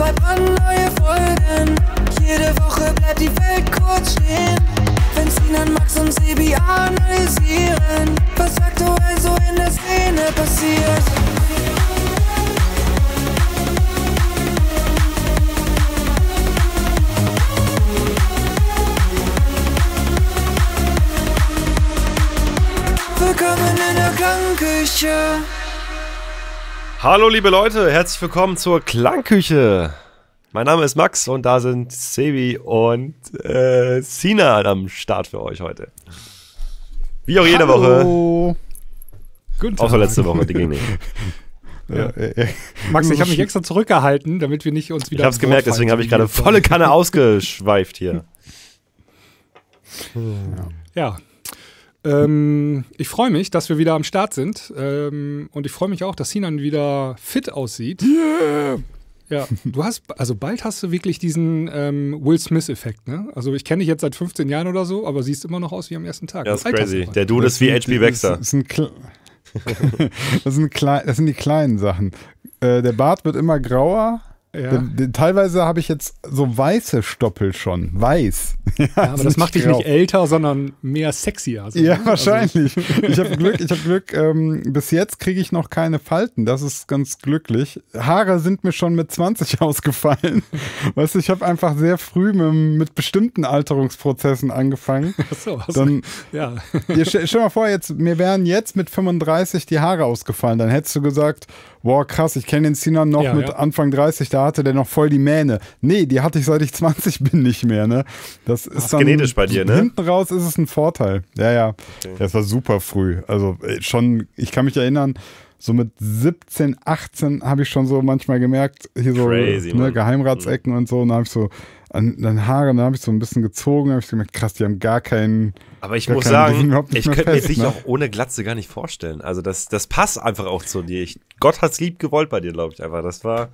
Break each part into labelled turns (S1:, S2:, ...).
S1: zwei brandneue Folgen. Jede Woche bleibt die Welt kurz stehen. Wenn Sinan, Max und Sebi analysieren, was aktuell so in der Szene passiert. Willkommen in der Klangküche.
S2: Hallo liebe Leute, herzlich willkommen zur Klangküche. Mein Name ist Max und da sind Sebi und äh, Sina am Start für euch heute. Wie auch jede Woche.
S3: Hallo. Guten Tag.
S2: Außer letzte Woche, die ging nicht.
S3: Ja. äh, äh. Max, ich habe mich extra zurückgehalten, damit wir nicht uns wieder.
S2: Ich hab's
S3: ins
S2: gemerkt, deswegen habe ich gerade volle Kanne ausgeschweift hier.
S3: Ja. Ähm, ich freue mich, dass wir wieder am Start sind. Ähm, und ich freue mich auch, dass Sinan wieder fit aussieht. Ja, du hast, also bald hast du wirklich diesen ähm, Will Smith-Effekt, ne? Also ich kenne dich jetzt seit 15 Jahren oder so, aber siehst immer noch aus wie am ersten Tag.
S2: Ja, ist
S3: Alt hast
S2: crazy.
S3: du.
S2: Der Dude ist wie HP Baxter.
S4: Das, sind, das, das sind die kleinen Sachen. Äh, der Bart wird immer grauer.
S3: Ja.
S4: Teilweise habe ich jetzt so weiße Stoppel schon. Weiß.
S3: Ja, aber das macht dich
S4: grau.
S3: nicht älter, sondern mehr sexier. Also,
S4: Ja,
S3: ne?
S4: wahrscheinlich. ich habe Glück, ich habe Glück. Ähm, bis jetzt kriege ich noch keine Falten. Das ist ganz glücklich. Haare sind mir schon mit 20 ausgefallen. Weißt du, ich habe einfach sehr früh mit, mit bestimmten Alterungsprozessen angefangen.
S3: Also, Ach so, also,
S4: Dann,
S3: ja.
S4: Dir stell, stell mal vor, jetzt, mir wären jetzt mit 35 die Haare ausgefallen. Dann hättest du gesagt, boah, krass, ich kenne den Sinan noch
S3: Ja,
S4: mit
S3: ja.
S4: Anfang 30, da hatte der noch voll die Mähne. Nee, die hatte ich seit ich 20 bin nicht mehr, ne? Das ist
S2: ist
S4: dann,
S2: genetisch bei dir, ne?
S4: Hinten raus ist es ein Vorteil. Ja, ja. Das war super früh. Also äh, schon, ich kann mich erinnern, so mit 17, 18 habe ich schon so manchmal gemerkt, hier so
S2: Crazy,
S4: ne. Geheimratsecken und so, und dann habe ich so an den Haaren, dann habe ich so ein bisschen gezogen, habe ich gemerkt, krass, die haben gar keinen
S2: Aber ich muss sagen, ich könnte mir dich
S4: ne?
S2: auch ohne Glatze gar nicht vorstellen. Also das, das passt einfach auch zu dir. Ich, Gott hat's lieb gewollt bei dir, glaube ich einfach. Das war.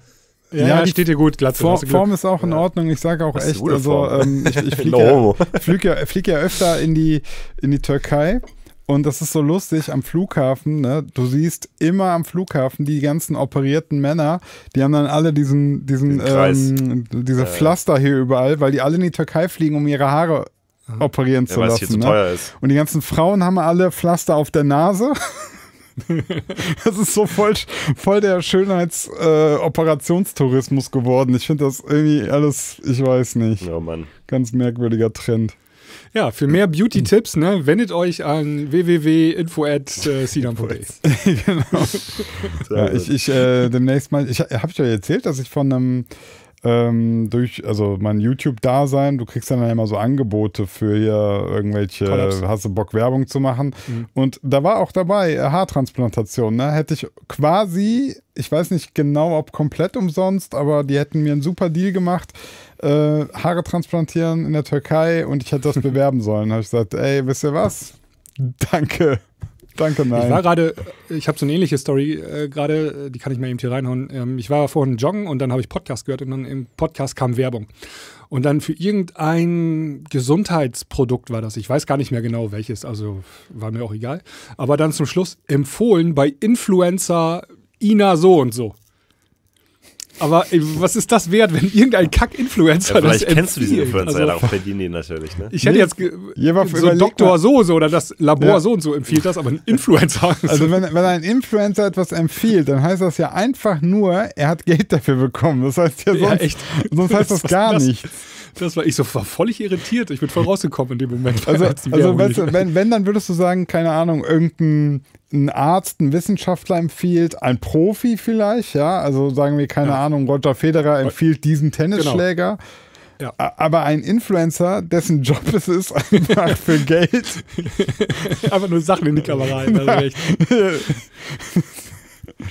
S3: Ja,
S4: Ja,
S3: steht dir gut, Glatze.
S4: Form. Form ist auch in Ordnung. Ich sage auch
S2: Das
S4: echt, also ähm, ich, ich fliege
S2: No
S4: ja, flieg ja, flieg ja öfter in die, in die Türkei. Und das ist so lustig am Flughafen, ne? Du siehst immer am Flughafen die ganzen operierten Männer, die haben dann alle diesen, diesen, ähm, diese Pflaster hier überall, weil die alle in die Türkei fliegen, um ihre Haare operieren
S2: Ja,
S4: zu lassen.
S2: zu
S4: Ne?
S2: teuer ist.
S4: Und die ganzen Frauen haben alle Pflaster auf der Nase. das ist so voll, voll der Schönheits-Operationstourismus äh, Operationstourismus geworden. Ich finde das irgendwie alles, ich weiß nicht,
S2: Oh Mann.
S4: ganz merkwürdiger Trend.
S3: Ja, für mehr Beauty-Tipps, ne, wendet euch an www.info.sidan.de.
S4: Ja, ich, ich äh, demnächst mal, ich habe ich euch erzählt, dass ich von einem ähm, durch, also mein YouTube-Dasein, du kriegst dann immer so Angebote für hier irgendwelche,
S3: Collabs.
S4: hast du Bock Werbung zu machen. Und da war auch dabei äh, Haartransplantation. Ne? Hätte ich quasi, ich weiß nicht genau, ob komplett umsonst, aber die hätten mir einen super Deal gemacht. Äh, Haare transplantieren in der Türkei und ich hätte das bewerben sollen. habe ich gesagt, ey, wisst ihr was? Danke. Danke, nein.
S3: Ich war gerade, ich habe so eine ähnliche Story äh, gerade, äh, die kann ich mal eben hier reinhauen. Ähm, ich war vorhin joggen und dann habe ich Podcast gehört und dann im Podcast kam Werbung. Und dann für irgendein Gesundheitsprodukt war das. Ich weiß gar nicht mehr genau welches, also war mir auch egal. Aber dann zum Schluss empfohlen bei Influencer Ina so und so. Aber ey, was ist das wert, wenn irgendein Kack-Influencer
S2: Ja,
S3: das
S2: vielleicht kennst du diesen
S3: empfiehlt?
S2: Influencer,
S3: Also,
S2: ja, darauf verdienen die natürlich, ne?
S3: Ich hätte jetzt so Doktor
S4: mal.
S3: so und so oder das Labor
S4: Ja.
S3: so und so empfiehlt das, aber ein Influencer.
S4: Also wenn, wenn ein Influencer etwas empfiehlt, dann heißt das ja einfach nur, er hat Geld dafür bekommen. Das heißt ja
S3: Ja,
S4: sonst,
S3: echt.
S4: sonst heißt das gar nichts.
S3: Das war ich so war völlig irritiert. Ich bin voll rausgekommen in dem Moment.
S4: Also, also weißt du, wenn, wenn, dann würdest du sagen, keine Ahnung, irgendein ein Arzt, ein Wissenschaftler empfiehlt, ein Profi vielleicht, ja, also sagen wir, keine
S3: Ja.
S4: Ahnung, Roger Federer empfiehlt diesen Tennisschläger.
S3: Ja.
S4: A- Aber ein Influencer, dessen Job es ist, einfach für Geld
S3: einfach nur Sachen in die Kamera halten. Also.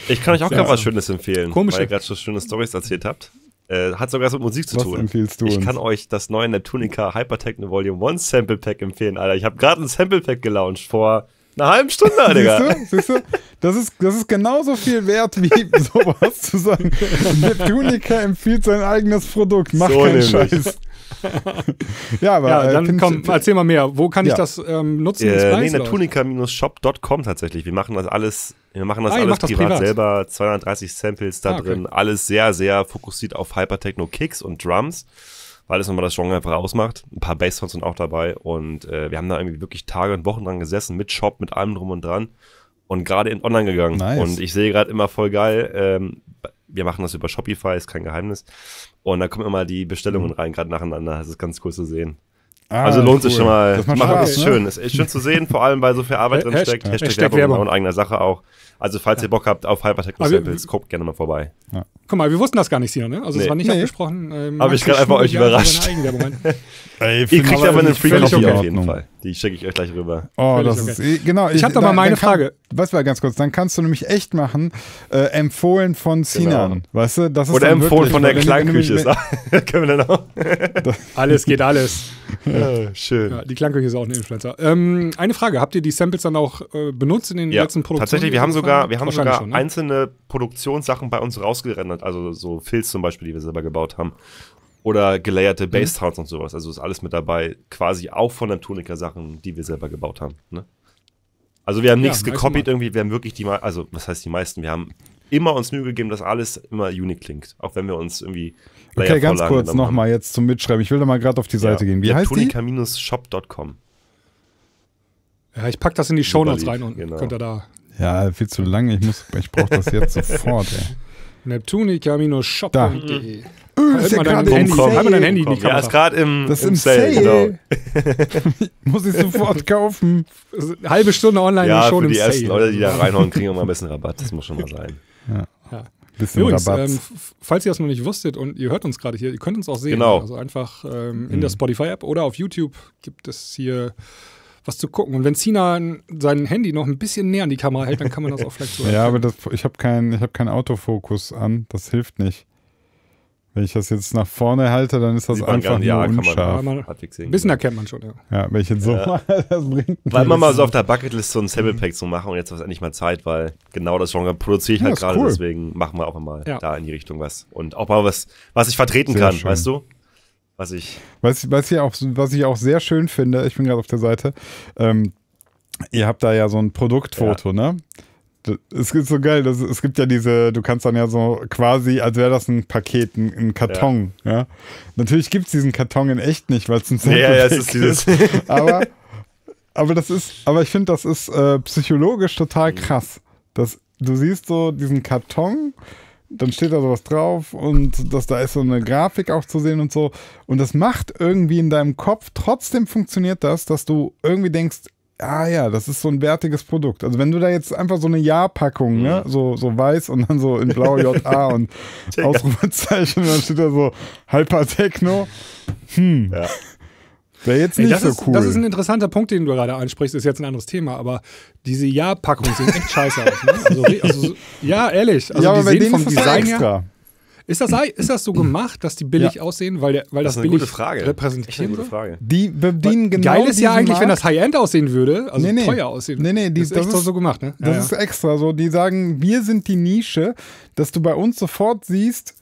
S2: Ich kann euch auch gerade was Schönes empfehlen,
S3: Komische-
S2: weil ihr gerade so schöne Stories erzählt habt. Äh, hat sogar was mit Musik zu
S4: Was
S2: tun.
S4: empfiehlst du
S2: ich
S4: uns?
S2: kann euch das neue Neptunica Hypertechno Volume 1 Sample Pack empfehlen, Alter. Ich habe gerade ein Sample Pack gelauncht vor Eine halbe Stunde,
S4: Siehst
S2: Digga.
S4: du? Siehst du? Das ist, das ist genauso viel wert, wie sowas zu sagen. Neptunica empfiehlt sein eigenes Produkt. Mach
S2: So
S4: keinen
S2: nämlich.
S4: Scheiß. ja, aber
S3: Ja,
S4: äh,
S3: dann
S4: find-
S3: komm, erzähl mal mehr. Wo kann ich
S4: Ja.
S3: das ähm, nutzen?
S2: Äh, nee, natunica-shop.com tatsächlich. Wir machen das alles, wir machen das
S3: Ah,
S2: alles
S3: das
S2: privat,
S3: privat.
S2: selber. 230 Samples da
S3: Ah, okay.
S2: drin. Alles sehr, sehr fokussiert auf Hypertechno Kicks und Drums, weil es nochmal das Genre einfach ausmacht. Ein paar Basssounds sind auch dabei und äh, wir haben da irgendwie wirklich Tage und Wochen dran gesessen, mit Shop, mit allem drum und dran und gerade in online gegangen.
S4: Nice.
S2: Und ich sehe gerade immer voll geil, ähm, wir machen das über Shopify, ist kein Geheimnis. Und da kommen immer die Bestellungen rein, gerade nacheinander. Das ist ganz cool zu sehen.
S4: Ah,
S2: Also lohnt sich
S4: cool.
S2: schon mal.
S4: Das macht
S2: Macht
S4: Spaß,
S2: ist
S4: ne?
S2: schön. Ist echt schön zu sehen, vor allem weil so viel Arbeit drin steckt. Hashtag,
S3: Hashtag
S2: Werbung,
S3: Werbung.
S2: in eigener Sache auch. Also falls ihr Bock habt auf Hypertechno
S3: Aber wir-
S2: Samples, guckt gerne mal vorbei.
S3: Guck mal, wir wussten das gar nicht hier, ne? Also es
S2: Nee.
S3: war nicht
S4: Nee.
S3: abgesprochen. Ähm,
S2: Hab ich gerade einfach euch
S3: ja
S2: überrascht.
S4: Ey,
S2: Ihr kriegt
S4: ich
S2: aber eine Free Copy auf jeden. Fall. Die schicke ich euch gleich rüber.
S4: Oh,
S3: Völlig
S4: das
S3: okay.
S4: ist eh- genau.
S3: Ich hab da mal
S4: dann-
S3: meine
S4: kann-
S3: Frage.
S4: Weißt du, ganz kurz, dann kannst du nämlich echt machen, äh, empfohlen von Sinan.
S2: Genau.
S4: Weißt du, das ist
S2: Oder empfohlen
S4: wirklich,
S2: von der Klangküche. Können wir dann auch?
S3: Alles geht alles.
S2: Ja, schön.
S3: Ja, die Klangküche ist auch ein Influencer. Ähm, eine Frage, habt ihr die Samples dann auch äh, benutzt in den
S2: Ja,
S3: letzten Produktionen?
S2: tatsächlich, wir haben
S3: so
S2: sogar, wir haben sogar
S3: schon, ne?
S2: einzelne Produktionssachen bei uns rausgerendert, also so Filz zum Beispiel, die wir selber gebaut haben. Oder
S3: Mhm.
S2: gelayerte Bass-Sounds und sowas. Also ist alles mit dabei, quasi auch von Neptunica-Sachen, die wir selber gebaut haben. Ne? Also wir haben
S3: Ja,
S2: nichts gekopiert irgendwie, wir haben wirklich die, also was heißt die meisten, wir haben immer uns Mühe gegeben, dass alles immer unique klingt. Auch wenn wir uns irgendwie
S4: Okay, ganz kurz nochmal jetzt zum Mitschreiben. Ich will da mal gerade auf die Seite
S2: Ja.
S4: gehen. Wie heißt die?
S2: Neptunica-shop.com.
S3: Ja, ich pack das in die Shownotes rein und
S2: genau.
S3: könnt ihr da
S4: Ja, viel zu lange. Ich, muss- ich brauche das jetzt sofort, ey.
S3: neptunica-shop.de.
S4: Öh,
S3: Halt mal dein
S4: im
S3: Handy,
S4: Sale.
S3: halt mal dein Handy in die
S2: Ja,
S3: Kamera.
S2: ist gerade im,
S4: Das ist
S2: im
S4: im
S2: Sale.
S4: Sale.
S2: Genau.
S4: Muss ich sofort kaufen.
S3: Halbe Stunde online
S2: Ja,
S3: schon
S2: für
S3: im
S2: die ersten. Leute, die da reinhauen, kriegen wir mal ein bisschen Rabatt. Das muss schon mal sein.
S4: Bisschen
S3: Übrigens,
S4: Rabatt.
S3: ähm, falls ihr das noch nicht wusstet und ihr hört uns gerade hier, ihr könnt uns auch sehen.
S2: Genau.
S3: Also einfach ähm,
S4: Mhm.
S3: in der Spotify-App oder auf YouTube gibt es hier was zu gucken. Und wenn Sina n- sein Handy noch ein bisschen näher an die Kamera hält, dann kann man das auch vielleicht so
S4: ja, aber das, ich habe keinen ich hab keinen Autofokus an. Das hilft nicht. Wenn ich das jetzt nach vorne halte, dann ist das
S2: Sieht man
S4: einfach nur.
S2: Ja, kann man
S4: unscharf.
S3: Ja, man-. Ein bisschen erkennt man schon, ja.
S4: Ja, wenn ich jetzt so mache, das bringt
S2: War immer mal so auf der Bucketlist so ein Sample Pack zu machen und jetzt ist endlich mal Zeit, weil genau das Genre produziere ich
S4: Ja,
S2: halt gerade,
S4: cool.
S2: deswegen machen wir auch mal
S3: Ja.
S2: da in die Richtung was. Und auch mal was, was ich vertreten
S4: Sehr
S2: kann,
S4: schön.
S2: weißt du? Was ich.
S4: Was, was, ich auch, was ich auch sehr schön finde, ich bin gerade auf der Seite, ähm, ihr habt da ja so ein Produktfoto, ne? Das- Es ist so geil, das, es gibt ja diese, du kannst dann ja so quasi, als wäre das ein Paket, ein, ein Karton, ja. Natürlich gibt es diesen Karton in echt nicht, weil es ein Sample
S2: Ja, ja, es ist dieses.
S4: aber, aber das ist, aber ich finde, das ist äh, psychologisch total
S2: Mhm.
S4: krass. Das, du siehst so diesen Karton, dann steht da sowas drauf und das, da ist so eine Grafik auch zu sehen und so. Und das macht irgendwie in deinem Kopf, trotzdem funktioniert das, dass du irgendwie denkst, ah ja, das ist so ein wertiges Produkt. Also wenn du da jetzt einfach so eine Ja-Packung, ne,
S2: Mhm.
S4: so, so weiß und dann so in blau JA und Ausrufezeichen dann steht da so Hypertechno, hm,
S2: Ja.
S4: Wäre jetzt
S3: Ey,
S4: nicht
S3: das,
S4: so
S3: ist,
S4: cool.
S3: das ist ein interessanter Punkt, den du gerade ansprichst, ist jetzt ein anderes Thema, aber diese Ja-Packungen sehen echt scheiße aus. Ne? Also, also, so- ja, ehrlich. Also
S4: ja, aber
S3: die
S4: bei
S3: sehen
S4: denen
S3: vom
S4: ist das
S3: Design her.
S4: extra.
S3: Ist das, ist das so gemacht, dass die billig
S4: Ja.
S3: aussehen, weil, der, weil das,
S2: Das ist eine
S3: billig
S2: gute Frage. Echt eine
S3: repräsentieren
S2: gute
S3: soll?
S2: Frage.
S4: Die bedienen genau
S3: Geil ist ja eigentlich, wenn
S4: Markt.
S3: das High-End aussehen würde, also
S4: Nee, nee.
S3: teuer aussehen
S4: Nee, nee, die-
S3: das ist
S4: das
S3: extra
S4: ist-
S3: so gemacht, ne?
S4: Das
S3: ja,
S4: ist extra so. Die sagen, wir sind die Nische, dass du bei uns sofort siehst,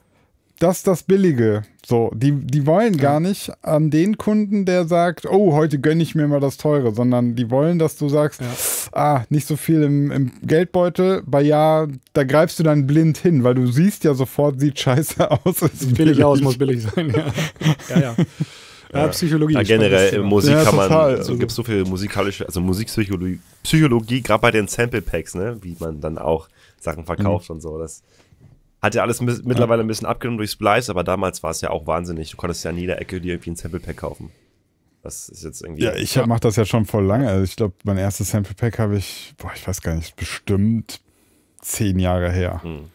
S4: das ist das Billige. So, die, die wollen gar nicht an den Kunden, der sagt, oh, heute gönne ich mir mal das Teure, sondern die wollen, dass du sagst, ah, nicht so viel im, im Geldbeutel, bei ja, da greifst du dann blind hin, weil du siehst ja sofort, sieht scheiße aus. ist
S3: Sieht billig aus, muss billig sein, ja. ja, ja. Ja, Psychologie.
S2: Ja,
S3: ist
S2: generell
S3: Thema.
S2: Musik
S4: Ja,
S2: kann man,
S4: total.
S2: also gibt so viel musikalische, also Musikpsychologie, Psychologie, gerade bei den Sample Packs, ne, wie man dann auch Sachen verkauft
S4: Mhm.
S2: und so. Das hat ja alles mi- mittlerweile ein bisschen abgenommen durch Splice, aber damals war es ja auch wahnsinnig. Du konntest ja an jeder Ecke dir irgendwie ein Sample Pack kaufen. Das ist jetzt irgendwie.
S4: Ja, ich mache das ja schon voll lange. Also ich glaube, mein erstes Sample Pack habe ich, boah, ich weiß gar nicht, bestimmt zehn Jahre her.
S2: Hm.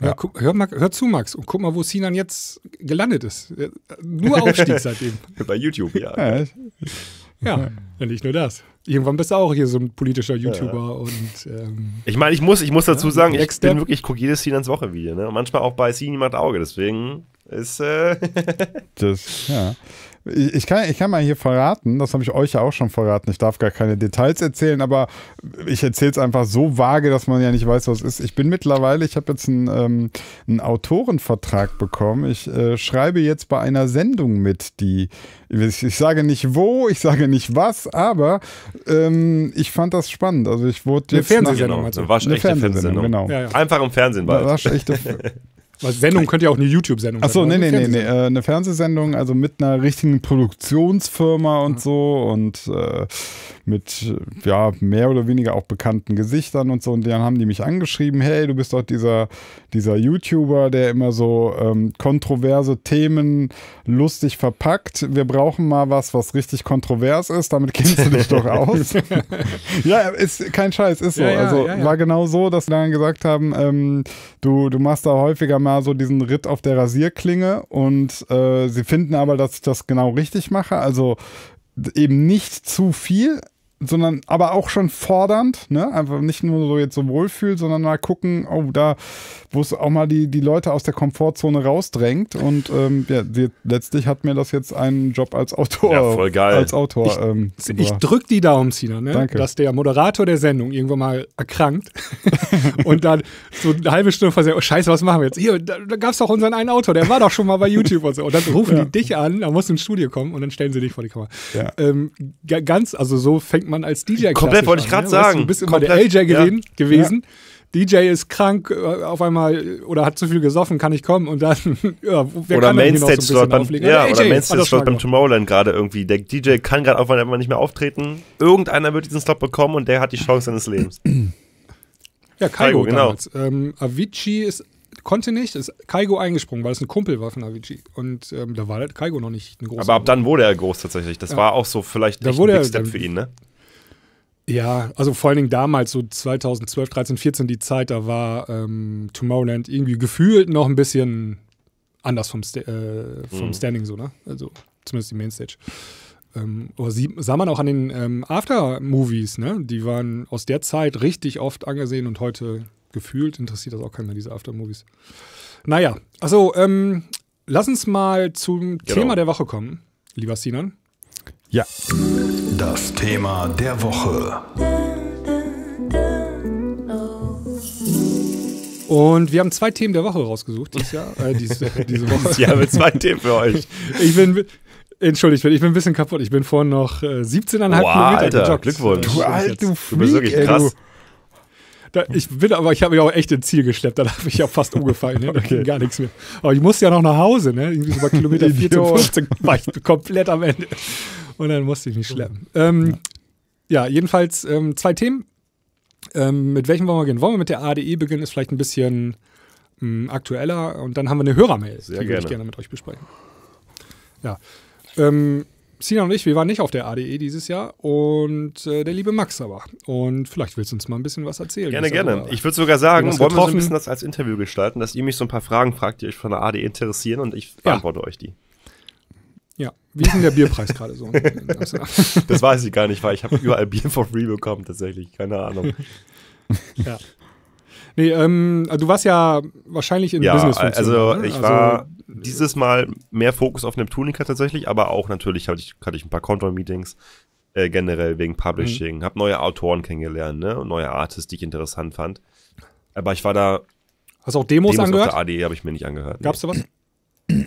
S3: Ja,
S4: Ja.
S3: guck, hör, mal, hör zu, Max, und guck mal, wo Sinan jetzt gelandet ist. Nur Aufstieg seitdem.
S2: Bei YouTube, ja.
S4: Ja, ich,
S3: Ja, ja, nicht nur das. Irgendwann bist du auch hier so ein politischer YouTuber und ähm,
S2: Ich meine, ich muss, ich muss dazu
S3: Ja,
S2: sagen, ich bin wirklich, ich gucke jedes Sinans Woche Video, ne? Und manchmal auch bei Sini macht Auge, deswegen ist, äh,
S4: Das, ja. Ich, kann, ich kann mal hier verraten, das habe ich euch ja auch schon verraten. Ich darf gar keine Details erzählen, aber ich erzähle es einfach so vage, dass man ja nicht weiß, was es ist. Ich bin mittlerweile, ich habe jetzt einen, ähm, einen Autorenvertrag bekommen. Ich äh, schreibe jetzt bei einer Sendung mit, die, ich, ich sage nicht wo, ich sage nicht was, aber ähm, ich fand das spannend. Also ich wurde
S3: Eine
S4: jetzt
S3: Fernsehsendung,
S2: Genau,
S3: meinst du?
S2: eine waschechte
S4: Eine Fernsehsendung,
S2: Fernsehsendung.
S4: genau.
S3: Ja, ja.
S2: Einfach im Fernsehen
S4: War,
S2: bald.
S3: Weil Sendung könnte ja auch eine YouTube-Sendung
S4: Achso, nee,
S3: sein.
S4: nee,
S3: aber
S4: nee,
S3: eine
S4: nee.
S3: Fernsehsendung.
S4: Äh, eine Fernsehsendung, also mit einer richtigen Produktionsfirma und so und äh, mit ja, mehr oder weniger auch bekannten Gesichtern und so. Und dann haben die mich angeschrieben, hey, du bist doch dieser, dieser YouTuber, der immer so ähm, kontroverse Themen lustig verpackt. Wir brauchen mal was, was richtig kontrovers ist. Damit kennst du dich doch aus. ja, ist kein Scheiß, ist so.
S3: Ja, ja,
S4: also
S3: ja,
S4: war genau so, dass wir dann gesagt haben, ähm, du, du machst da häufiger mal so diesen Ritt auf der Rasierklinge und äh, sie finden aber, dass ich das genau richtig mache. Also eben nicht zu viel, sondern aber auch schon fordernd, ne? Einfach nicht nur so jetzt so wohlfühlt, sondern mal gucken, oh, da, wo es auch mal die, die Leute aus der Komfortzone rausdrängt. Und ähm, ja, die, letztlich hat mir das jetzt einen Job als Autor,
S2: Ja, voll geil.
S4: als Autor ähm,
S3: Ich drück die Daumen, Sina, ne?
S4: Danke.
S3: dass der Moderator der Sendung irgendwann mal erkrankt und dann so eine halbe Stunde vorher, oh Scheiße, was machen wir jetzt? Hier, da, da gab es doch unseren einen Autor, der war doch schon mal bei YouTube und so. Und dann rufen die dich an, da musst du ins Studio kommen und dann stellen sie dich vor die Kamera.
S4: Ja.
S3: Ähm, ga- ganz, also so fängt man als DJ
S2: Komplett wollte ich grad
S3: ne?
S2: sagen.
S3: Du, bist immer der
S2: Komplett,
S3: AJ gewesen.
S2: ja.
S3: gewesen. DJ ist krank, äh, auf einmal oder hat zu viel gesoffen, kann ich kommen und dann ja, wer
S2: Oder
S3: kann denn hier noch so ein
S2: Mainstage
S3: bisschen
S2: dort beim, ja, oder
S3: hat
S2: Mainstage
S3: das schon
S2: dort beim. Tomorrowland gerade irgendwie. Der DJ kann gerade auf einmal nicht mehr auftreten. Irgendeiner wird diesen Slot bekommen und der hat die Chance seines Lebens.
S3: Ja, Kaigo,
S2: Kaigo, genau.
S3: Ähm, Avicii ist, konnte nicht, ist Kaigo eingesprungen, weil es ein Kumpel war von Avicii. Und ähm, da war der Kaigo noch nicht ein großer.
S2: Aber ab dann wurde er groß tatsächlich. Das
S3: Ja.
S2: war auch so vielleicht
S3: Da
S2: echt
S3: wurde
S2: ein
S3: er
S2: Big Step für ihn, ne?
S3: Ja, also vor allen Dingen damals, so 2012, 13, 14, die Zeit, da war ähm, Tomorrowland irgendwie gefühlt noch ein bisschen anders vom, Sta äh, vom
S2: Mhm.
S3: Standing so, ne? Also zumindest die Mainstage. Ähm, aber sie, sah man auch an den ähm, After-Movies, ne? Die waren aus der Zeit richtig oft angesehen und heute gefühlt interessiert das auch keiner, diese After-Movies. Naja, also ähm, lass uns mal zum
S2: Genau.
S3: Thema der Woche kommen, lieber Sinan.
S4: Ja.
S5: Das Thema der Woche.
S3: Und wir haben zwei Themen der Woche rausgesucht dieses Jahr, äh, diese, diese Woche.
S2: Ja, mit zwei Themen für euch.
S3: Ich bin, entschuldigt, ich bin ein bisschen kaputt. Ich bin vorhin noch äh, 17,5
S2: Wow,
S3: Kilometer
S2: Alter,
S3: gejoggt.
S2: Glückwunsch.
S3: Äh,
S4: Du alt, du
S2: Du
S4: Freak,
S2: bist wirklich
S4: ey,
S2: krass.
S4: du.
S3: Da, ich bin aber, ich habe mich auch echt ins Ziel geschleppt. Da habe ich ja fast umgefallen. Ne? Da ging gar nichts mehr. Aber ich musste ja noch nach Hause. Ne? Irgendwie so bei Kilometer 14,
S4: Idiot.
S3: 15 war ich komplett am Ende. Und dann musste ich mich schleppen. Ähm, ja, jedenfalls ähm, zwei Themen. Ähm, mit welchem wollen wir gehen? Wollen wir mit der ADE beginnen? Ist vielleicht ein bisschen mh, aktueller. Und dann haben wir eine Hörermail,
S2: Sehr
S3: die würde ich
S2: gerne.
S3: gerne mit euch besprechen. Ja. Ähm, Sina und ich, wir waren nicht auf der ADE dieses Jahr und äh, der liebe Max aber. Und vielleicht willst du uns mal ein bisschen was erzählen.
S2: Gerne,
S3: er
S2: gerne. Ich würde sogar sagen, wollen wir so ein bisschen das als Interview gestalten, dass ihr mich so ein paar Fragen fragt, die euch von der AD interessieren und ich beantworte euch die.
S3: Ja, wie ist denn der Bierpreis gerade so? Amsterdam?
S2: Das weiß ich gar nicht, weil ich habe überall Bier for free bekommen, tatsächlich. Keine Ahnung.
S3: ja. Nee, ähm, du warst ja wahrscheinlich in
S2: Ja,
S3: Business-Funktion.
S2: also
S3: ne?
S2: ich war dieses Mal mehr Fokus auf Neptunica tatsächlich, aber auch natürlich hatte ich, hatte ich ein paar Control-Meetings äh, generell wegen Publishing,
S3: Mhm.
S2: habe neue Autoren kennengelernt, ne, und neue Artists, die ich interessant fand. Aber ich war da,
S3: Hast du auch Demos,
S2: Demos auf
S3: angehört?
S2: der AD habe ich mir nicht angehört. nee.
S3: Gab's da was?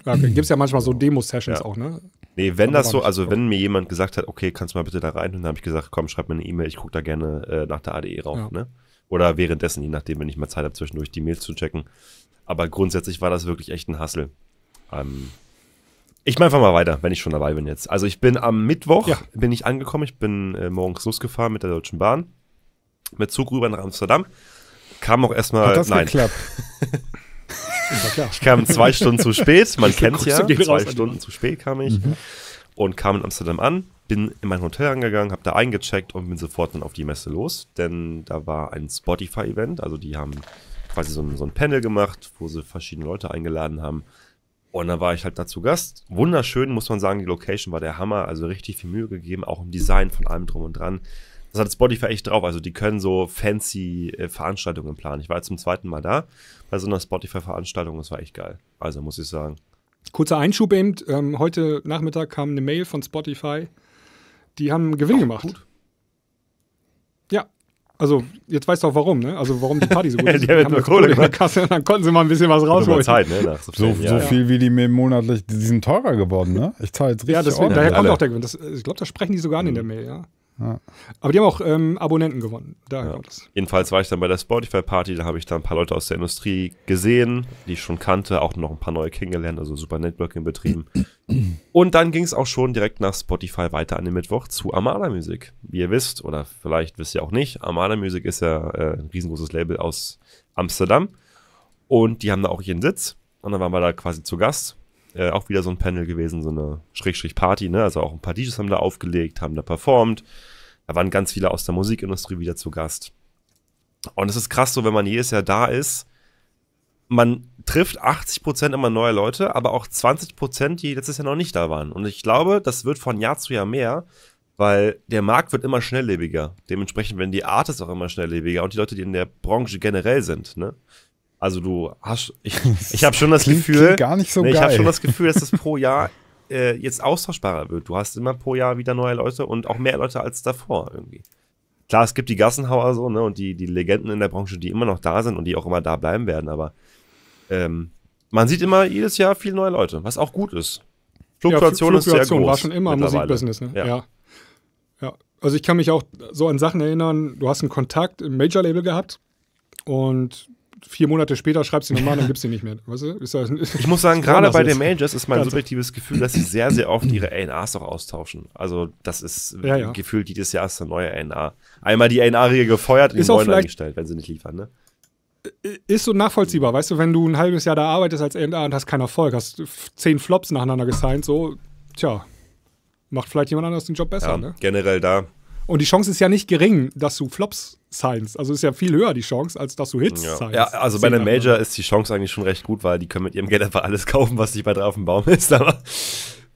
S3: Okay. Gibt es ja manchmal so Demo-Sessions
S2: Ja.
S3: auch, ne?
S2: Nee, wenn das so, also
S3: so.
S2: wenn mir jemand gesagt hat, okay, kannst du mal bitte da rein, und dann habe ich gesagt, komm, schreib mir eine E-Mail, ich gucke da gerne äh, nach der ADE rauf,
S3: Ja.
S2: ne? Oder währenddessen, je nachdem, wenn ich mal Zeit habe, zwischendurch die Mails zu checken. Aber grundsätzlich war das wirklich echt ein Hassel. Ähm, ich mache einfach mal weiter, wenn ich schon dabei bin jetzt. Also ich bin am Mittwoch,
S3: Ja.
S2: bin ich angekommen, ich bin äh, morgens losgefahren mit der Deutschen Bahn, mit Zug rüber nach Amsterdam. Kam auch erstmal,
S4: Hat das
S2: nein,
S4: geklappt?
S2: Ich kam zwei Stunden zu spät, man kennt ja, zwei Stunden zu spät kam ich und kam in Amsterdam an, bin in mein Hotel angegangen, habe da eingecheckt und bin sofort dann auf die Messe los, denn da war ein Spotify-Event, also die haben quasi so ein, so ein Panel gemacht, wo sie verschiedene Leute eingeladen haben und dann war ich halt da zu Gast. Wunderschön, muss man sagen, die Location war der Hammer, also richtig viel Mühe gegeben, auch im Design von allem drum und dran. Das hat Spotify echt drauf, also die können so fancy äh, Veranstaltungen planen. Ich war jetzt zum zweiten Mal da bei so einer Spotify-Veranstaltung, das war echt geil. Also muss ich sagen,
S3: Kurzer Einschub eben. Ähm, heute Nachmittag kam eine Mail von Spotify. Die haben einen Gewinn gemacht. Ja. Also, jetzt weißt du auch warum, ne? Also, warum die Party so gut ist.
S2: Die haben nur Kohle
S3: in der
S2: gemacht.
S3: Kasse und dann konnten sie mal ein bisschen was
S2: mal
S3: rausholen.
S2: Zeit, ne? Nach so,
S4: So, viel wie die mir monatlich, die sind teurer geworden, ne? Ich zahle jetzt richtig
S3: Ja, deswegen, daher kommt auch der Gewinn. Das, ich glaube, das sprechen die sogar an in der Mail, ja.
S4: Ja.
S3: Aber die haben auch ähm, Abonnenten gewonnen. Daher kommt das.
S2: Jedenfalls war ich dann bei der Spotify-Party, da habe ich da ein paar Leute aus der Industrie gesehen, die ich schon kannte, auch noch ein paar neue kennengelernt, also super Networking betrieben. Und dann ging es auch schon direkt nach Spotify weiter an den Mittwoch zu Armada Music. Wie ihr wisst, oder vielleicht wisst ihr auch nicht, Armada Music ist ja äh, ein riesengroßes Label aus Amsterdam. Und die haben da auch ihren Sitz. Und dann waren wir da quasi zu Gast. Äh, auch wieder so ein Panel gewesen, so eine Schrägstrich-Party, ne? Also auch ein paar DJs haben da aufgelegt, haben da performt. Da waren ganz viele aus der Musikindustrie wieder zu Gast. Und es ist krass so, wenn man jedes Jahr da ist, man trifft 80% immer neue Leute, aber auch 20%, die letztes Jahr noch nicht da waren. Und ich glaube, das wird von Jahr zu Jahr mehr, weil der Markt wird immer schnelllebiger. Dementsprechend werden die Artists auch immer schnelllebiger und die Leute, die in der Branche generell sind. Ne? Also du hast, ich, ich habe schon das
S4: Klingt-
S2: Gefühl,
S4: klingt gar nicht so
S2: nee, ich habe
S4: geil.
S2: schon das Gefühl, dass das pro Jahr äh, jetzt austauschbarer wird. Du hast immer pro Jahr wieder neue Leute und auch mehr Leute als davor irgendwie. Klar, es gibt die Gassenhauer so, ne, und die, die Legenden in der Branche, die immer noch da sind und die auch immer da bleiben werden, aber ähm, man sieht immer jedes Jahr viele neue Leute, was auch gut ist. Fluktuation,
S3: ja,
S2: ist sehr
S3: Fluktuation
S2: groß.
S3: war schon immer im. Musikbusiness. Ne?
S2: Ja.
S3: Ja. ja. Also ich kann mich auch so an Sachen erinnern, du hast einen Kontakt im Major-Label gehabt und vier Monate später schreibst du ihn nochmal, dann gibst du ihn nicht mehr. Weißt du? Ist das,
S2: Ich muss sagen,
S3: ist
S2: gerade
S3: anders
S2: bei den Majors ist mein
S3: Ganz-
S2: subjektives Gefühl, dass sie sehr, sehr oft ihre A&Rs auch austauschen. Also das ist
S3: Ja, ja.
S2: gefühlt jedes Jahr ist eine neue A&R. Einmal die A&R-Regel gefeuert,
S3: Ist
S2: den
S3: auch
S2: neuen eingestellt, wenn sie nicht liefern, ne?
S3: ist so nachvollziehbar, weißt du, wenn du ein halbes Jahr da arbeitest als A&R und hast keinen Erfolg, hast zehn Flops nacheinander gesigned, so, tja, macht vielleicht jemand anderes den Job besser,
S2: Ja,
S3: ne?
S2: generell da.
S3: Und die Chance ist ja nicht gering, dass du Flops signst. Also ist ja viel höher die Chance, als dass du Hits
S2: Ja,
S3: signst.
S2: ja also bei
S3: nacheinander.
S2: Major ist die Chance eigentlich schon recht gut, weil die können mit ihrem Geld einfach alles kaufen, was nicht weiter auf dem Baum ist. Aber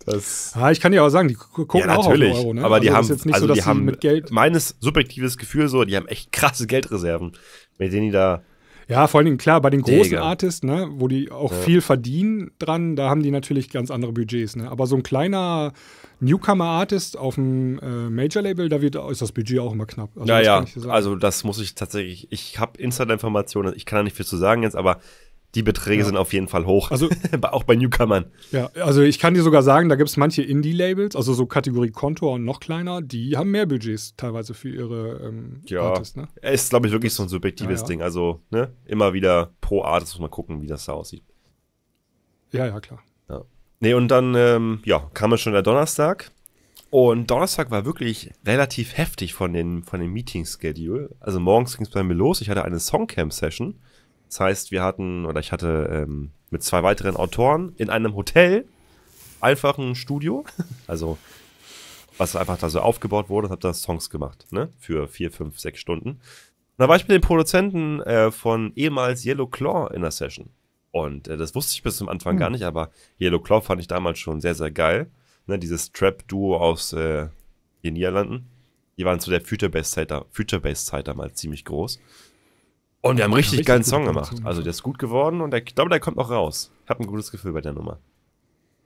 S2: das.
S3: Ja, ich kann dir aber sagen, die gu- gucken
S2: ja,
S3: auch
S2: natürlich.
S3: auf den Euro, ne?
S2: Aber die
S3: also
S2: haben,
S3: ist jetzt nicht
S2: also
S3: so, dass
S2: die haben
S3: mit Geld.
S2: meines subjektives Gefühl so, die haben echt krasse Geldreserven, mit denen die da.
S3: Ja, vor allen Dingen, klar, bei den großen
S2: Digga.
S3: Artists, ne, wo die auch viel verdienen dran, da haben die natürlich ganz andere Budgets, ne? Aber so ein kleiner Newcomer-Artist auf dem äh, Major-Label, da wird, ist das Budget auch immer knapp. Also
S2: Ja,
S3: das sagen.
S2: Also das muss ich tatsächlich. Ich habe Insider-Informationen. Ich kann da nicht viel zu sagen jetzt, aber die Beträge
S3: Ja.
S2: sind auf jeden Fall hoch.
S3: Also-
S2: auch bei Newcomern.
S3: Ja, also ich kann dir sogar sagen, da gibt es manche Indie-Labels, also so Kategorie Kontor und noch kleiner, die haben mehr Budgets teilweise für ihre ähm,
S2: Ja.
S3: Artists, ne?
S2: Es ist, glaube ich, wirklich so ein subjektives
S3: Ja, ja.
S2: Ding. Also, ne, immer wieder pro Artist muss man gucken, wie das da aussieht.
S3: Ja, ja, klar.
S2: Nee, und dann, ähm, ja, kam es schon der Donnerstag. Und Donnerstag war wirklich relativ heftig von den, von den Meeting-Schedule. Also morgens ging es bei mir los. Ich hatte eine Songcamp-Session. Das heißt, wir hatten, oder ich hatte ähm, mit zwei weiteren Autoren in einem Hotel einfach ein Studio. Also, was einfach da so aufgebaut wurde habe da Songs gemacht, ne? Für vier, fünf, sechs Stunden. Und da war ich mit dem Produzenten äh, von ehemals Yellow Claw in der Session. Und äh, das wusste ich bis zum Anfang gar nicht, aber Yellow Claw fand ich damals schon sehr, sehr geil. Ne, dieses Trap-Duo aus äh, den Niederlanden. Die waren zu der Future Bass-Zeit da, Future damals ziemlich groß. Und wir haben richtig,
S3: richtig
S2: geilen Song gemacht. Also der ist gut geworden und der, ich glaube, der kommt noch raus. Ich habe ein gutes Gefühl bei der Nummer.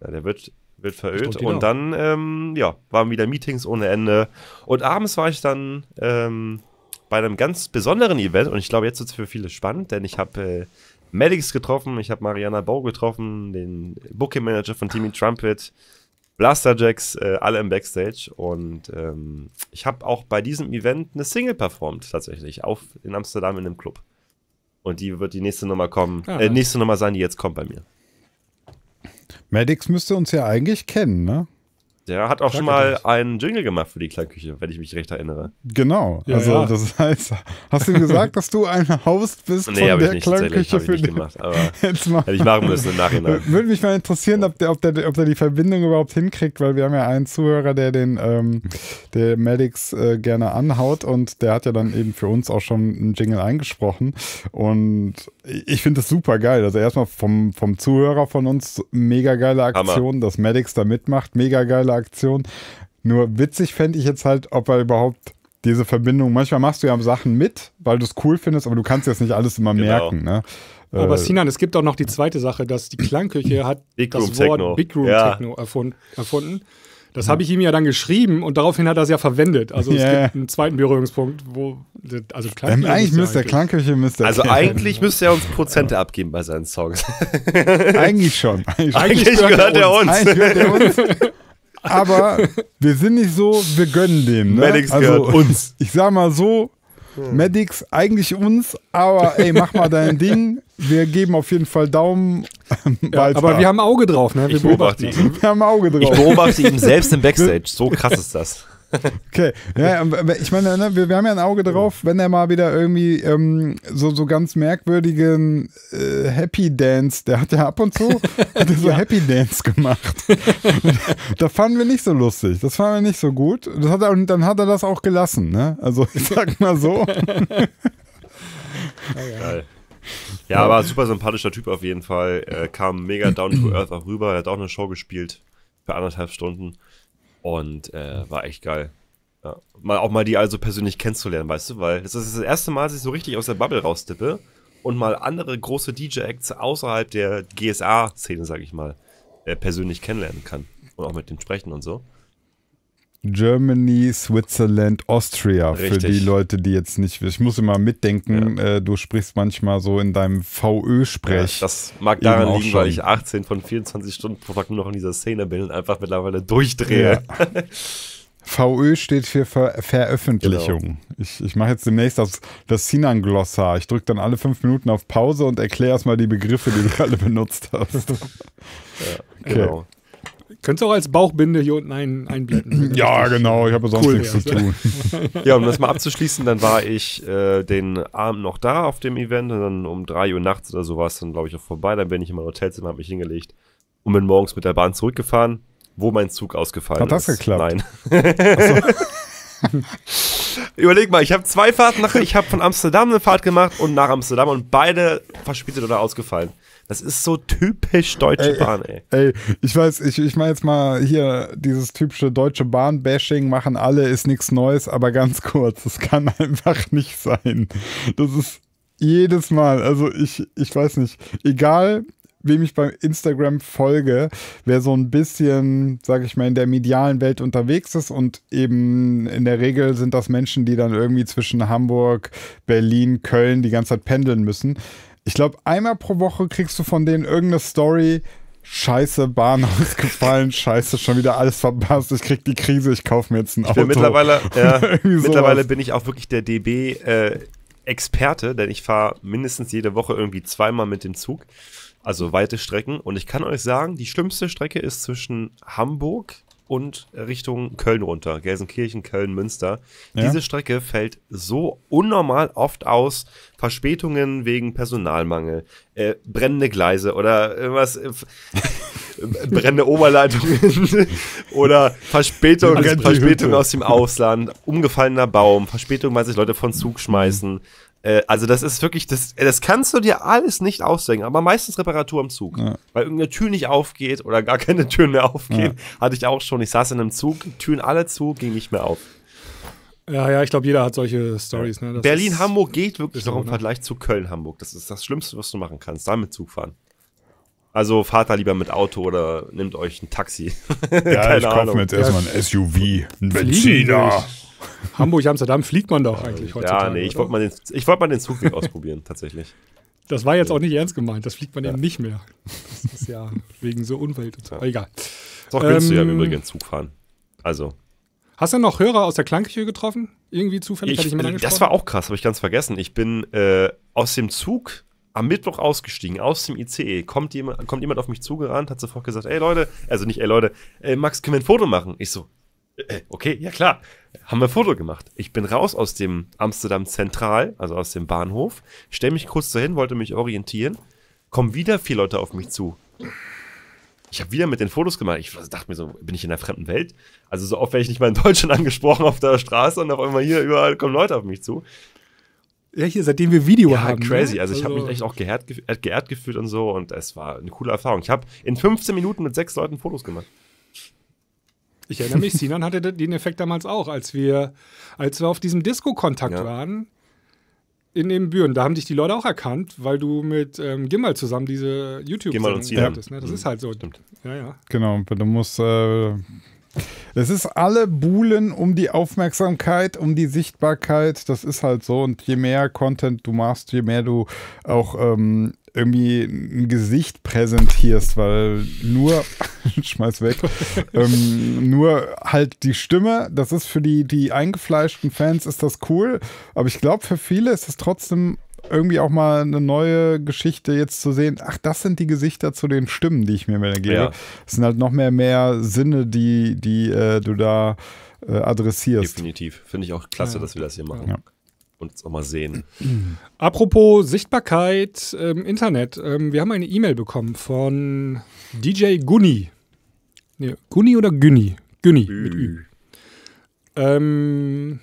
S2: Ja, der wird, wird verölt.
S3: die
S2: Und dann, ähm, ja, waren wieder Meetings ohne Ende. Und abends war ich dann ähm, bei einem ganz besonderen Event. Und ich glaube, jetzt wird es für viele spannend, denn ich habe äh, Maddox getroffen, ich habe Mariana Bau getroffen, den Booking Manager von Timmy Trumpet, Blaster Jacks, äh, alle im Backstage. Und ähm, ich habe auch bei diesem Event eine Single performt, tatsächlich, auf, in Amsterdam in einem Club. Und die wird die nächste Nummer kommen,
S3: Ah,
S2: äh, nächste Nummer sein, die jetzt kommt bei mir.
S4: Maddox müsste uns ja eigentlich kennen, ne?
S2: Der hat auch schon mal einen Jingle gemacht für die Kleinküche, wenn ich mich recht erinnere.
S4: Genau.
S3: Ja,
S4: also
S3: ja.
S4: das heißt, hast du ihm gesagt, dass du ein Host bist
S2: Nee,
S4: von
S2: habe ich
S4: der
S2: nicht
S4: Klangküche
S2: habe ich
S4: für
S2: nicht gemacht, aber
S4: jetzt mal.
S2: hätte ich machen müssen im Nachhinein.
S4: Würde mich mal interessieren, ob der, ob, der, ob der die Verbindung überhaupt hinkriegt, weil wir haben ja einen Zuhörer, der den ähm, der Maddox äh, gerne anhaut und der hat ja dann eben für uns auch schon einen Jingle eingesprochen und ich finde das super geil. Also erstmal vom, vom Zuhörer von uns mega geile Aktion, dass Maddox da mitmacht, mega geile Aktion. Nur witzig fände ich jetzt halt, ob er überhaupt diese Verbindung, manchmal machst du ja Sachen mit, weil du es cool findest, aber du kannst jetzt nicht alles immer
S2: Genau.
S4: merken. Ne?
S3: Aber
S4: Äh,
S3: Sinan, es gibt auch noch die zweite Sache, dass die Klangküche hat
S2: Big
S3: das
S2: Room
S3: Wort
S2: Techno.
S3: Big Room
S2: Ja.
S3: Techno erfund, erfunden. Das habe ich ihm ja dann geschrieben und daraufhin hat er es ja verwendet. Also es
S4: Ja.
S3: gibt einen zweiten Berührungspunkt, wo also
S4: Ähm,
S3: Klangküche
S4: eigentlich
S3: ist ja
S4: müsste der Klangküche müsste
S2: Also eigentlich müsste er uns Prozente abgeben bei seinen Songs.
S4: eigentlich schon. Eigentlich,
S2: Eigentlich gehört er uns.
S4: Eigentlich gehört er uns. Aber wir sind nicht so, wir gönnen dem. Ne?
S2: Medics gehört uns.
S4: Ich sag mal so, Medics eigentlich uns, aber ey, mach mal dein Ding. Wir geben auf jeden Fall Daumen
S3: Ja,
S4: weiter.
S3: aber wir haben ein Auge drauf, ne? Wir
S2: Ich beobachte ihn.
S4: wir haben ein Auge
S2: Ich
S4: drauf.
S2: beobachte ihn selbst im Backstage. So krass ist das.
S4: Okay, ja, ich meine, ne, wir, wir haben ja ein Auge drauf, wenn er mal wieder irgendwie ähm, so, so ganz merkwürdigen äh, Happy Dance, der hat ja ab und zu hat er so Happy Dance gemacht. da fanden wir nicht so lustig, das fanden wir nicht so gut. Das hat er, und dann hat er das auch gelassen, ne? Also ich sag mal so.
S2: Geil. Ja, aber super sympathischer Typ auf jeden Fall. Er kam mega down to earth auch rüber. Er hat auch eine Show gespielt für anderthalb Stunden. Und äh, war echt geil. Ja. Mal auch mal die also persönlich kennenzulernen, weißt du, weil das ist das erste Mal, dass ich so richtig aus der Bubble raustippe und mal andere große DJ-Acts außerhalb der GSA-Szene, sag ich mal, äh, persönlich kennenlernen kann. Und auch mit denen sprechen und so.
S4: Germany, Switzerland, Austria für
S2: Richtig.
S4: die Leute, die jetzt nicht wissen. Ich muss immer mitdenken, äh, du sprichst manchmal so in deinem VÖ-Sprech.
S2: Ja, das mag daran liegen,
S4: schon.
S2: weil ich 18 von 24 Stunden pro Tag nur noch in dieser Szene bin und einfach mittlerweile durchdrehe.
S4: VÖ steht für Ver Veröffentlichung.
S2: Genau.
S4: Ich, ich mache jetzt demnächst das, das Sinan-Glossar. Ich drücke dann alle fünf Minuten auf Pause und erkläre erstmal die Begriffe, die du gerade benutzt hast.
S2: Genau.
S3: Könntest du auch als Bauchbinde hier unten ein, einblenden.
S4: Ja, genau. Ich habe sonst
S3: Cool
S4: nichts zu
S3: wär's,
S4: tun.
S2: Ja, um das mal abzuschließen, dann war ich äh, den Abend noch da auf dem Event und dann um 3 Uhr nachts oder so war es dann, glaube ich, auch vorbei. Dann bin ich in mein Hotelzimmer, habe mich hingelegt und bin morgens mit der Bahn zurückgefahren, wo mein Zug ausgefallen
S4: Hat das
S2: ist.
S4: geklappt?
S2: Nein. Überleg mal, ich habe zwei Fahrten nach, ich habe von Amsterdam eine Fahrt gemacht und nach Amsterdam und beide verspätet oder ausgefallen. Das ist so typisch deutsche
S4: Ey,
S2: Bahn, ey.
S4: Ey, ich weiß, ich, ich meine jetzt mal hier dieses typische deutsche Bahn-Bashing machen alle, ist nichts Neues, aber ganz kurz, das kann einfach nicht sein. Das ist jedes Mal, also ich, ich weiß nicht, egal wem ich bei Instagram folge, wer so ein bisschen, sag ich mal, in der medialen Welt unterwegs ist und eben in der Regel sind das Menschen, die dann irgendwie zwischen Hamburg, Berlin, Köln die ganze Zeit pendeln müssen. Ich glaube, einmal pro Woche kriegst du von denen irgendeine Story, Scheiße, Bahn ausgefallen, Scheiße, schon wieder alles verpasst, ich krieg die Krise, ich kaufe mir jetzt ein
S2: Ich
S4: Auto.
S2: bin mittlerweile, ja, mittlerweile bin ich auch wirklich der DB-Experte, denn ich fahre mindestens jede Woche irgendwie zweimal mit dem Zug. Also weite Strecken. Und ich kann euch sagen, die schlimmste Strecke ist zwischen Hamburg und Richtung Köln runter. Gelsenkirchen, Köln, Münster.
S4: Ja.
S2: Diese Strecke fällt so unnormal oft aus. Verspätungen wegen Personalmangel, äh, brennende Gleise oder irgendwas. Äh, brennende Oberleitungen oder Verspätung, Verspätung aus dem Ausland, umgefallener Baum, Verspätung, weil sich Leute von Zug schmeißen. Äh, also das ist wirklich, das, das kannst du dir alles nicht ausdenken, aber meistens Reparatur am Zug.
S4: Ja.
S2: Weil irgendeine Tür nicht aufgeht oder gar keine Türen mehr aufgehen. Hatte ich auch schon. Ich saß in einem Zug, Türen alle zu, ging nicht mehr auf.
S3: Ja, ja, ich glaube, jeder hat solche Stories. Ne?
S2: Berlin-Hamburg geht wirklich noch
S3: so,
S2: im
S3: ne?
S2: Vergleich zu Köln-Hamburg. Das ist das Schlimmste, was du machen kannst. Damit Zug fahren. Also fahrt da lieber mit Auto oder nehmt euch ein Taxi.
S4: Ja,
S2: Keine
S4: ich kaufe
S2: Ahnung.
S4: mir jetzt erstmal ein SUV, ein
S3: Fliegen
S4: Benziner.
S3: Hamburg, Amsterdam fliegt man doch eigentlich heutzutage.
S2: Ja, nee, ich wollte mal, den- ich wollt mal den Zugweg ausprobieren, tatsächlich.
S3: Das war jetzt auch nicht ernst gemeint. Das fliegt man eben nicht mehr. Das ist ja wegen so Umwelt und so. Aber Egal.
S2: Ist auch günstiger im
S3: Ähm,
S2: Übrigen Zug fahren. Also,
S3: Hast du noch Hörer aus der Klangküche getroffen? Irgendwie zufällig?
S2: ich,
S3: ich jemand
S2: das war auch krass, habe ich ganz vergessen. Ich bin äh, aus dem Zug am Mittwoch ausgestiegen, aus dem ICE. Kommt jemand, kommt jemand auf mich zugerannt, hat sofort gesagt, ey Leute, also nicht ey Leute, ey Max, können wir ein Foto machen? Ich so, äh, okay, ja klar. Haben wir ein Foto gemacht. Ich bin raus aus dem Amsterdam Zentral, also aus dem Bahnhof, stell mich kurz dahin, wollte mich orientieren, kommen wieder vier Leute auf mich zu. Ich habe wieder mit den Fotos gemacht. Ich dachte mir so, bin ich in einer fremden Welt? Also so oft werde ich nicht mal in Deutschland angesprochen auf der Straße und auf einmal hier überall kommen Leute auf mich zu.
S3: Ja, hier, seitdem wir Video
S2: Ja,
S3: haben.
S2: crazy.
S3: ne?
S2: Also ich habe mich echt auch geehrt, äh, geehrt gefühlt und so und es war eine coole Erfahrung. Ich habe in 15 Minuten mit sechs Leuten Fotos gemacht.
S3: Ich erinnere mich, Sinan hatte den Effekt damals auch, als wir, als wir auf diesem Disco-Kontakt
S2: Ja.
S3: waren. in den Büren. Da haben dich die Leute auch erkannt, weil du mit ähm, Gimbal zusammen diese youtube
S2: Gimbal und Sinan.
S3: hattest. Ne? Das ist halt so.
S2: Stimmt.
S3: Ja, ja.
S4: Genau, du musst. Äh, es ist alle Buhlen um die Aufmerksamkeit, um die Sichtbarkeit. Das ist halt so. Und je mehr Content du machst, je mehr du auch ähm, irgendwie ein Gesicht präsentierst, weil nur, schmeiß weg, ähm, nur halt die Stimme, das ist für die, die eingefleischten Fans ist das cool, aber ich glaube für viele ist es trotzdem irgendwie auch mal eine neue Geschichte jetzt zu sehen, ach, das sind die Gesichter zu den Stimmen, die ich mir mehr gebe.
S2: Ja.
S4: Es sind halt noch mehr, mehr Sinne, die, die äh, du da äh, adressierst.
S2: Definitiv. Finde ich auch klasse,
S3: Ja.
S2: dass wir das hier machen.
S4: Ja.
S2: Und uns auch mal sehen.
S3: Apropos Sichtbarkeit im Internet. Ähm, wir haben eine E-Mail bekommen von DJ Gunni. Nee, Gunni oder Günni? Günni mit Ü. Ähm,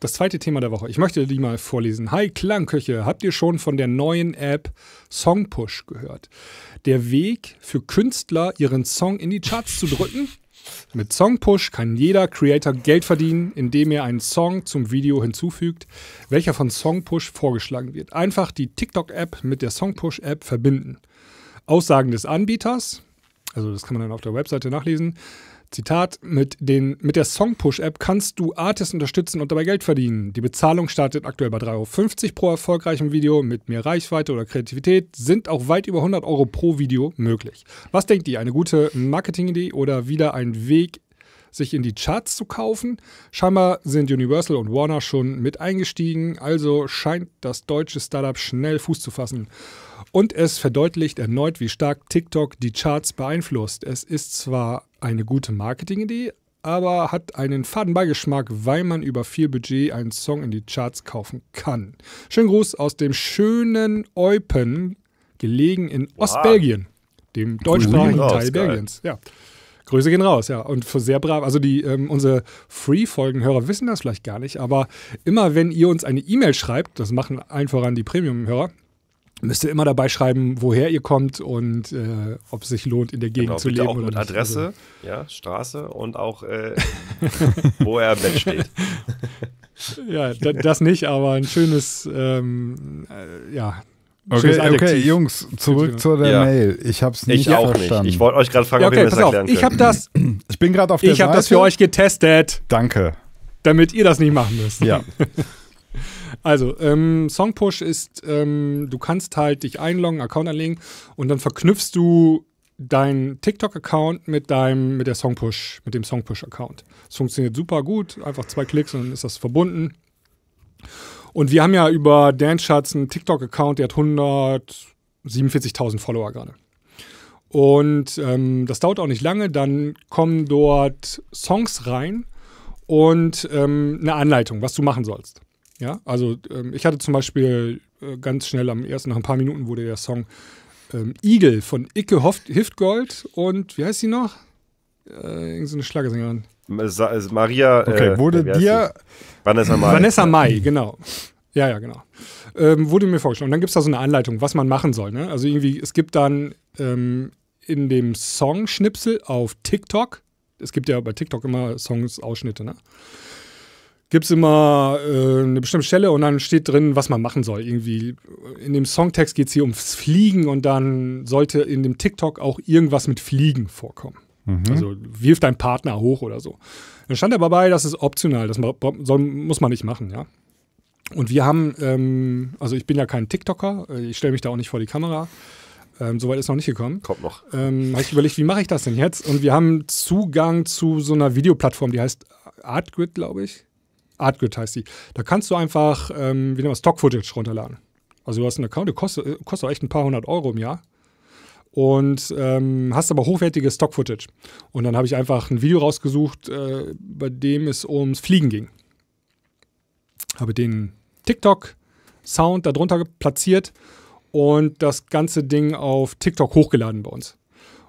S3: das zweite Thema der Woche. Ich möchte die mal vorlesen. Hi Klangköche, habt ihr schon von der neuen App Songpush gehört? Der Weg für Künstler, ihren Song in die Charts zu drücken? Mit Songpush kann jeder Creator Geld verdienen, indem er einen Song zum Video hinzufügt, welcher von Songpush vorgeschlagen wird. Einfach die TikTok-App mit der Songpush-App verbinden. Aussagen des Anbieters, also das kann man dann auf der Webseite nachlesen. Zitat, mit, den, mit der Songpush-App kannst du Artists unterstützen und dabei Geld verdienen. Die Bezahlung startet aktuell bei 3,50 Euro pro erfolgreichem Video. Mit mehr Reichweite oder Kreativität sind auch weit über 100 Euro pro Video möglich. Was denkt ihr? Eine gute Marketingidee oder wieder ein Weg, sich in die Charts zu kaufen? Scheinbar sind Universal und Warner schon mit eingestiegen, also scheint das deutsche Startup schnell Fuß zu fassen. Und es verdeutlicht erneut, wie stark TikTok die Charts beeinflusst. Es ist zwar eine gute Marketingidee, aber hat einen faden Beigeschmack, weil man über viel Budget einen Song in die Charts kaufen kann. Schönen Gruß aus dem schönen Eupen, gelegen in Ostbelgien, dem deutschsprachigen
S2: raus,
S3: Teil
S2: geil.
S3: Belgiens. Ja. Grüße gehen raus, ja. Und für sehr brav. Also die, ähm, unsere Free-Folgenhörer wissen das vielleicht gar nicht, aber immer wenn ihr uns eine E-Mail schreibt, das machen allen voran die Premium-Hörer, müsst ihr immer dabei schreiben, woher ihr kommt und äh, ob es sich lohnt, in der Gegend
S2: Genau,
S3: zu
S2: bitte
S3: leben
S2: auch
S3: oder
S2: mit
S3: nicht.
S2: Adresse, ja, Straße und auch, äh, wo er im Bett steht.
S3: Also, ja, da, das nicht, aber ein schönes, ähm, äh, ja.
S4: Okay, okay. Jungs, zurück zu der
S2: Ja.
S4: Mail. Ich hab's nicht
S2: Ich auch
S4: verstanden.
S2: nicht. Ich wollte euch gerade fragen,
S3: Ja,
S2: ob ihr
S3: okay,
S2: das
S3: pass auf.
S2: erklären
S3: Ich habe
S2: könnt.
S3: das,
S4: Ich bin gerade auf der
S3: ich habe das für euch getestet,
S4: Danke.
S3: damit ihr das nicht machen müsst.
S4: Ja.
S3: Also, ähm, Songpush ist, ähm, du kannst halt dich einloggen, Account anlegen und dann verknüpfst du deinen TikTok-Account mit deinem, mit der Songpush, mit dem Songpush-Account. Das funktioniert super gut, einfach zwei Klicks und dann ist das verbunden. Und wir haben ja über Dance Charts einen TikTok-Account, der hat 147.000 Follower gerade. Und ähm, das dauert auch nicht lange, dann kommen dort Songs rein und ähm, eine Anleitung, was du machen sollst. Ja, also ähm, ich hatte zum Beispiel äh, ganz schnell am ersten, nach ein paar Minuten wurde der Song ähm, Eagle von Icke Hoft Hiftgold und wie heißt sie noch? Äh, irgend so eine Schlagersängerin.
S2: Äh, Maria.
S4: Okay,
S2: äh,
S4: wurde dir.
S2: Vanessa Mai.
S3: Vanessa Mai, genau. Ja, ja, genau. Ähm, wurde mir vorgeschlagen. Und dann gibt es da so eine Anleitung, was man machen soll. Ne? Also irgendwie, es gibt dann ähm, in dem Song-Schnipsel auf TikTok, es gibt ja bei TikTok immer Songs-Ausschnitte, ne? Gibt es immer äh, eine bestimmte Stelle und dann steht drin, was man machen soll. Irgendwie in dem Songtext geht es hier ums Fliegen und dann sollte in dem TikTok auch irgendwas mit Fliegen vorkommen. Also wirf deinen Partner hoch oder so. Dann stand aber bei, das ist optional, das soll, muss man nicht machen, ja. Und wir haben, ähm, also ich bin ja kein TikToker, äh, ich stelle mich da auch nicht vor die Kamera. Ähm, Soweit ist noch nicht gekommen.
S2: Kommt noch.
S3: Ähm, habe ich überlegt, wie mache ich das denn jetzt? Und wir haben Zugang zu so einer Videoplattform, die heißt Artgrid, glaube ich. Artgrid heißt die. Da kannst du einfach, ähm, wie nennt man Stock-Footage runterladen. Also du hast einen Account, der kostet, äh, kostet auch echt ein paar hundert Euro im Jahr. Und ähm, hast aber hochwertiges Stock-Footage. Und dann habe ich einfach ein Video rausgesucht, äh, bei dem es ums Fliegen ging. Habe den TikTok-Sound darunter platziert und das ganze Ding auf TikTok hochgeladen bei uns.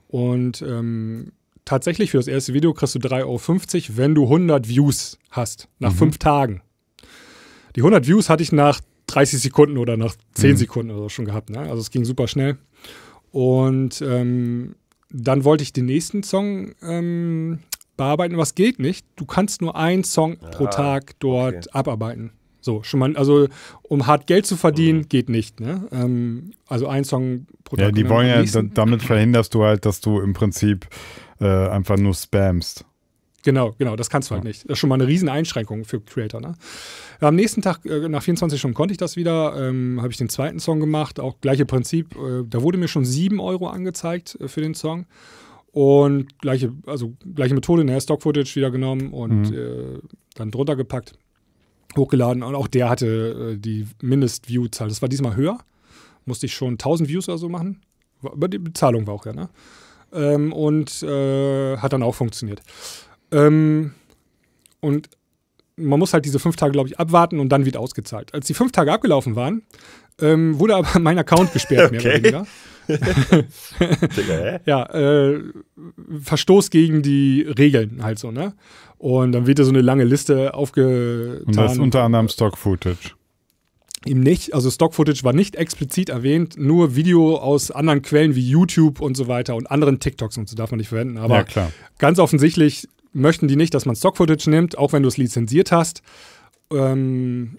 S3: Und ähm, tatsächlich für das erste Video kriegst du 3,50 Euro, wenn du 100 Views hast, nach fünf Tagen. Die 100 Views hatte ich nach 30 Sekunden oder nach 10 Sekunden oder so schon gehabt. Ne? Also es ging super schnell. Und ähm, dann wollte ich den nächsten Song ähm, bearbeiten, was geht nicht. Du kannst nur einen Song pro
S2: Ah,
S3: Tag dort
S2: okay.
S3: abarbeiten. So, schon mal, also um hart Geld zu verdienen, geht nicht. Ne? Ähm, also ein Song pro
S4: Ja,
S3: Tag.
S4: die
S3: und dann
S4: wollen ja, damit verhinderst du halt, dass du im Prinzip äh, einfach nur spamst.
S3: Genau, genau, das kannst du halt nicht. Das ist schon mal eine riesen Einschränkung für Creator. Ne? Am nächsten Tag, äh, nach 24 Stunden, konnte ich das wieder. Ähm, Habe ich den zweiten Song gemacht, auch gleiche Prinzip. Äh, da wurde mir schon 7 Euro angezeigt äh, für den Song. Und gleiche, also gleiche Methode, ne, Stock-Footage wieder genommen und äh, dann drunter gepackt, hochgeladen. Und auch der hatte äh, die Mindest-View-Zahl. Das war diesmal höher. Musste ich schon 1000 Views oder so machen. Aber die Bezahlung war auch ja, ne? Ähm, und äh, hat dann auch funktioniert. Ähm, und man muss halt diese fünf Tage, glaube ich, abwarten und dann wird ausgezahlt. Als die fünf Tage abgelaufen waren, ähm, wurde aber mein Account gesperrt, mehr oder weniger.
S2: Digga, hä?
S3: Ja, äh, Verstoß gegen die Regeln halt so, ne? Und dann wird da so eine lange Liste aufgetan.
S4: Und das ist unter anderem Stock-Footage.
S3: Ihm nicht, also Stock-Footage war nicht explizit erwähnt, nur Video aus anderen Quellen wie YouTube und so weiter und anderen TikToks und so darf man nicht verwenden. Aber
S4: ja, klar.
S3: ganz offensichtlich möchten die nicht, dass man Stock-Footage nimmt, auch wenn du es lizenziert hast. Ähm,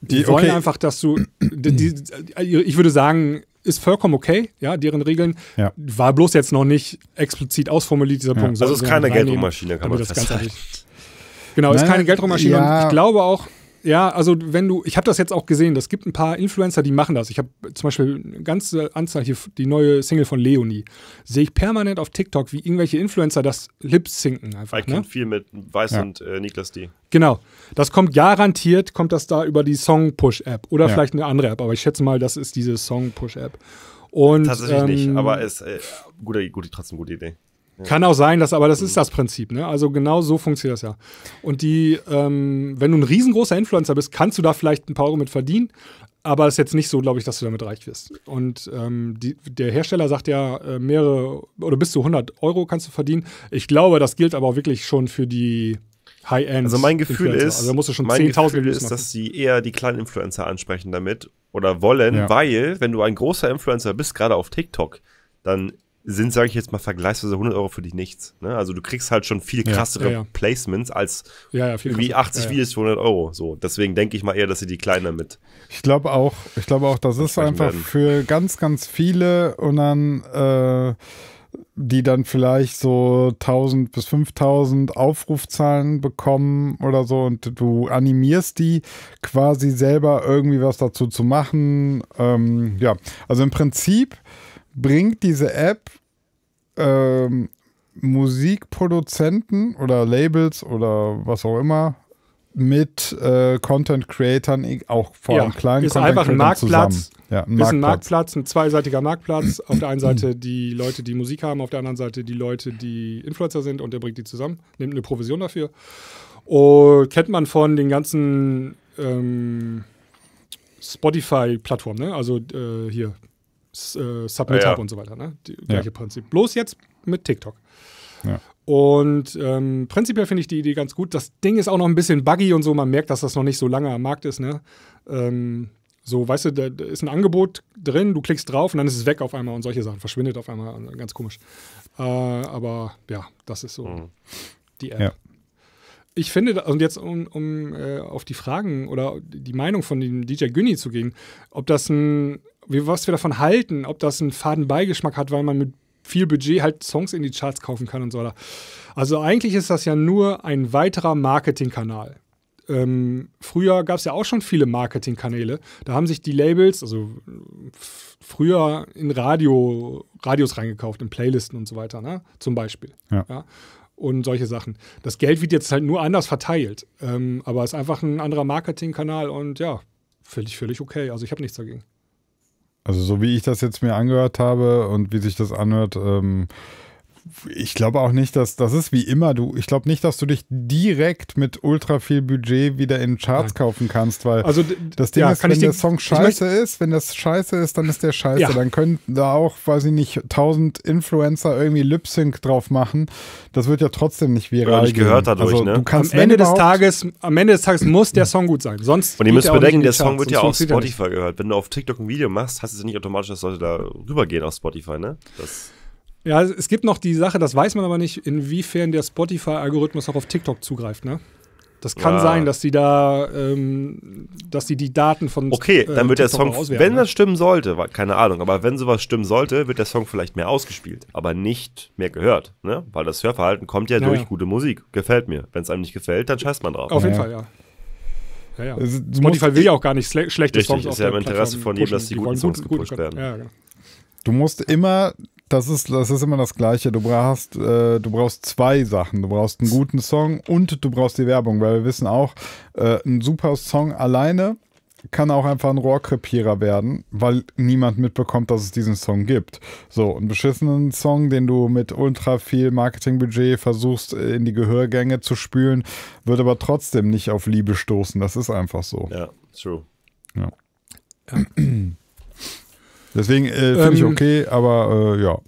S3: die,
S4: Die-
S3: wollen
S4: okay.
S3: einfach, dass du, die, die, ich würde sagen, ist vollkommen okay, ja, deren Regeln.
S4: Ja.
S3: War bloß jetzt noch nicht explizit ausformuliert, dieser
S4: Ja.
S3: Punkt.
S2: Also es ist keine
S3: reinnehmen,
S2: Geldruhmaschine, kann man
S3: das ganz
S2: festhalten.
S3: ehrlich- Genau, ist
S4: Naja,
S3: keine Gelddruckmaschine.
S4: ja.
S3: Und ich glaube auch, ja, also wenn du, ich habe das jetzt auch gesehen, es gibt ein paar Influencer, die machen das. Ich habe zum Beispiel eine ganze Anzahl hier, die neue Single von Leonie, sehe ich permanent auf TikTok, wie irgendwelche Influencer das lip-sinken einfach.
S2: Ich
S3: Ne?
S2: kenne viel mit Weiß
S4: Ja.
S2: und äh, Niklas D.
S3: Genau. Das kommt garantiert, kommt das da über die Song-Push-App oder
S4: Ja.
S3: vielleicht eine andere App, aber ich schätze mal, das ist diese Song-Push-App. Und,
S2: Tatsächlich nicht,
S3: ähm,
S2: aber ist äh, gute, gute, trotzdem gute Idee.
S3: Kann auch sein, dass, aber das ist das Prinzip, ne? Also genau so funktioniert das ja. Und die, ähm, wenn du ein riesengroßer Influencer bist, kannst du da vielleicht ein paar Euro mit verdienen, aber es ist jetzt nicht so, glaube ich, dass du damit reich wirst. Und ähm, die, der Hersteller sagt ja, äh, mehrere oder bis zu 100 Euro kannst du verdienen. Ich glaube, das gilt aber auch wirklich schon für die High-End.
S2: Also mein Gefühl
S3: Influencer.
S2: ist,
S3: also musst du schon
S2: mein
S3: 10.000
S2: Gefühl ist,
S3: machen.
S2: dass sie eher die kleinen Influencer ansprechen damit oder wollen,
S4: Ja.
S2: weil wenn du ein großer Influencer bist, gerade auf TikTok, dann sind, sage ich jetzt mal, vergleichsweise 100 Euro für dich nichts. Ne? Also du kriegst halt schon viel krassere
S3: Ja, ja.
S2: Placements als
S3: ja, ja, viel
S2: wie
S3: krasser.
S2: 80
S3: ja, ja.
S2: Videos für 100 Euro. So, deswegen denke ich mal eher, dass sie die kleinen damit.
S4: Ich glaube auch, ich glaube auch, das ist einfach
S2: werden.
S4: für ganz, ganz viele und dann, äh, die dann vielleicht so 1000 bis 5000 Aufrufzahlen bekommen oder so und du animierst die quasi selber irgendwie was dazu zu machen. Ähm, ja, also im Prinzip bringt diese App ähm, Musikproduzenten oder Labels oder was auch immer mit äh, Content Creatern, auch vor allem
S3: Ja,
S4: kleinen
S3: ist
S4: Content
S3: einfach ein Marktplatz.
S4: Ja, ein
S3: Ist ein
S4: Marktplatz.
S3: Marktplatz, ein zweiseitiger Marktplatz. Auf der einen Seite die Leute, die Musik haben, auf der anderen Seite die Leute, die Influencer sind und der bringt die zusammen, nimmt eine Provision dafür. Und kennt man von den ganzen ähm, Spotify-Plattformen, ne? also äh, hier äh, Submit
S2: Ja, ja.
S3: Hub und so weiter. Ne? Die, gleiche Prinzip. Bloß jetzt mit TikTok.
S4: Ja.
S3: Und ähm, prinzipiell finde ich die Idee ganz gut. Das Ding ist auch noch ein bisschen buggy und so. Man merkt, dass das noch nicht so lange am Markt ist. Ne? Ähm, so, weißt du, da, da ist ein Angebot drin, du klickst drauf und dann ist es weg auf einmal und solche Sachen. Verschwindet auf einmal. Ganz komisch. Äh, aber ja, das ist so
S2: Mhm.
S3: die App.
S4: Ja.
S3: Ich finde, und jetzt um, um äh, auf die Fragen oder die Meinung von dem DJ Günni zu gehen, ob das ein, wie, was wir davon halten, ob das einen faden Beigeschmack hat, weil man mit viel Budget halt Songs in die Charts kaufen kann und so weiter. Also eigentlich ist das ja nur ein weiterer Marketingkanal. Ähm, früher gab es ja auch schon viele Marketingkanäle. Da haben sich die Labels, also früher in Radio, Radios reingekauft, in Playlisten und so weiter, ne? zum Beispiel.
S4: Ja.
S3: Und solche Sachen. Das Geld wird jetzt halt nur anders verteilt. Ähm, aber es ist einfach ein anderer Marketingkanal und ja, völlig, völlig okay. Also ich habe nichts dagegen.
S4: Also so wie ich das jetzt mir angehört habe und wie sich das anhört, ähm, ich glaube auch nicht, dass das ist wie immer. Du, ich glaube nicht, dass du dich direkt mit ultra viel Budget wieder in Charts
S3: Nein.
S4: kaufen kannst, weil
S3: Also
S4: das Ding
S3: ja,
S4: ist, wenn
S3: ich
S4: der Song scheiße ist, wenn das scheiße ist, dann ist der scheiße.
S3: Ja.
S4: Dann können da auch, weiß ich nicht, tausend Influencer irgendwie Lip Sync drauf machen. Das wird ja trotzdem nicht viral
S2: Oder nicht gehört dadurch,
S4: also,
S2: ne?
S4: Du
S3: Am
S4: kannst wenn
S3: Ende des Tages, am Ende des Tages muss der Song gut sein. Sonst
S2: Und ihr müsst bedenken, der Song wird ja auf. Spotify gehört. Wenn du auf TikTok ein Video machst, heißt es ja nicht automatisch, dass Leute da rübergehen auf Spotify, ne? Das,
S3: Ja, es gibt noch die Sache, das weiß man aber nicht, inwiefern der Spotify-Algorithmus auch auf TikTok zugreift, ne? Das kann
S2: Ja.
S3: sein, dass die da, ähm, dass die die Daten von
S2: Okay,
S3: äh,
S2: dann wird der
S3: TikTok
S2: Song,
S3: auswerten,
S2: wenn
S3: ne?
S2: das stimmen sollte, keine Ahnung, aber wenn sowas stimmen sollte, wird der Song vielleicht mehr ausgespielt, aber nicht mehr gehört, ne? Weil das Hörverhalten kommt ja
S3: Ja,
S2: durch
S3: ja.
S2: gute Musik. Gefällt mir. Wenn es einem nicht gefällt, dann scheißt man drauf.
S3: Auf jeden. Fall, ja. ja, ja.
S4: Also,
S3: Spotify
S4: musst-
S3: will ja auch gar nicht schle schlechte
S2: Richtig,
S3: Songs
S2: ist
S3: auf
S2: ja
S3: der
S2: im Interesse
S3: Plattform
S2: von jedem, dass die guten
S3: wollen
S2: Songs gepusht werden.
S3: Ja, genau.
S4: Du musst immer, das ist, das ist immer das Gleiche. Du brauchst, äh, du brauchst zwei Sachen. Du brauchst einen guten Song und du brauchst die Werbung, weil wir wissen auch, äh, ein super Song alleine kann auch einfach ein Rohrkrepierer werden, weil niemand mitbekommt, dass es diesen Song gibt. So, einen beschissenen Song, den du mit ultra viel Marketingbudget versuchst äh, in die Gehörgänge zu spülen, wird aber trotzdem nicht auf Liebe stoßen. Das ist einfach so.
S2: Ja, true.
S4: Deswegen äh, finde ich
S3: Ähm,
S4: okay, aber äh, ja.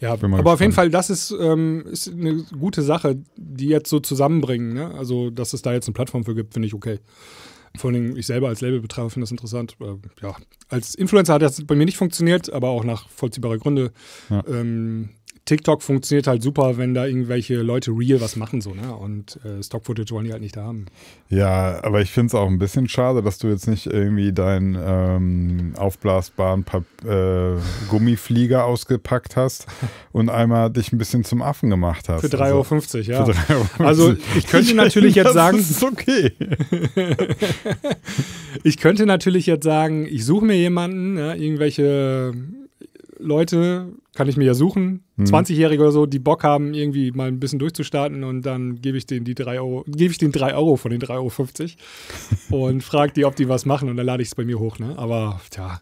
S3: Ja, aber auf jeden Fall,
S4: gespannt.
S3: das ist, ähm, ist eine gute Sache, die jetzt so zusammenbringen. Ne? Also, dass es da jetzt eine Plattform für gibt, finde ich okay. Vor allem ich selber als Labelbetreiber finde das interessant. Äh, ja, als Influencer hat das bei mir nicht funktioniert, aber auch nach vollziehbarer Gründe.
S4: Ja.
S3: Ähm, TikTok funktioniert halt super, wenn da irgendwelche Leute real was machen so, ne? Und äh, Stock-Footage wollen die halt nicht da haben.
S4: Ja, aber ich finde es auch ein bisschen schade, dass du jetzt nicht irgendwie deinen ähm, aufblasbaren Pap äh, Gummiflieger ausgepackt hast und einmal dich ein bisschen zum Affen gemacht hast.
S3: Für 3,50 Euro, ja.
S4: Also, für 3,50 Euro.
S3: Also ich könnte natürlich jetzt
S4: das
S3: sagen,
S4: ist okay.
S3: Ich könnte natürlich jetzt sagen, ich suche mir jemanden, ja, irgendwelche Leute kann ich mir ja suchen,
S4: Mhm.
S3: 20-Jährige oder so, die Bock haben, irgendwie mal ein bisschen durchzustarten und dann gebe ich denen die 3 Euro, gebe ich denen 3 Euro von den 3,50 Euro und frage die, ob die was machen und dann lade ich es bei mir hoch, ne? Aber tja,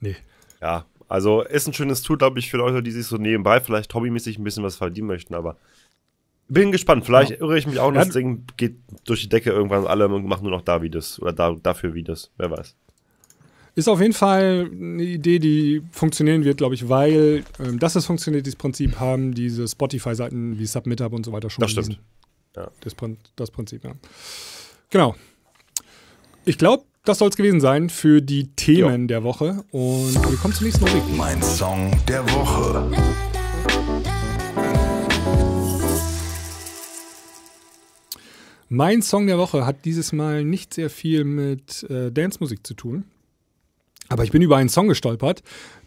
S3: nee.
S2: Ja, also ist ein schönes Tool, glaube ich, für Leute, die sich so nebenbei vielleicht hobbymäßig ein bisschen was verdienen möchten, aber bin gespannt. Vielleicht irre ich mich auch und
S3: Ja.
S2: das Ding geht durch die Decke irgendwann. Alle machen nur noch da Videos oder da, dafür Videos. Wer weiß.
S3: Ist auf jeden Fall eine Idee, die funktionieren wird, glaube ich, weil, ähm, dass es funktioniert, dieses Prinzip haben diese Spotify-Seiten wie SubmitHub und so weiter schon
S2: Das stimmt. Ja.
S3: Das, das Prinzip, ja. Genau. Ich glaube, das soll es gewesen sein für die Themen der Woche. Und wir kommen zur nächsten Rubrik.
S5: Mein Song der Woche.
S3: Mein Song der Woche hat dieses Mal nicht sehr viel mit äh, Dance-Musik zu tun. Aber ich bin über einen Song gestolpert,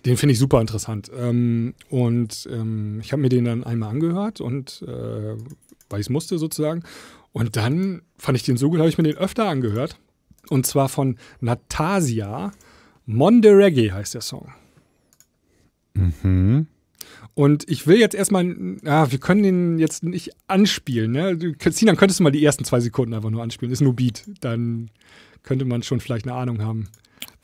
S3: den finde ich super interessant. Ähm, und ähm, ich habe mir den dann einmal angehört und äh, weil ich es musste sozusagen. Und dann fand ich den so gut, habe ich mir den öfter angehört. Und zwar von Natasia. Monde Reggae heißt der Song. Und ich will jetzt erstmal, ja, wir können den jetzt nicht anspielen, ne? Christina, könntest du mal die ersten zwei Sekunden einfach nur anspielen? Ist nur Beat. Dann könnte man schon vielleicht eine Ahnung haben,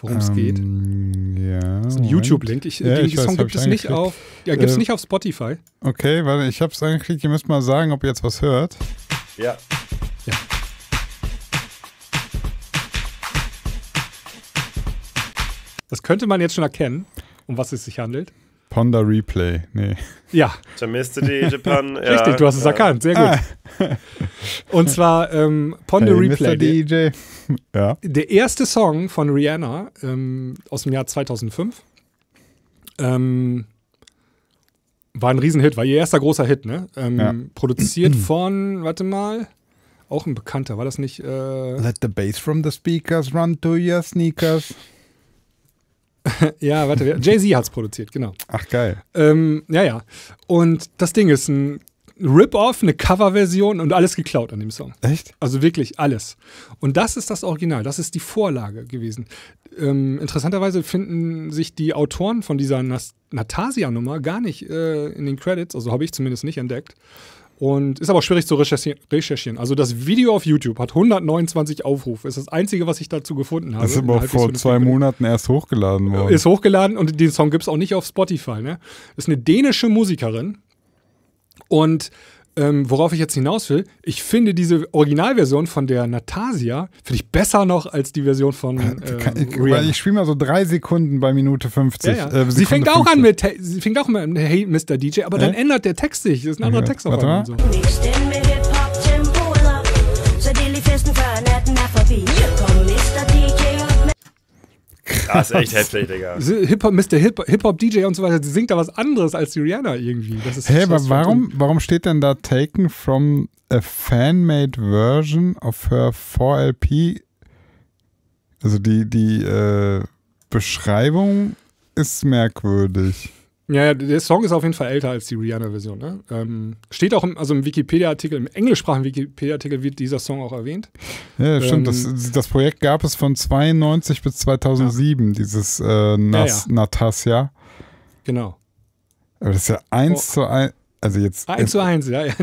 S3: worum es geht.
S4: Ähm, Ja.
S3: Das ist ein. YouTube-Link. Ich,
S4: Ja,
S3: den
S4: ich
S3: Song gibt es nicht auf, ja, gibt es
S4: Äh,
S3: nicht auf Spotify.
S4: Okay, warte, ich hab's angeklickt. Ihr müsst mal sagen, ob ihr jetzt was hört.
S2: Ja.
S3: Das könnte man jetzt schon erkennen, um was es sich handelt.
S4: Ponder Replay. Nee.
S3: Ja,
S2: die Japan. ja,
S3: richtig, du hast es
S2: ja.
S3: erkannt. Sehr gut. Und zwar ähm, Ponder
S4: Hey,
S3: Replay.
S4: DJ. Ja.
S3: der erste Song von Rihanna ähm, aus dem Jahr 2005 ähm, war ein Riesenhit, war ihr erster großer Hit, ne? Ähm,
S4: Ja.
S3: Produziert von, warte mal, auch ein Bekannter, war das nicht? Äh,
S4: Let the bass from the speakers run to your sneakers.
S3: ja, warte, Jay-Z hat es produziert, genau.
S4: Ach, geil.
S3: Ähm, ja, ja. Und das Ding ist ein Rip-Off, eine Coverversion und alles geklaut an dem Song.
S4: Echt?
S3: Also wirklich alles. Und das ist das Original, das ist die Vorlage gewesen. Ähm, interessanterweise finden sich die Autoren von dieser Nas Natasia-Nummer gar nicht äh, in den Credits, also habe ich zumindest nicht entdeckt. Und ist aber auch schwierig zu recherchieren. Also das Video auf YouTube hat 129 Aufrufe. Ist das Einzige, was ich dazu gefunden habe.
S4: Das ist aber auch vor zwei
S3: Qualität.
S4: Monaten erst hochgeladen worden.
S3: Ist hochgeladen und den Song gibt es auch nicht auf Spotify. Ne? Ist eine dänische Musikerin. Und ähm, worauf ich jetzt hinaus will, ich finde diese Originalversion von der Natasia finde ich besser noch als die Version von ähm,
S4: Kann, ich, ich spiele mal so drei Sekunden bei Minute 50.
S3: ja, ja.
S4: äh,
S3: sie fängt auch
S4: 50.
S3: an mit, sie fängt auch mit Hey Mr. DJ, aber dann
S4: Äh?
S3: ändert der Text sich. Das ist ein anderer
S4: Okay,
S3: Text auf
S4: warte
S3: einmal. So.
S2: Das ist echt heftig, Digga.
S3: Hip-Hop, Mr. Hip- Hip-Hop-DJ und so weiter, die singt da was anderes als die Rihanna irgendwie. Das ist das
S4: aber warum, warum steht denn da taken from a fan-made version of her 4LP? Also die, die äh, Beschreibung ist merkwürdig.
S3: Ja, ja, der Song ist auf jeden Fall älter als die Rihanna-Version. Ne? Ähm, steht auch im, also im Wikipedia-Artikel, im englischsprachigen Wikipedia-Artikel wird dieser Song auch erwähnt.
S4: Ja, stimmt.
S3: Ähm,
S4: das, das Projekt gab es von 92 bis 2007, dieses äh, Nas,
S3: Ja,
S4: Natasja.
S3: Genau.
S4: Aber das ist ja eins
S3: Oh.
S4: zu eins. Also jetzt.
S3: Eins zu eins, ja. ja.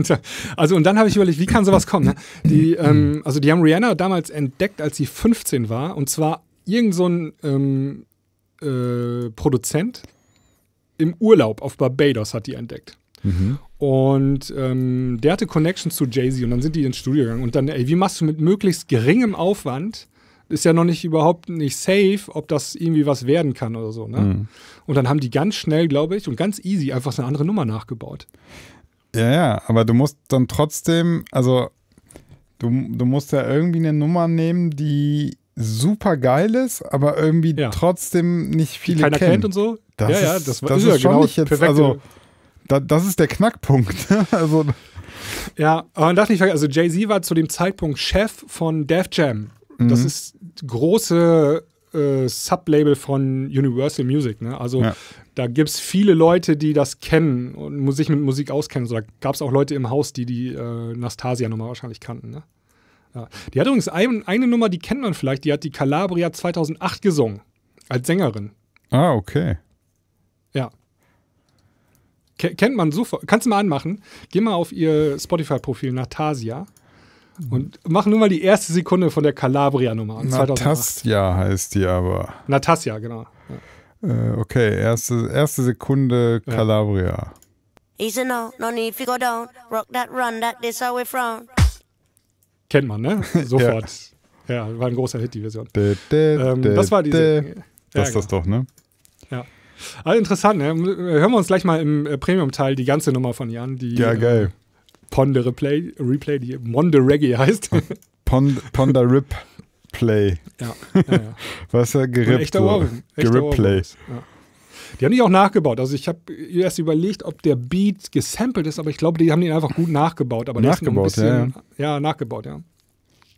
S3: Also und dann habe ich überlegt, wie kann sowas kommen? Ne? Die, ähm, also die haben Rihanna damals entdeckt, als sie 15 war. Und zwar irgend so ein ähm, äh, Produzent im Urlaub auf Barbados hat die entdeckt.
S4: Mhm.
S3: Und ähm, der hatte Connections zu Jay-Z und dann sind die ins Studio gegangen. Und dann, ey, wie machst du mit möglichst geringem Aufwand? Ist ja noch nicht überhaupt nicht safe, ob das irgendwie was werden kann oder so. Ne?
S4: Mhm.
S3: Und dann haben die ganz schnell, glaube ich, und ganz easy einfach so eine andere Nummer nachgebaut.
S4: Ja, ja, aber du musst dann trotzdem, also du, du musst ja irgendwie eine Nummer nehmen, die super geil ist, aber irgendwie
S3: Ja.
S4: trotzdem nicht viele
S3: Keiner
S4: kennen.
S3: kennt und so.
S4: Das
S3: ja, ja,
S4: ist-
S3: das war
S4: das
S3: ja
S4: ist schon
S3: genau
S4: nicht jetzt-
S3: perfekte-
S4: also- Da, das ist der Knackpunkt. also,
S3: Ja, aber man darf nicht vergessen, also Jay-Z war zu dem Zeitpunkt Chef von Def Jam.
S4: Mhm.
S3: Das ist große äh, Sublabel von Universal Music. Ne? Also
S4: Ja.
S3: da gibt es viele Leute, die das kennen und sich mit Musik auskennen. So, da gab es auch Leute im Haus, die die äh, Nastasia-Nummer wahrscheinlich kannten. Ne? Ja. Die hat übrigens ein, eine Nummer, die kennt man vielleicht, die hat die Calabria 2008 gesungen. Als Sängerin.
S4: ah, okay.
S3: Ja. Ke- kennt man sofort. Kannst du mal anmachen. Geh mal auf ihr Spotify-Profil Natasia und mach nur mal die erste Sekunde von der Calabria-Nummer an. 2008.
S4: Natasja heißt die aber.
S3: Natasia, genau. Ja.
S4: Äh, okay, erste, erste Sekunde
S3: Ja.
S4: Calabria.
S6: Easy no, no need to go down. Rock that run, that this how we frown.
S3: Kennt man, ne? Sofort. ja. war ein großer Hit, die Version.
S4: Dä, dä,
S3: Ähm,
S4: dä,
S3: das war diese. Ja,
S4: Das ist das
S3: genau.
S4: doch, ne?
S3: Also interessant, ne? Hören wir uns gleich mal im äh, Premium-Teil die ganze Nummer von Jan, die
S4: Ja, geil.
S3: Äh, Ponde Replay, Replay, die Monde Reggae heißt.
S4: Pond, Ponda Rip Play.
S3: ja, ja, ja.
S4: Was ja gerippt.
S3: echter
S4: so. Gerippt Play.
S3: Ja. Die haben die auch nachgebaut. Also ich habe erst überlegt, ob der Beat gesampelt ist, aber ich glaube, die haben den einfach gut nachgebaut. Aber
S4: Nachgebaut,
S3: ein bisschen, ja, nachgebaut, ja.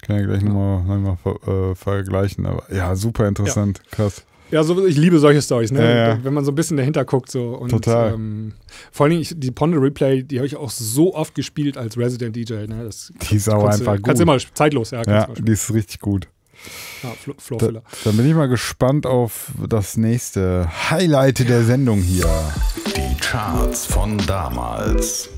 S4: Kann ja gleich nochmal noch mal ver, äh, vergleichen. Aber ja, super interessant. Krass.
S3: Ja, so, ich liebe solche Stories, ne?
S4: Ja, ja.
S3: Wenn man so ein bisschen dahinter guckt. So, und,
S4: Total.
S3: Ähm, vor allen Dingen, ich, die Ponde Replay, die habe ich auch so oft gespielt als Resident DJ. Ne? Das
S4: Die ist aber
S3: kannst du-
S4: einfach
S3: Kannst
S4: gut.
S3: immer zeitlos, ja.
S4: Ja, die ist richtig gut.
S3: ja Flo-
S4: Da,
S3: Floorfiller.
S4: dann bin ich mal gespannt auf das nächste Highlight der Sendung hier.
S5: Die Charts von damals.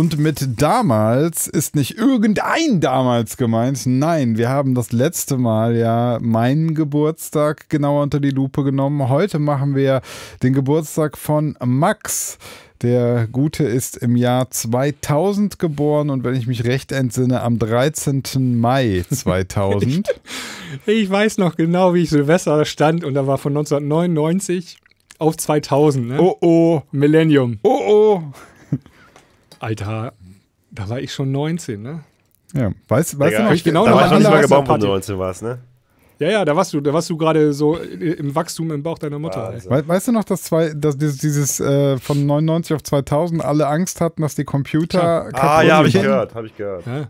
S4: Und mit damals ist nicht irgendein damals gemeint. Nein, wir haben das letzte Mal ja meinen Geburtstag genauer unter die Lupe genommen. Heute machen wir den Geburtstag von Max. Der Gute ist im Jahr 2000 geboren und wenn ich mich recht entsinne, am 13. Mai 2000.
S3: Ich weiß noch genau, wie ich Silvester da stand und da war von 1999 auf 2000, ne?
S4: oh oh,
S3: Millennium.
S4: oh oh.
S3: Alter, da war ich schon 19, ne?
S4: Ja, weißt, weißt
S2: Digga,
S4: du noch,
S3: ich genau
S2: da
S3: noch
S2: war ich nicht mal geboren,
S3: Party.
S2: du 19 warst, ne?
S3: Ja, ja, da warst du, da warst du gerade so im Wachstum im Bauch deiner Mutter.
S4: We weißt du noch, dass, zwei, dass dieses, dieses äh, von 99 auf 2000 alle Angst hatten, dass die Computer
S2: Ah, ja, habe ich gehört, habe ich gehört.
S3: Ja,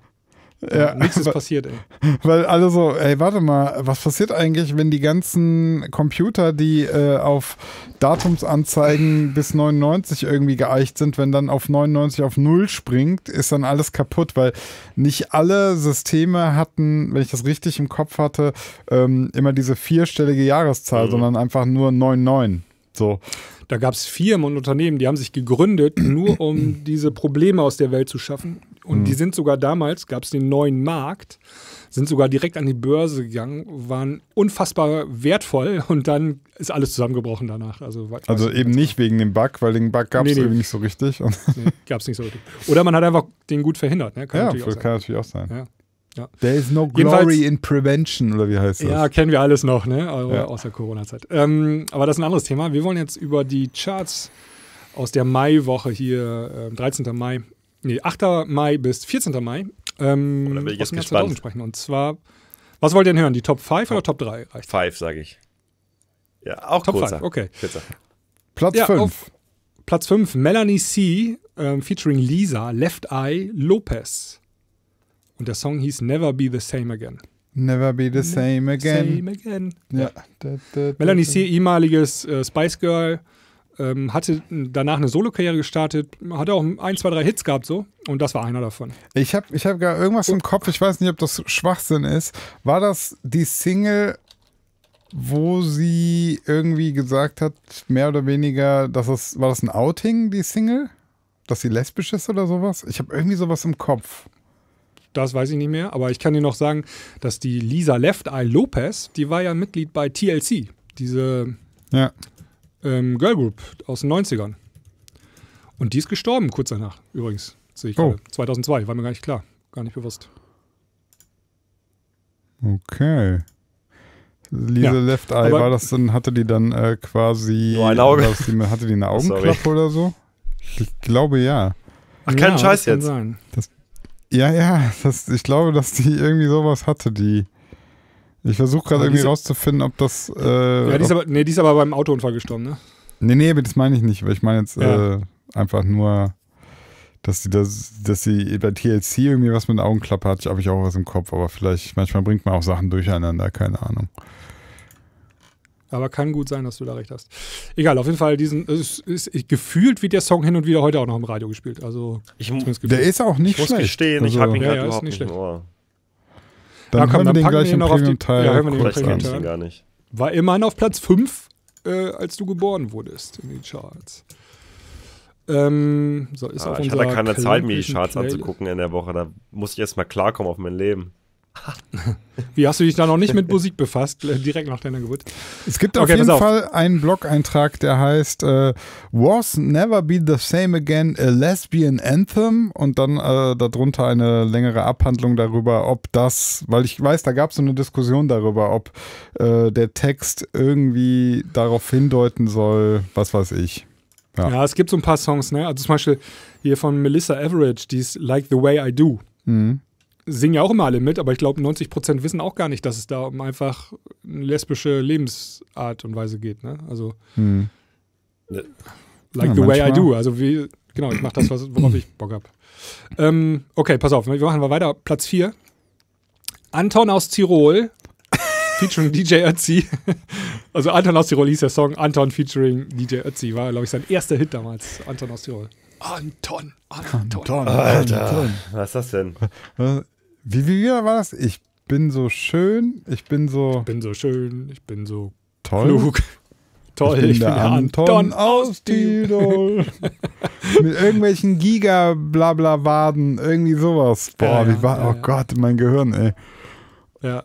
S4: Ja,
S3: nichts ist passiert, ey.
S4: weil alle so, ey, warte mal, was passiert eigentlich, wenn die ganzen Computer, die äh, auf Datumsanzeigen bis 99 irgendwie geeicht sind, wenn dann auf 99 auf 0 springt, ist dann alles kaputt, weil nicht alle Systeme hatten, wenn ich das richtig im Kopf hatte, ähm, immer diese vierstellige Jahreszahl, sondern einfach nur 99. So.
S3: Da gab es Firmen und Unternehmen, die haben sich gegründet, nur um diese Probleme aus der Welt zu schaffen. Und die sind sogar damals, gab es den neuen Markt, sind sogar direkt an die Börse gegangen, waren unfassbar wertvoll und dann ist alles zusammengebrochen danach. Also,
S4: Also eben nicht wegen dem Bug, weil den Bug gab es
S3: Nee, nee.
S4: irgendwie nicht so richtig.
S3: Nee, gab es nicht so richtig. Oder man hat einfach den gut verhindert. Ne? Kann
S4: ja,
S3: natürlich
S4: kann natürlich auch sein.
S3: Ja. Ja.
S4: There is no
S3: Jedenfalls-
S4: glory in prevention, oder wie heißt das?
S3: Ja, kennen wir alles noch, ne? Aber
S4: Ja.
S3: Aus der Corona-Zeit. Ähm, aber das ist ein anderes Thema. Wir wollen jetzt über die Charts aus der Maiwoche hier, ähm, 13. Mai, nee, 8. Mai bis 14. Mai, ähm,
S2: Oh, da bin ich
S3: aus
S2: jetzt gespannt.
S3: 2000 sprechen. Und zwar Was wollt ihr denn hören? Die Top 5 oder Top 3? Reicht.
S2: Five, sage ich. Ja, auch
S3: Top
S2: kurzer.
S3: five, okay.
S2: Kürzer.
S4: Platz
S3: Ja,
S4: 5.
S3: auf Platz 5, Melanie C. Ähm, featuring Lisa, Left Eye, Lopez. Und der Song hieß Never Be the Same Again.
S4: Never be the same again.
S3: Same again.
S4: Ja. Da, da, da,
S3: Melanie. C., ehemaliges äh, Spice Girl, ähm, hatte danach eine Solokarriere gestartet, hatte auch ein, zwei, drei Hits gehabt so und das war einer davon.
S4: Ich habe ich hab gar irgendwas im Kopf, ich weiß nicht, ob das Schwachsinn ist. War das die Single, wo sie irgendwie gesagt hat, mehr oder weniger, dass es, war das ein Outing, die Single? Dass sie lesbisch ist oder sowas? Ich habe irgendwie sowas im Kopf.
S3: Das weiß ich nicht mehr, aber ich kann dir noch sagen, dass die Lisa Left Eye Lopez, die war ja Mitglied bei TLC, diese
S4: Ja.
S3: Ähm, Girl Group aus den 90ern. Und die ist gestorben kurz danach, übrigens. Sehe ich
S4: Oh.
S3: gerade. 2002, war mir gar nicht klar, gar nicht bewusst.
S4: Okay. Lisa
S3: Ja,
S4: Left Eye, war das dann, hatte die dann äh, quasi.
S2: Nur ein Auge.
S4: das die, hatte die eine. Augenklappe oder so? Ich glaube ja.
S2: Ach, keinen
S3: Ja,
S2: Scheiß
S3: das kann
S2: jetzt.
S3: Sein.
S4: Ja, ja, das, ich glaube, dass die irgendwie sowas hatte, die. Ich versuche gerade irgendwie rauszufinden, ob das. Äh,
S3: Ja, die ist, aber, nee, die ist aber beim Autounfall gestorben, ne?
S4: nee, nee, das meine ich nicht, weil ich meine jetzt
S3: Ja.
S4: äh, einfach nur, dass sie das, dass sie bei TLC irgendwie was mit Augenklappe hat, habe ich auch was im Kopf, aber vielleicht, manchmal bringt man auch Sachen durcheinander, keine Ahnung.
S3: Aber kann gut sein, dass du da recht hast. Egal, auf jeden Fall, diesen, es ist, ist, gefühlt wird der Song hin und wieder heute auch noch im Radio gespielt. Also,
S2: Ich
S4: Der ist auch nicht
S2: ich muss
S4: schlecht.
S2: gestehen, ich
S4: Also,
S2: habe ihn
S3: Ja,
S2: gerade
S3: ja,
S2: überhaupt
S3: nicht
S2: nicht im Ohr.
S4: Dann
S3: Ja, komm,
S4: hören wir
S3: dann
S4: den
S3: packen wir
S4: gleich im
S3: noch auf die-
S4: Premium-Teil
S3: ja, hören wir den im
S2: Vielleicht
S3: Premium Teil.
S2: gar nicht.
S3: war immerhin auf Platz 5, äh, als du geboren wurdest in den Charts. Ähm, so ist
S2: Ah,
S3: auf
S2: ich hatte keine Zeit, mir die Charts
S3: Playlist.
S2: anzugucken in der Woche. Da musste ich erst mal klarkommen auf mein Leben.
S3: Wie hast du dich da noch nicht mit Musik befasst, äh, direkt nach deiner Geburt?
S4: Es gibt auf
S3: Okay,
S4: jeden
S3: auf.
S4: Fall einen Blog-Eintrag, der heißt äh, Was Never Be the Same Again a Lesbian Anthem und dann äh, darunter eine längere Abhandlung darüber, ob das, weil ich weiß, da gab es so eine Diskussion darüber, ob äh, der Text irgendwie darauf hindeuten soll, was weiß ich. Ja.
S3: Ja. es gibt so ein paar Songs, ne? Also zum Beispiel hier von Melissa Everidge, die ist Like the Way I Do.
S4: Mhm.
S3: Singen ja auch immer alle mit, aber ich glaube, 90% wissen auch gar nicht, dass es da um einfach eine lesbische Lebensart und Weise geht, ne? Also,
S4: Mhm.
S3: like
S4: Ja,
S3: the way I
S4: manchmal.
S3: do. Also, wie, genau, ich mache das, worauf ich Bock habe. Ähm, okay, pass auf, wir machen mal weiter. Platz 4. Anton aus Tirol, featuring DJ Ötzi. Also, Anton aus Tirol hieß der Song. Anton featuring DJ Ötzi war, glaube ich, sein erster Hit damals. Anton aus Tirol. Anton, Anton.
S2: Alter, was ist das denn?
S4: Wie, wie wieder war das? Ich bin so schön, ich bin so
S3: Ich bin so schön, ich bin so
S4: toll.
S3: klug. Toll,
S4: Ich bin der Anton aus Tirol. Mit irgendwelchen Giga-Blabla-Waden, irgendwie sowas. Boah,
S3: Ja,
S4: wie war,
S3: ja,
S4: oh. Gott, mein Gehirn, ey.
S3: Ja.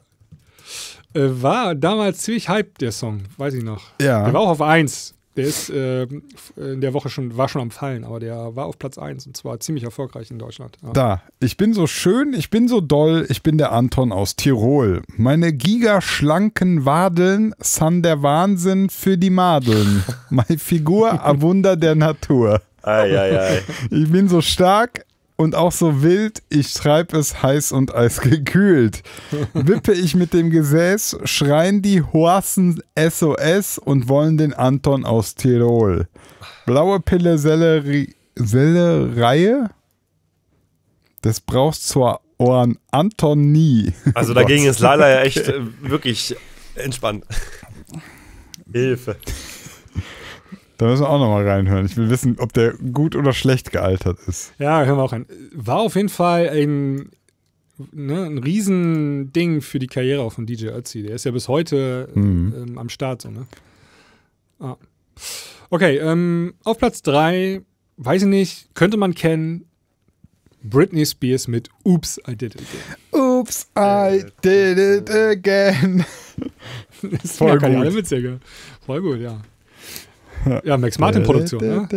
S3: Äh, war damals ziemlich hype, der Song, weiß ich noch.
S4: Ja.
S3: Der war auch auf 1. Der ist ähm, in der Woche schon, war schon am Fallen, aber der war auf Platz 1 und zwar ziemlich erfolgreich in Deutschland. Ja.
S4: Da, ich bin so schön, ich bin so doll, ich bin der Anton aus Tirol. Meine gigaschlanken Wadeln san der Wahnsinn für die Madeln. Meine Figur a Wunder der Natur.
S2: Eieiei.
S4: Ich bin so stark und auch so wild, ich treib es heiß und eisgekühlt. Wippe ich mit dem Gesäß, schreien die Horsen SOS und wollen den Anton aus Tirol. Blaue Pille Sellerie? Das brauchst zur Ohren Anton nie.
S2: Also dagegen ist Lala ja echt wirklich entspannt. Hilfe.
S4: Da müssen wir auch nochmal reinhören. Ich will wissen, ob der gut oder schlecht gealtert ist.
S3: ja, hören wir auch rein. War auf jeden Fall ein, ne, ein Riesending für die Karriere auch von DJ Ötzi. Der ist ja bis heute
S4: Mhm.
S3: ähm, am Start. So, ne? ah. Okay, ähm, auf Platz 3, weiß ich nicht, könnte man kennen, Britney Spears mit Oops, I Did It Again.
S4: Oops, I did it again.
S3: Das
S4: Voll
S3: ja,
S4: gut.
S3: Voll gut, ja. Ja, Max Martin Produktion, ne?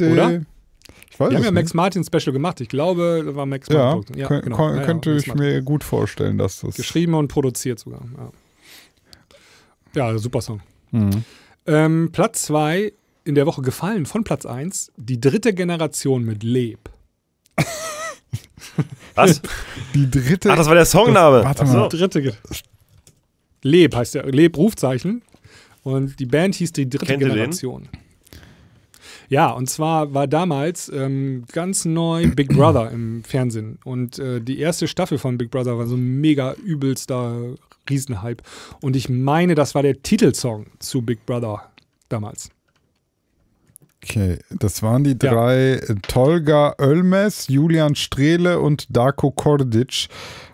S3: Oder?
S4: Ich weiß
S3: Wir haben ja Max
S4: nicht.
S3: Martin Special gemacht. Ich glaube, das war Max Martin
S4: Ja,
S3: Produktion. Ja, genau.
S4: kon-
S3: Ja,
S4: könnte ich
S3: Martin.
S4: mir gut vorstellen, dass das.
S3: Geschrieben und produziert sogar. Ja, ja super Song.
S4: Mhm.
S3: Ähm, Platz 2 in der Woche gefallen von Platz 1. Die dritte Generation mit Leb.
S2: Was?
S4: Die dritte.
S2: Ach, das war der Songname.
S4: Warte
S2: Ach
S4: mal.
S2: so.
S3: Dritte. Ge- Leb heißt der. Leb Rufzeichen. Und die Band hieß die dritte
S2: Kennt?
S3: Generation. Ja, und zwar war damals ähm, ganz neu Big Brother im Fernsehen. Und äh, die erste Staffel von Big Brother war so ein mega übelster Riesenhype. Und ich meine, das war der Titelsong zu Big Brother damals.
S4: Okay, das waren die
S3: Ja.
S4: drei äh, Tolga Ölmes, Julian Strehle und Darko Kordic.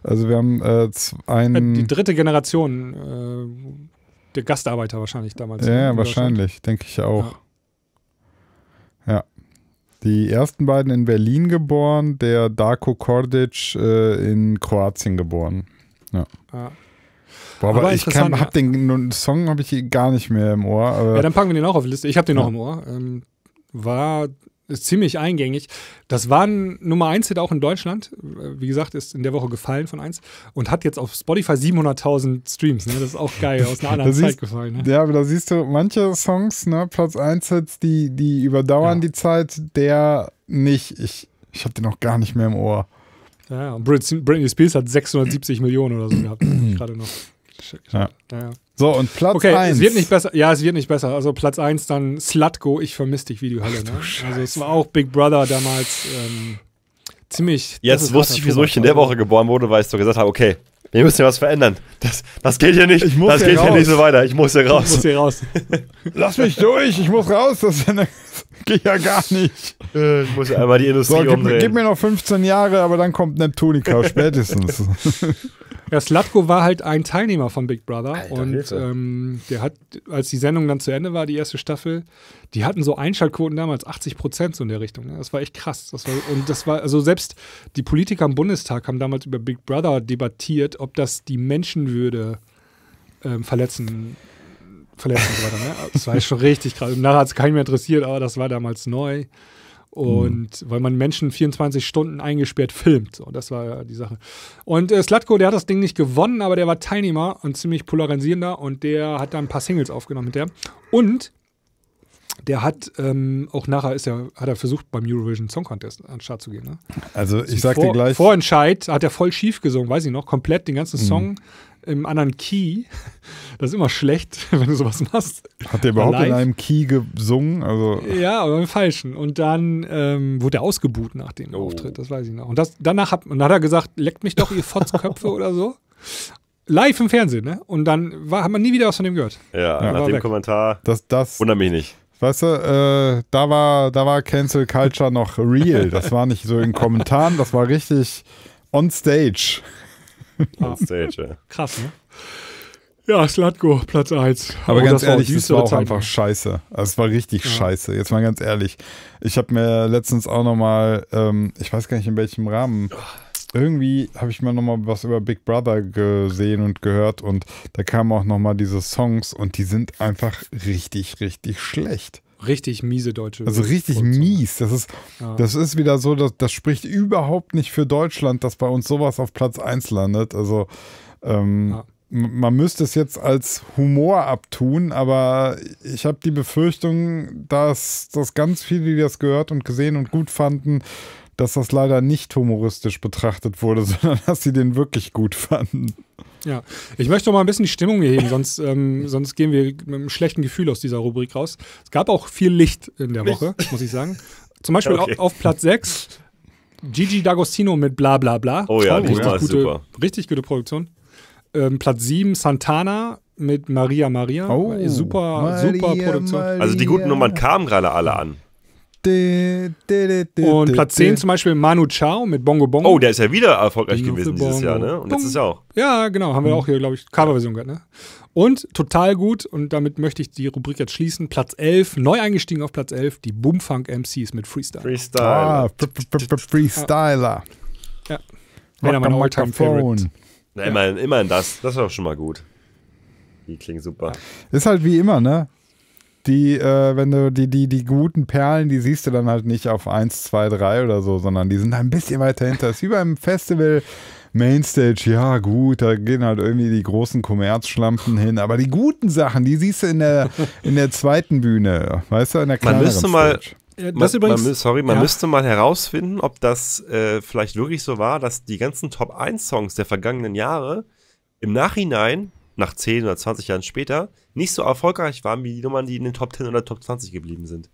S4: Also wir haben äh, z-
S3: Äh,
S4: einen.
S3: Die dritte Generation äh, der Gastarbeiter wahrscheinlich damals.
S4: ja,
S3: ne,
S4: ja, wahrscheinlich, denke ich auch. Ja. Die ersten beiden in Berlin geboren, der Darko Kordic äh, in Kroatien geboren.
S3: Ja.
S4: Boah, aber,
S3: Aber
S4: ich kann, hab den Song habe ich gar nicht mehr im Ohr.
S3: Ja, dann packen wir den auch auf die Liste. Ich habe den
S4: Ja.
S3: noch im Ohr. Ähm, war ist ziemlich eingängig. Das war ein Nummer 1 Hit auch in Deutschland. Wie gesagt, ist in der Woche gefallen von 1 und hat jetzt auf Spotify 700.000 Streams. Ne? Das ist auch geil, aus einer anderen Zeit
S4: siehst-
S3: gefallen. Ne?
S4: Ja, aber da siehst du, manche Songs, ne, Platz 1 Hits, die, die überdauern
S3: Ja.
S4: die Zeit, der nicht. Ich, ich habe den auch gar nicht mehr im Ohr.
S3: Ja, ja. Und Brit- Britney Spears hat 670 Millionen oder so gehabt. Gerade noch.
S4: Ja,
S3: ja.
S4: So, und Platz
S3: Okay,
S4: 1.
S3: es wird nicht besser. Ja, es wird nicht besser. Also Platz 1 dann Slutgo, ich vermisse dich wie die Hölle. Ne? Also es war auch Big Brother damals ähm, ziemlich.
S2: Jetzt wusste ich, wieso ich in der Woche geboren wurde, weil ich so gesagt habe, okay, wir müssen ja was verändern. Das, das geht hier nicht.
S4: Ich muss
S2: das
S4: hier
S2: geht hier
S4: raus.
S2: nicht so weiter. Ich muss hier
S3: Ich muss
S2: raus.
S3: hier raus.
S4: Lass mich durch, ich muss raus. Das, ist ja eine- geht ja gar nicht.
S2: Äh, Ich muss einmal die Industrie
S4: So, gib, mir-
S2: umdrehen.
S4: gib mir noch 15 Jahre, aber dann kommt Neptunica spätestens.
S3: Ja, Slatko war halt ein Teilnehmer von Big Brother
S2: Alter,
S3: und ähm, der hat, als die Sendung dann zu Ende war, die erste Staffel, die hatten so Einschaltquoten damals 80 Prozent so in der Richtung. Ne? Das war echt krass. Das war, und das war, also selbst die Politiker im Bundestag haben damals über Big Brother debattiert, ob das die Menschenwürde ähm, verletzen, verletzen und so weiter. Ne? Das war schon richtig krass. Nachher hat es keinen mehr interessiert, aber das war damals neu. Und weil man Menschen 24 Stunden eingesperrt filmt. So, das war ja die Sache. Und äh, Slatko, der hat das Ding nicht gewonnen, aber der war Teilnehmer und ziemlich polarisierender und der hat da ein paar Singles aufgenommen mit der. Und der hat ähm, auch nachher ist er, hat er versucht, beim Eurovision Song Contest an den Start zu gehen. Ne?
S4: Also ich sag
S3: Vor,
S4: dir gleich,
S3: Vorentscheid hat er voll schief gesungen, weiß ich noch, komplett den
S4: Mhm.
S3: ganzen Song im anderen Key. Das ist immer schlecht, wenn du sowas machst.
S4: hat der überhaupt in einem Key gesungen? Also
S3: Ja, aber im Falschen. Und dann ähm, wurde er ausgebuht nach dem
S2: Oh.
S3: Auftritt, das weiß ich noch. Und das, danach hat, und dann hat er gesagt, leckt mich doch, ihr Fotzköpfe oder so. Live im Fernsehen, ne? Und dann war, hat man nie wieder was von dem gehört.
S2: Ja,
S4: Ja.
S2: nach dem
S3: weg.
S2: Kommentar
S4: das, das,
S2: wundert mich nicht.
S4: weißt du, äh, da war, da war Cancel Culture noch real. Das war nicht so in Kommentaren, das war richtig on stage.
S2: On Stage, ja.
S3: Krass, ne? Ja, Slatko, Platz 1.
S4: Aber ganz ehrlich, das war auch einfach scheiße. Also es war richtig
S3: Ja.
S4: scheiße. Jetzt mal ganz ehrlich. Ich habe mir letztens auch noch mal, ähm, ich weiß gar nicht in welchem Rahmen, irgendwie habe ich mal noch mal was über Big Brother gesehen und gehört und da kamen auch noch mal diese Songs und die sind einfach richtig, richtig schlecht.
S3: Richtig miese deutsche.
S4: Also richtig
S3: Produktion.
S4: mies. Das ist,
S3: Ja.
S4: das ist wieder so, dass, das spricht überhaupt nicht für Deutschland, dass bei uns sowas auf Platz 1 landet. Also ähm,
S3: Ja.
S4: man müsste es jetzt als Humor abtun, aber ich habe die Befürchtung, dass, dass ganz viele, die das gehört und gesehen und gut fanden, dass das leider nicht humoristisch betrachtet wurde, sondern dass sie den wirklich gut fanden.
S3: Ja, ich möchte mal ein bisschen die Stimmung hier heben, sonst, ähm, sonst gehen wir mit einem schlechten Gefühl aus dieser Rubrik raus. Es gab auch viel Licht in der Woche, muss ich sagen. Zum Beispiel
S2: Okay.
S3: auf, auf Platz 6 Gigi D'Agostino mit Bla Bla Bla.
S2: Oh ja,
S3: richtig,
S2: war
S3: gute,
S2: super.
S3: richtig gute Produktion. Ähm, Platz 7 Santana mit Maria Maria.
S4: Oh,
S3: super, super
S4: Maria,
S3: Produktion.
S2: Also die guten Nummern kamen gerade alle an.
S3: Und Platz 10 zum Beispiel Manu Chao mit Bongo Bongo.
S2: Oh, der ist ja wieder erfolgreich
S3: Ding of
S2: gewesen
S3: the
S2: dieses Jahr,
S3: Bongo.
S2: ne? Und letztes Jahr auch.
S3: Ja, genau, haben wir auch hier, glaube ich, Coverversion gehört, ne? Und total gut, und damit möchte ich die Rubrik jetzt schließen. Platz 11, neu eingestiegen auf Platz 11, die Boomfunk MCs mit Freestyle.
S2: Freestyle.
S4: Ah, Fr- Fr- Fr- Freestyler.
S3: Einer meiner Alltime Favorite.
S4: Rock'n'Rock'n'Phone.
S2: Na, immerhin, immerhin das. Das ist doch schon mal gut. Die klingen super.
S4: Ist halt wie immer, ne? Die, äh, wenn du die, die, die guten Perlen, die siehst du dann halt nicht auf 1, 2, 3 oder so, sondern die sind ein bisschen weiter hinter. ist wie beim Festival Mainstage, ja gut, da gehen halt irgendwie die großen Kommerzschlampen hin, aber die guten Sachen, die siehst du in der, in der zweiten Bühne, weißt du, in der
S2: Man
S4: kleineren
S2: müsste mal,
S4: Stage.
S2: Man,
S3: das übrigens.
S2: man, sorry, man
S3: ja.
S2: müsste mal herausfinden, ob das äh, vielleicht wirklich so war, dass die ganzen Top 1 Songs der vergangenen Jahre im Nachhinein, nach 10 oder 20 Jahren später, nicht so erfolgreich waren wie die Nummern, die in den Top 10 oder Top 20 geblieben sind.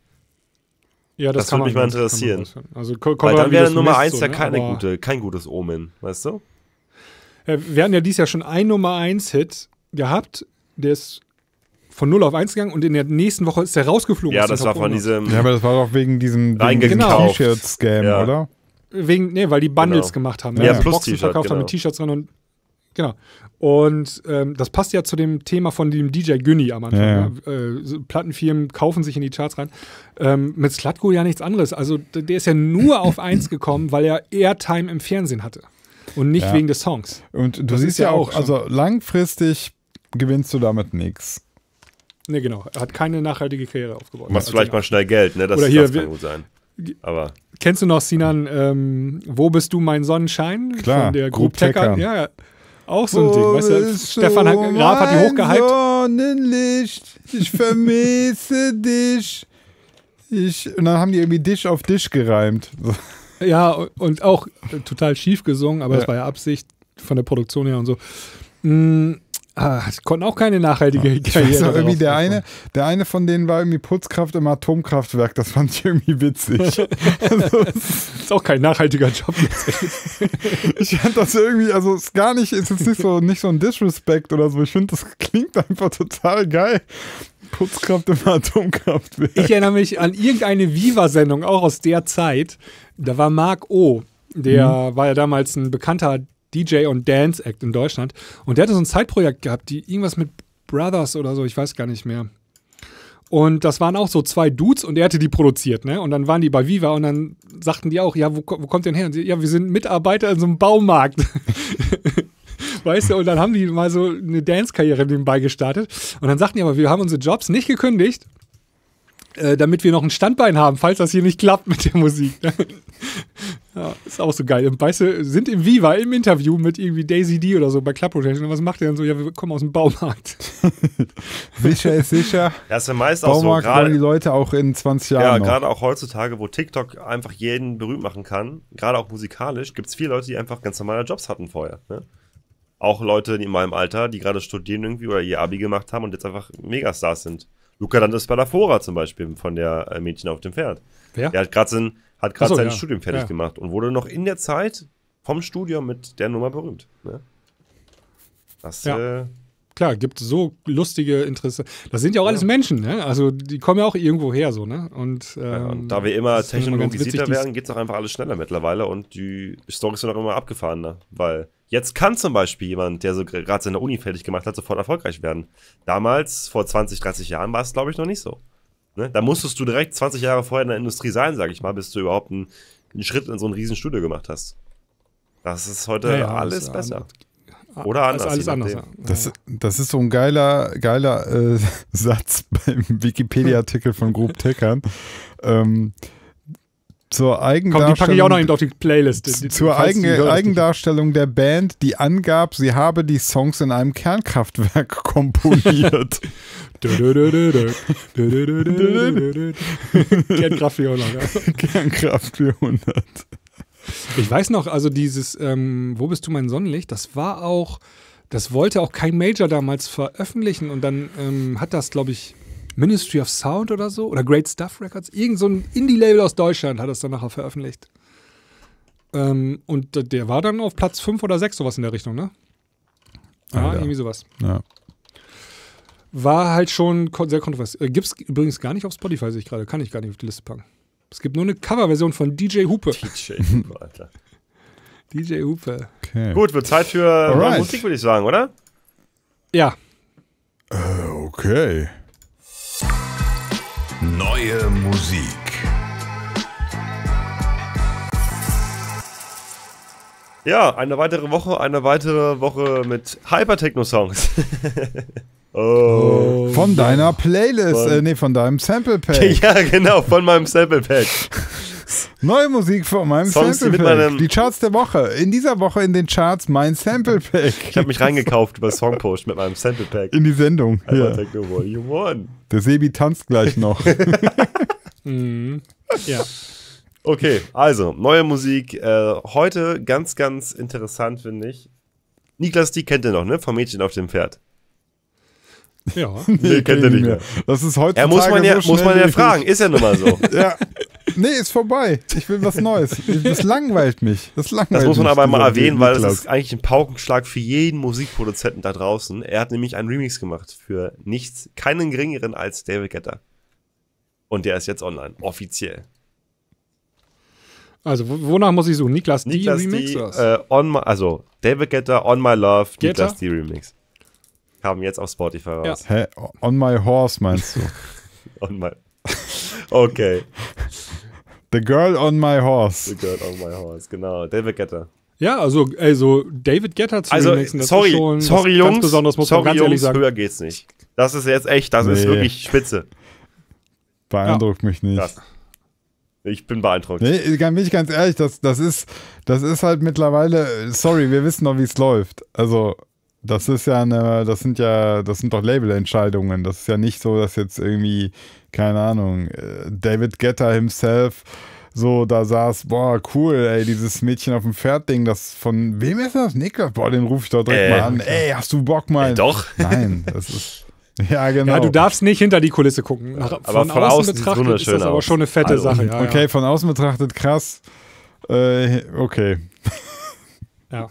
S3: Ja,
S2: Das
S3: kann
S2: würde mich mal interessieren.
S3: Also,
S2: Weil dann wäre Nummer
S3: misst,
S2: 1
S3: so,
S2: ja
S3: ne?
S2: keine
S3: Aber,
S2: gute, kein gutes Omen, weißt du?
S3: äh, Wir hatten ja dieses Jahr schon einen Nummer 1 Hit gehabt, der ist von 0 auf 1 gegangen und in der nächsten Woche ist der rausgeflogen.
S2: Ja, das war von
S3: 100.
S2: diesem.
S4: Ja, aber das war doch wegen diesem,
S2: Reingekauft.
S4: T-Shirt-Scam,
S2: Ja.
S4: oder?
S3: Wegen, nee, weil die Bundles
S2: Genau.
S3: gemacht haben.
S4: Ja,
S3: ne?
S2: plus
S3: Boxen verkauft haben
S2: genau.
S3: mit T-Shirts drin und genau. Und ähm, das passt ja zu dem Thema von dem DJ Günni am Anfang.
S4: Ja, ja.
S3: ne? Äh, so Plattenfirmen kaufen sich in die Charts rein. Ähm, mit Slatko ja nichts anderes. Also der ist ja nur auf 1 gekommen, weil er Airtime im Fernsehen hatte. Und nicht
S4: Ja.
S3: wegen des Songs.
S4: Und du
S3: Das
S4: siehst
S3: ja
S4: auch,
S3: schon-
S4: also langfristig gewinnst du damit nichts.
S3: Ne, genau. Er hat keine nachhaltige Karriere aufgebaut.
S2: Du machst
S3: Also,
S2: vielleicht mal schnell Geld, ne? Das,
S3: Oder hier,
S2: das kann gut sein. Aber
S3: Kennst du noch, Sinan, ähm, Wo bist du, mein Sonnenschein?
S4: Klar,
S3: Von der Group Tecker.
S4: Teckern.
S3: Ja, ja. Auch so ein Ding. Weißt du, Stefan hat, Raab hat die hochgehypt.
S4: Sonnenlicht, ich vermisse dich. Ich, und dann haben die irgendwie Dich auf Dich gereimt.
S3: Ja, und auch total schief gesungen, aber
S4: Ja.
S3: das war ja Absicht von der Produktion her und so. Ah, konnten auch keine nachhaltige
S4: weiß
S3: Karriere.
S4: noch, irgendwie der eine, der eine von denen war irgendwie Putzkraft im Atomkraftwerk. Das fand ich irgendwie witzig. also,
S3: ist auch kein nachhaltiger Job.
S4: ich fand das irgendwie, also es ist gar nicht, es ist nicht so, nicht so ein Disrespect oder so. Ich finde, das klingt einfach total geil. Putzkraft im Atomkraftwerk.
S3: Ich erinnere mich an irgendeine Viva-Sendung, auch aus der Zeit. Da war Marc O., der
S4: Mhm.
S3: war ja damals ein bekannter DJ und Dance-Act in Deutschland. Und der hatte so ein Zeitprojekt gehabt, die irgendwas mit Brothers oder so, ich weiß gar nicht mehr. Und das waren auch so zwei Dudes und er hatte die produziert, ne? Und dann waren die bei Viva und dann sagten die auch, ja, wo, wo kommt denn her? Sie, ja, wir sind Mitarbeiter in so einem Baumarkt. Weißt du, und dann haben die mal so eine Dance-Karriere nebenbei gestartet. Und dann sagten die aber, wir haben unsere Jobs nicht gekündigt, äh, damit wir noch ein Standbein haben, falls das hier nicht klappt mit der Musik. ja, ist auch so geil. Weißt du, sind im Viva im Interview mit irgendwie Daisy D oder so bei Club Rotation. Und was macht der dann so? Ja, wir kommen aus dem Baumarkt.
S4: Sicher ist sicher.
S2: ja, ist ja meist auch so,
S4: Baumarkt wollen die
S2: gerade
S4: Leute auch in 20
S2: ja,
S4: Jahren noch.
S2: gerade auch heutzutage, wo TikTok einfach jeden berühmt machen kann, gerade auch musikalisch, gibt es viele Leute, die einfach ganz normale Jobs hatten vorher. Ne? Auch Leute in meinem Alter, die gerade studieren irgendwie oder ihr Abi gemacht haben und jetzt einfach Megastars sind. Luca Dantes Balafora zum Beispiel von der äh, Mädchen auf dem Pferd.
S3: Wer?
S2: Der hat gerade sein, hat grad
S3: so,
S2: sein
S3: ja.
S2: Studium fertig
S3: Ja.
S2: gemacht und wurde noch in der Zeit vom Studium mit der Nummer berühmt. Ne? Das,
S3: Ja.
S2: äh,
S3: Klar, gibt so lustige Interesse. Das sind ja auch alles Menschen, ne? Also die kommen ja auch irgendwo her, so, ne? Und, ähm,
S2: ja, und da wir immer technologisierter
S3: witzig,
S2: werden, geht es auch einfach alles schneller mittlerweile und die Storys sind auch immer abgefahrener. Weil jetzt kann zum Beispiel jemand, der so gerade seine Uni fertig gemacht hat, sofort erfolgreich werden. Damals, vor 20, 30 Jahren, war es, glaube ich, noch nicht so. Ne? Da musstest du direkt 20 Jahre vorher in der Industrie sein, sage ich mal, bis du überhaupt einen, einen Schritt in so ein Riesenstudio gemacht hast. Das ist heute
S3: Ja, ja,
S2: alles besser. Oder
S3: ist
S2: anders.
S3: alles anders. Ja.
S4: Das, das ist so ein geiler, geiler äh, Satz beim Wikipedia-Artikel von Grub Teckern. Ähm, zur
S3: Komm, die packe ich auch noch
S4: Eigendarstellung,
S3: eben auf die Playlist. Die- die-
S4: zur Eigen, Eigendarstellung der Band, die angab, sie habe die Songs in einem Kernkraftwerk komponiert.
S3: Kernkraft 400. ja.
S4: Kernkraft 400.
S3: Ich weiß noch, also dieses ähm, Wo bist du mein Sonnenlicht, das war auch, das wollte auch kein Major damals veröffentlichen und dann ähm, hat das, glaube ich, Ministry of Sound oder so oder Great Stuff Records, irgend so ein Indie-Label aus Deutschland hat das dann nachher veröffentlicht. Ähm, und der war dann auf Platz 5 oder 6, sowas in der Richtung, ne? Ja,
S4: Alter.
S3: irgendwie sowas.
S4: Ja.
S3: War halt schon sehr kontrovers. Äh, gibt's übrigens gar nicht auf Spotify, sehe ich gerade. Kann ich gar nicht auf die Liste packen. Es gibt nur eine Coverversion von DJ Hupe.
S2: DJ, Alter.
S3: DJ Hupe.
S4: Okay.
S2: Gut, wird Zeit für
S4: Alright.
S2: Musik, würde ich sagen, oder?
S3: Ja,
S4: Okay.
S5: Neue Musik.
S2: Ja, eine weitere Woche, eine weitere Woche mit Hypertechno-Songs. oh.
S4: Von deiner Playlist,
S2: Von-
S4: äh, nee, von deinem Sample Pack.
S2: Ja, genau, von meinem Sample Pack.
S4: Neue Musik von meinem
S2: Songs, die
S4: Sample Pack. Die Charts der Woche. In dieser Woche in den Charts mein Sample Pack.
S2: Ich habe mich reingekauft über Songpost mit meinem Sample Pack.
S4: In die Sendung. Ja.
S2: Hypertechno Volume 1.
S4: Der Sebi tanzt gleich noch.
S3: Ja.
S2: Okay, also, neue Musik. Äh, heute ganz, ganz interessant, finde ich. Niklas, die kennt ihr noch, ne? Vom Mädchen auf dem Pferd.
S3: Ja.
S2: Nee, kennt er nicht mehr.
S4: Das ist heutzutage
S2: Ja, muss man ja,
S4: so
S2: muss man ja fragen. Ist ja nun mal so.
S4: Ja. Nee, ist vorbei. Ich will was Neues. Das langweilt mich. Das langweilt
S2: Das muss man
S4: mich,
S2: aber mal erwähnen, weil das ist eigentlich ein Paukenschlag für jeden Musikproduzenten da draußen. Er hat nämlich einen Remix gemacht für nichts, keinen geringeren als David Guetta. Und der ist jetzt online, offiziell.
S3: Also, wo- wonach muss ich suchen? Niklas D.
S2: Niklas
S3: Remix?
S2: D, äh, on my, also David Guetta, On My Love,
S3: Guetta?
S2: Niklas D Remix. Kam jetzt auf Spotify raus.
S4: Hä? On my horse meinst du?
S2: On my. Okay.
S4: The girl on my horse.
S2: The Girl on My Horse, genau. David Guetta.
S3: ja, also, also David Guetta zu
S2: Also,
S3: remixen, das
S2: sorry,
S3: ist schon
S2: sorry
S3: was
S2: Jungs,
S3: ganz Besonderes, muss
S2: sorry
S3: man ganz ehrlich
S2: Jungs,
S3: sagen.
S2: höher geht's nicht. Das ist jetzt echt, das ist
S4: Nee.
S2: wirklich spitze.
S4: Beeindruckt mich nicht.
S2: Krass. Ich bin beeindruckt.
S4: Nee, ganz- bin ich ganz ehrlich, das, das, ist, das ist halt mittlerweile, sorry, wir wissen doch, wie es läuft. Also, das ist ja eine, das sind ja, das sind doch Labelentscheidungen. Das ist ja nicht so, dass jetzt irgendwie, keine Ahnung, äh, David Guetta himself so da saß, boah, cool, ey, dieses Mädchen auf dem Pferd-Ding, das von wem ist das? Niklas? Boah, den rufe ich doch direkt
S2: Äh,
S4: mal an. Ey, hast du Bock mal?
S2: Äh, doch.
S4: Nein, das ist. Ja, genau.
S3: Ja, du darfst nicht hinter die Kulisse gucken. Nach,
S2: aber von außen sieht's
S3: betrachtet ist das aber
S2: aus.
S3: schon eine fette
S2: Also,
S3: Sache. Ja,
S4: Okay, von außen betrachtet krass. Äh, okay.
S3: Ja.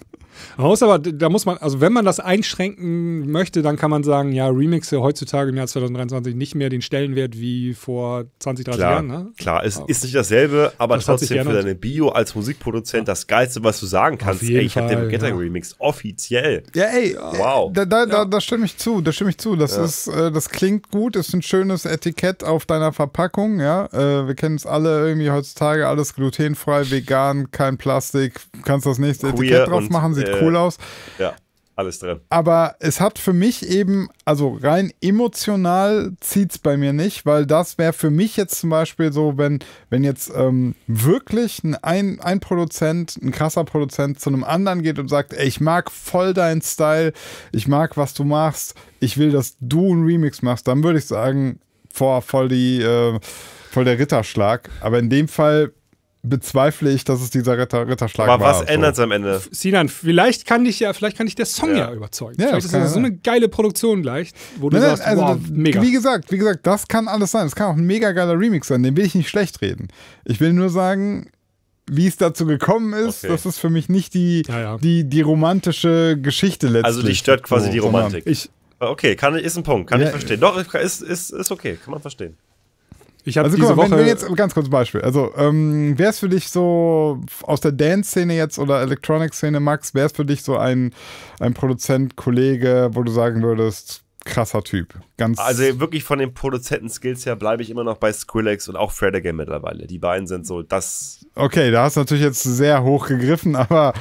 S3: Ja. Man muss aber, da muss man, also wenn man das einschränken möchte, dann kann man sagen, ja, Remixe heutzutage im Jahr 2023 nicht mehr den Stellenwert wie vor 20, 30
S2: Klar,
S3: Jahren. Ne?
S2: klar, es ist nicht dasselbe, aber
S3: Das
S2: trotzdem für deine Bio als Musikproduzent das Geilste, was du sagen kannst. Ey, ich habe den Guetta
S3: ja.
S2: Remix offiziell.
S4: Ja, ey,
S2: Wow.
S4: Da, da, da, da stimme ich zu, da stimme ich zu. Das ist, äh, das klingt gut, ist ein schönes Etikett auf deiner Verpackung, ja. Äh, wir kennen es alle irgendwie heutzutage, alles glutenfrei, vegan, kein Plastik. Kannst das nächste
S2: Queer
S4: Etikett drauf
S2: und,
S4: machen, sieht
S2: äh,
S4: cool aus.
S2: Ja, alles drin.
S4: Aber es hat für mich eben, also rein emotional zieht es bei mir nicht, weil das wäre für mich jetzt zum Beispiel so, wenn, wenn jetzt ähm, wirklich ein, ein, ein Produzent, ein krasser Produzent zu einem anderen geht und sagt, ey, ich mag voll deinen Style, ich mag, was du machst, ich will, dass du einen Remix machst, dann würde ich sagen, vor voll die, äh, voll der Ritterschlag. Aber in dem Fall bezweifle ich, dass es dieser Ritter, Ritterschlag
S2: Aber
S4: war.
S2: was
S4: so.
S2: ändert es am Ende?
S3: Sinan, vielleicht kann dich ja, vielleicht kann dich der Song ja,
S2: Ja.
S3: überzeugen.
S4: Ja,
S3: vielleicht ist das so eine geile Produktion gleich, wo du
S4: Nein, nein,
S3: sagst,
S4: also
S3: wow,
S4: das,
S3: mega.
S4: Wie gesagt, wie gesagt, das kann alles sein. Es kann auch ein mega geiler Remix sein. Den will ich nicht schlecht reden. Ich will nur sagen, wie es dazu gekommen ist,
S2: Okay.
S4: das ist für mich nicht die,
S3: Ja, ja.
S4: die, die romantische Geschichte letztlich.
S2: Also dich stört quasi
S4: So,
S2: die Romantik.
S3: Ich,
S2: Okay, kann, ist ein Punkt, kann
S4: Ja,
S2: ich verstehen. Doch, ist, ist, ist okay, kann man verstehen.
S3: Ich habe
S4: Also
S3: diese
S4: guck mal, wenn,
S3: Woche.
S4: wenn jetzt ganz kurz Beispiel. Also ähm, wäre es für dich so aus der Dance-Szene jetzt oder Electronic-Szene, Max, wäre es für dich so ein, ein Produzent, Kollege, wo du sagen würdest, krasser Typ. Ganz
S2: Also wirklich von den Produzenten-Skills her bleibe ich immer noch bei Skrillex und auch Fred Again mittlerweile. Die beiden sind so das.
S4: Okay, da hast du natürlich jetzt sehr hoch gegriffen, aber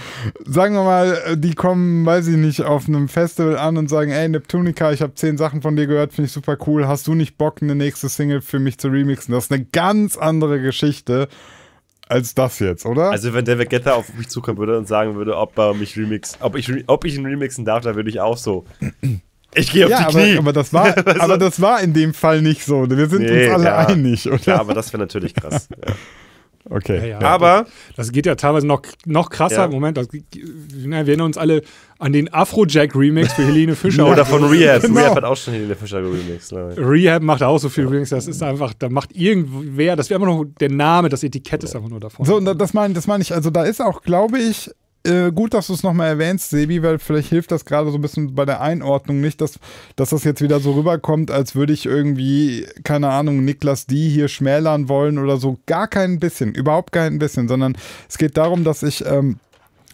S4: sagen wir mal, die kommen, weiß ich nicht, auf einem Festival an und sagen, ey, Neptunica, ich habe zehn Sachen von dir gehört, finde ich super cool. Hast du nicht Bock, eine nächste Single für mich zu remixen? Das ist eine ganz andere Geschichte als das jetzt, oder?
S2: Also wenn David Guetta auf mich zukommen würde und sagen würde, ob er mich remix, ob ich, ob ich ihn remixen darf, dann würde ich auch so. Ich gehe auf
S4: ja,
S2: die
S4: aber,
S2: Knie.
S4: aber, das war, aber das war in dem Fall nicht so. Wir sind
S2: Nee,
S4: uns alle
S2: ja.
S4: einig, oder?
S2: ja, aber das wäre natürlich krass. Ja.
S4: Okay.
S3: Ja, ja.
S2: Aber
S3: Das geht ja teilweise noch, noch krasser.
S2: Ja.
S3: Moment, das, na, wir erinnern uns alle an den Afrojack-Remix für Helene Fischer.
S2: oder von Rehab.
S4: Genau.
S2: Rehab hat auch schon Helene Fischer remixed. glaub ich.
S3: Rehab macht auch so viel Remix. Das ist einfach, da macht irgendwer, das wäre einfach nur der Name, das Etikett ist einfach nur davon.
S4: So, das meine das mein ich, also da ist auch, glaube ich, äh, gut, dass du es nochmal erwähnst, Sebi, weil vielleicht hilft das gerade so ein bisschen bei der Einordnung nicht, dass, dass das jetzt wieder so rüberkommt, als würde ich irgendwie, keine Ahnung, Niklas D hier schmälern wollen oder so. Gar kein bisschen, überhaupt kein bisschen, sondern es geht darum, dass ich. Ähm,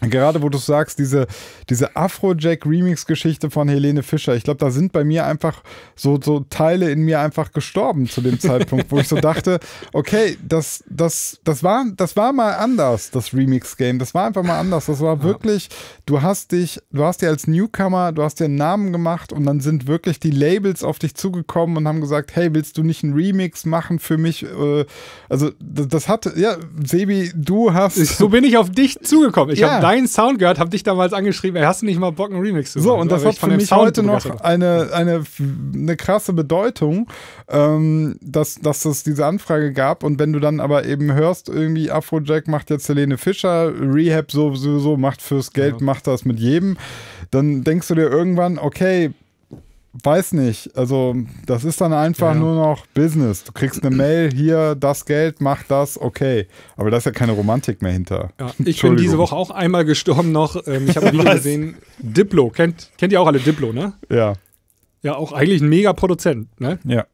S4: Gerade wo du sagst, diese, diese Afrojack-Remix-Geschichte von Helene Fischer, ich glaube, da sind bei mir einfach so, so Teile in mir einfach gestorben zu dem Zeitpunkt, wo ich so dachte, okay, das, das, das, war, das war mal anders, das Remix-Game. Das war einfach mal anders. Das war wirklich, du hast dich, du hast dir als Newcomer, du hast dir einen Namen gemacht und dann sind wirklich die Labels auf dich zugekommen und haben gesagt, hey, willst du nicht einen Remix machen für mich? Äh, Also, das, das hat, ja, Sebi, du hast.
S3: So bin ich auf dich zugekommen. Ich
S4: Ja.
S3: habe deinen Sound gehört, habe dich damals angeschrieben, ey, hast du nicht mal Bock, einen Remix zu
S4: So,
S3: machen?
S4: und das hat für mich
S3: Sound
S4: heute noch eine, eine, eine krasse Bedeutung, ähm, dass, dass es diese Anfrage gab. Und wenn du dann aber eben hörst, irgendwie Afrojack macht jetzt Helene Fischer, Rehab so, sowieso macht fürs Geld,
S3: Ja.
S4: macht das mit jedem, dann denkst du dir irgendwann, okay, weiß nicht, also das ist dann einfach
S3: Ja, ja.
S4: nur noch Business. Du kriegst eine Mail, hier, das Geld, mach das, okay. Aber da ist ja keine Romantik mehr hinter.
S3: Ja, ich bin diese Woche auch einmal gestorben noch. Ähm, ich habe ein Video gesehen. Diplo, kennt, kennt ihr auch alle Diplo, ne?
S4: Ja,
S3: Ja, auch eigentlich ein mega Produzent, ne?
S4: ja.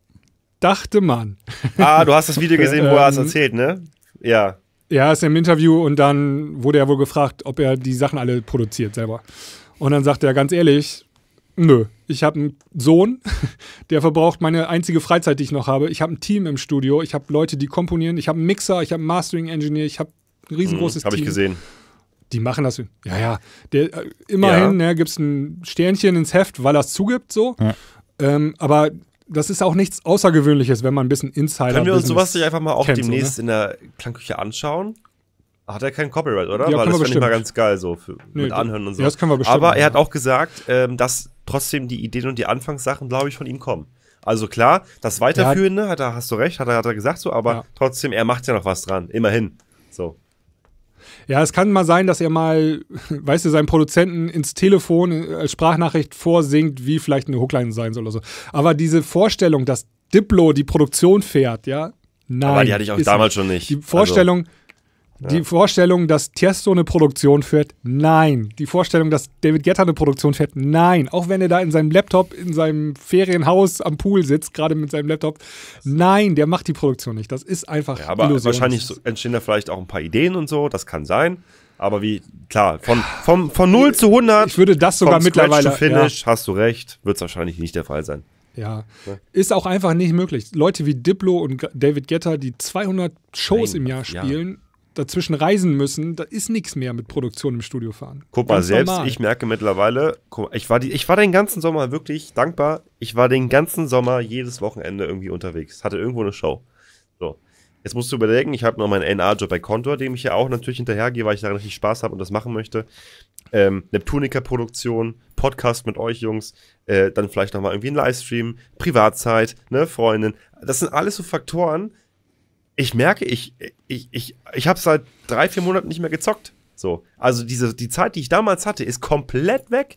S3: Dachte man.
S2: Ah, du hast das Video gesehen, wo er es
S3: Ähm,
S2: erzählt, ne? Ja.
S3: Er ist im Interview und dann wurde er wohl gefragt, ob er die Sachen alle produziert selber. Und dann sagt er ganz ehrlich, nö, ich habe einen Sohn, der verbraucht meine einzige Freizeit, die ich noch habe. Ich habe ein Team im Studio, ich habe Leute, die komponieren, ich habe einen Mixer, ich habe einen Mastering-Engineer, ich habe ein riesengroßes
S2: Habe
S3: Team.
S2: ich gesehen.
S3: Die machen das. Ja, ja. Der, äh, immerhin ne, gibt es ein Sternchen ins Heft, weil er es zugibt, so.
S4: Ja.
S3: Ähm, aber das ist auch nichts Außergewöhnliches, wenn man ein bisschen Insider
S2: Können wir uns sowas nicht einfach mal auch
S3: kennt,
S2: demnächst in der Klangküche anschauen? Hat er kein Copyright, oder?
S3: Ja,
S2: Weil
S3: können
S2: das
S3: wir
S2: finde ich mal ganz geil, so für,
S3: Nö,
S2: mit Anhören und so.
S3: ja, das können wir bestimmt
S2: Aber er hat
S3: ja.
S2: auch gesagt, ähm, dass trotzdem die Ideen und die Anfangssachen, glaube ich, von ihm kommen. Also klar, das Weiterführende, hat er, hast du recht, hat er, hat er gesagt so, aber
S3: Ja.
S2: trotzdem, er macht ja noch was dran, immerhin. So.
S3: Ja, es kann mal sein, dass er mal, weißt du, seinem Produzenten ins Telefon äh, als Sprachnachricht vorsingt, wie vielleicht eine Hookline sein soll oder so. Aber diese Vorstellung, dass Diplo die Produktion fährt, ja, nein.
S2: aber die hatte ich auch damals
S3: nicht.
S2: schon nicht.
S3: Die Vorstellung, die Vorstellung, dass Tiesto eine Produktion fährt, nein. Die Vorstellung, dass David Guetta eine Produktion fährt, nein. Auch wenn er da in seinem Laptop, in seinem Ferienhaus am Pool sitzt, gerade mit seinem Laptop, nein, der macht die Produktion nicht. Das ist einfach
S2: Ja, aber
S3: Illusion.
S2: wahrscheinlich so, entstehen da vielleicht auch ein paar Ideen und so, das kann sein. Aber wie, klar, von, vom, von 0 zu 100,
S3: Ich würde das sogar
S2: vom Scratch
S3: mittlerweile.
S2: to Finish, hast du recht, wird es wahrscheinlich nicht der Fall sein.
S3: Ja, ist auch einfach nicht möglich. Leute wie Diplo und David Guetta, die 200 Shows
S2: Nein,
S3: im Jahr
S2: ja.
S3: Dazwischen reisen müssen, da ist nichts mehr mit Produktion im Studio fahren.
S2: Guck mal,
S3: Ganz
S2: selbst
S3: normal.
S2: ich merke mittlerweile, guck ich war, die, ich war den ganzen Sommer wirklich dankbar. Ich war den ganzen Sommer jedes Wochenende irgendwie unterwegs. Hatte irgendwo eine Show. So. Jetzt musst du überlegen, ich habe noch meinen NA-Job bei Contour, dem ich ja auch natürlich hinterhergehe, weil ich daran richtig Spaß habe und das machen möchte. Ähm, Neptunica-Produktion, Podcast mit euch Jungs, äh, dann vielleicht nochmal irgendwie ein Livestream, Privatzeit, ne, Freundin. Das sind alles so Faktoren. Ich merke, ich, ich, ich, ich habe seit drei, vier Monaten nicht mehr gezockt. So. Also diese, die Zeit, die ich damals hatte, ist komplett weg.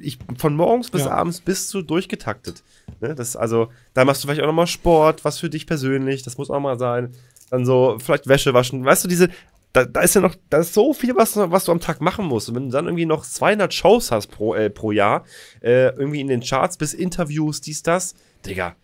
S2: Ich, von morgens bis
S3: Ja.
S2: abends bist du durchgetaktet. Ne? Das, also, da machst du vielleicht auch nochmal Sport, was für dich persönlich, das muss auch mal sein. Dann so, vielleicht Wäsche waschen. Weißt du, diese, da, da ist ja noch, da ist so viel, was, was du am Tag machen musst. Und wenn du dann irgendwie noch 200 Shows hast pro, äh, pro Jahr, äh, irgendwie in den Charts bis Interviews, dies, das, Digga,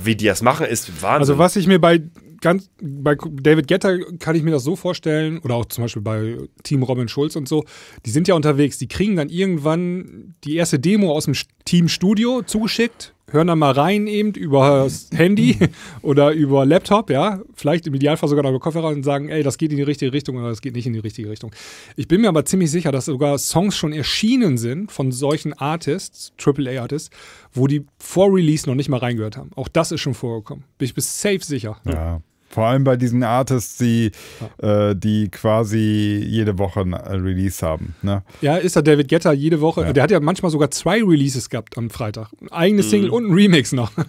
S2: wie die das machen, ist Wahnsinn.
S3: Also was ich mir bei ganz bei David Guetta kann ich mir das so vorstellen oder auch zum Beispiel bei Team Robin Schulz und so, die sind ja unterwegs, die kriegen dann irgendwann die erste Demo aus dem Team Studio zugeschickt, hören dann mal rein eben über das Handy oder über Laptop, ja, vielleicht im Idealfall sogar noch über Kopfhörer und sagen, ey, das geht in die richtige Richtung oder das geht nicht in die richtige Richtung. Ich bin mir aber ziemlich sicher, dass sogar Songs schon erschienen sind von solchen Artists, AAA-Artists, wo die vor Release noch nicht mal reingehört haben. Auch das ist schon vorgekommen. Bin ich bis safe sicher.
S4: Ja. Vor allem bei diesen Artists, die, äh, die quasi jede Woche ein äh, Release haben. Ne?
S3: Ja, ist da David Guetta jede Woche.
S4: Ja.
S3: Der hat ja manchmal sogar zwei Releases gehabt am Freitag. Eine eigene Single und ein Remix noch.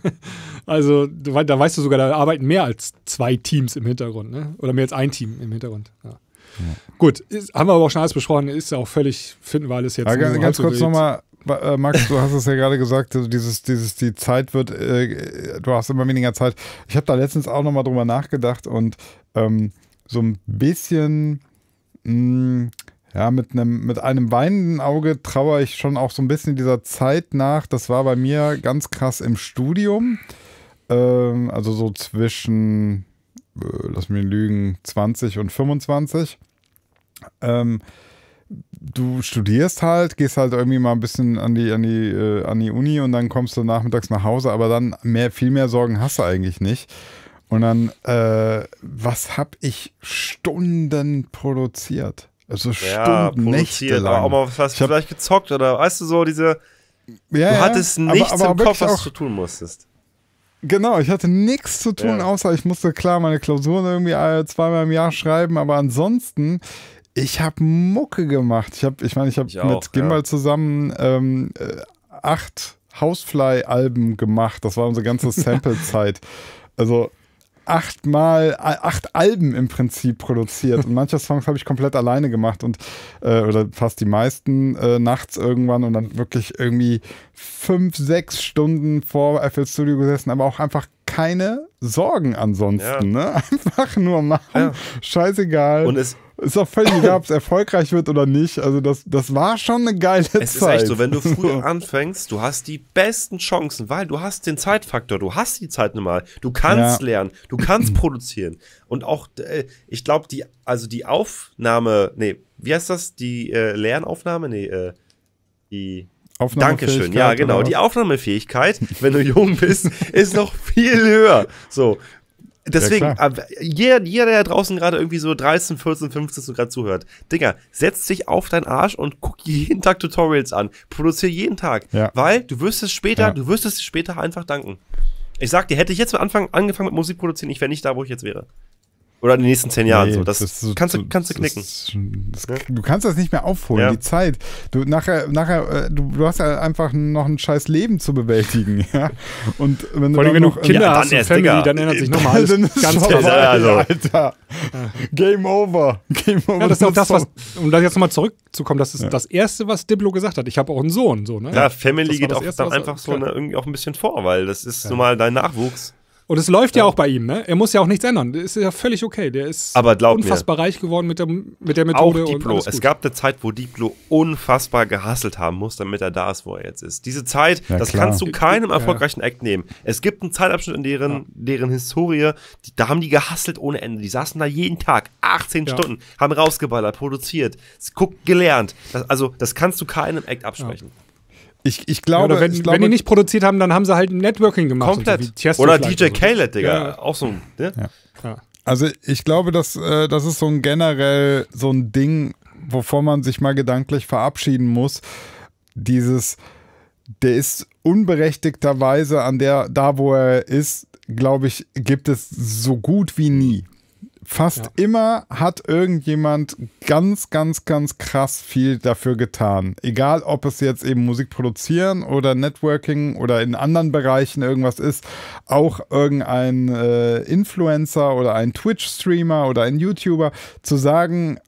S3: Also da weißt du sogar, da arbeiten mehr als zwei Teams im Hintergrund. Ne? Oder mehr als ein Team im Hintergrund. Ja. Gut, ist, haben wir aber auch schon alles besprochen. Ist ja auch völlig, finden wir alles jetzt.
S4: Ja, ganz, kurz nochmal, Max, du hast es ja gerade gesagt, also dieses, dieses, die Zeit wird, äh, du hast immer weniger Zeit. Ich habe da letztens auch nochmal drüber nachgedacht und ähm, so ein bisschen, mh, ja, mit einem, mit einem weinenden Auge trauere ich schon auch so ein bisschen dieser Zeit nach. Das war bei mir ganz krass im Studium. Ähm, also so zwischen, äh, lass mich lügen, 20 und 25. Ähm, du studierst halt, gehst halt irgendwie mal ein bisschen an die, an die, äh, an die Uni und dann kommst du nachmittags nach Hause, aber dann mehr, viel mehr Sorgen hast du eigentlich nicht. Und dann, äh, was hab ich Stunden produziert? Also
S2: ja,
S4: Stunden, Nächte lang.
S2: aber auch mal was
S4: Ich hab-
S2: vielleicht gezockt oder weißt du so, diese,
S4: ja,
S2: du
S4: ja,
S2: hattest
S4: aber-
S2: nichts
S4: aber
S2: im Kopf, was du tun musstest.
S4: Genau, ich hatte nichts zu tun,
S2: Ja.
S4: außer ich musste klar meine Klausuren irgendwie zweimal im Jahr schreiben, aber ansonsten Ich habe Mucke gemacht. Ich habe, ich meine, ich habe
S2: auch,
S4: mit Gimbal
S2: ja.
S4: zusammen ähm, äh, acht Housefly-Alben gemacht. Das war unsere ganze Sample-Zeit. Also achtmal, acht Alben im Prinzip produziert. Und manche Songs habe ich komplett alleine gemacht und äh, oder fast die meisten äh, nachts irgendwann und dann wirklich irgendwie fünf, sechs Stunden vor FL Studio gesessen, aber auch einfach keine Sorgen ansonsten. Ne? Einfach nur machen.
S2: Ja.
S4: Scheißegal.
S2: Und es,
S4: Ist auch völlig egal, ob es erfolgreich wird oder nicht. Also das, das war schon eine geile
S2: es ist
S4: Zeit.
S2: echt so, wenn du früh anfängst, du hast die besten Chancen, weil du hast den Zeitfaktor, du hast die Zeit normal, du kannst
S4: Ja.
S2: lernen, du kannst produzieren. Und auch, äh, ich glaube, die, also die Aufnahme, nee, wie heißt das? Die äh, Lernaufnahme? Nee, äh, die Dankeschön, ja, genau. Die? Aufnahmefähigkeit, wenn du jung bist, ist noch viel höher. So. Deswegen,
S4: Ja,
S2: aber jeder, jeder, der draußen gerade irgendwie so 13, 14, 15 so gerade zuhört, Digga, setz dich auf deinen Arsch und guck jeden Tag Tutorials an. Produziere jeden Tag.
S4: Ja.
S2: Weil du wirst es später,
S4: Ja.
S2: du wirst es später einfach danken. Ich sag dir, hätte ich jetzt am Anfang angefangen mit Musik produzieren, ich wäre nicht da, wo ich jetzt wäre. Oder in den nächsten zehn Jahren.
S4: Nee,
S2: so. Das,
S4: ist so-
S2: kannst, du, kannst du
S4: das
S2: knicken.
S4: ist das, Du kannst das nicht mehr aufholen,
S2: Ja.
S4: die Zeit. Du nachher, nachher, äh, du, du hast ja einfach noch ein scheiß Leben zu bewältigen, ja. Und wenn du
S3: Vor allem,
S4: dann
S3: wenn du
S4: noch,
S3: Kinder
S2: Ja, dann
S3: hast und
S2: erst,
S3: Family, dann ändert sich nochmal alles
S4: dann ist
S3: ganz
S4: vorbei,
S2: Also.
S4: Alter. Game over. Game over.
S3: Ja, das ist auch das, was, um da jetzt nochmal zurückzukommen, das ist das Erste, was Diblo gesagt hat. Ich habe auch einen Sohn, so, ne?
S2: Ja, Family
S3: Das
S2: geht
S3: das
S2: auch
S3: Erste,
S2: dann einfach so ne, irgendwie auch ein bisschen vor, weil das ist nun mal dein Nachwuchs.
S3: Und es läuft ja. auch bei ihm, ne? Er muss ja auch nichts ändern. Das ist ja völlig okay. Der ist
S2: Aber glaub mir,
S3: unfassbar reich geworden mit der, mit der
S2: Auch
S3: Methode. und
S2: Diplo. Es gab eine Zeit, wo Diplo unfassbar gehasselt haben muss, damit er da ist, wo er jetzt ist. Diese Zeit,
S4: Ja,
S2: das
S4: klar.
S2: kannst du keinem
S3: Ja.
S2: erfolgreichen Act nehmen. Es gibt einen Zeitabschnitt in deren, deren Historie, die, da haben die gehasselt ohne Ende. Die saßen da jeden Tag, 18
S3: Ja.
S2: Stunden, haben rausgeballert, produziert, guckt, gelernt. Das, also, das kannst du keinem Act absprechen.
S4: Ich, ich
S3: Ja,
S4: glaube,
S3: oder wenn,
S4: ich glaube,
S3: wenn die nicht produziert haben, dann haben sie halt Networking gemacht.
S2: Komplett.
S3: So,
S2: Oder DJ
S3: so.
S2: Khaled, Digga.
S3: Ja.
S2: Auch so ein, ne?
S3: Ja.
S4: Also ich glaube, dass äh, das ist so ein generell so ein Ding, wovon man sich mal gedanklich verabschieden muss. Dieses, der ist unberechtigterweise an der, da wo er ist, glaube ich, gibt es so gut wie nie. Fast
S3: Ja.
S4: immer hat irgendjemand ganz, ganz, ganz krass viel dafür getan. Egal, ob es jetzt eben Musik produzieren oder Networking oder in anderen Bereichen irgendwas ist. Auch irgendein äh, Influencer oder ein Twitch-Streamer oder ein YouTuber zu sagen,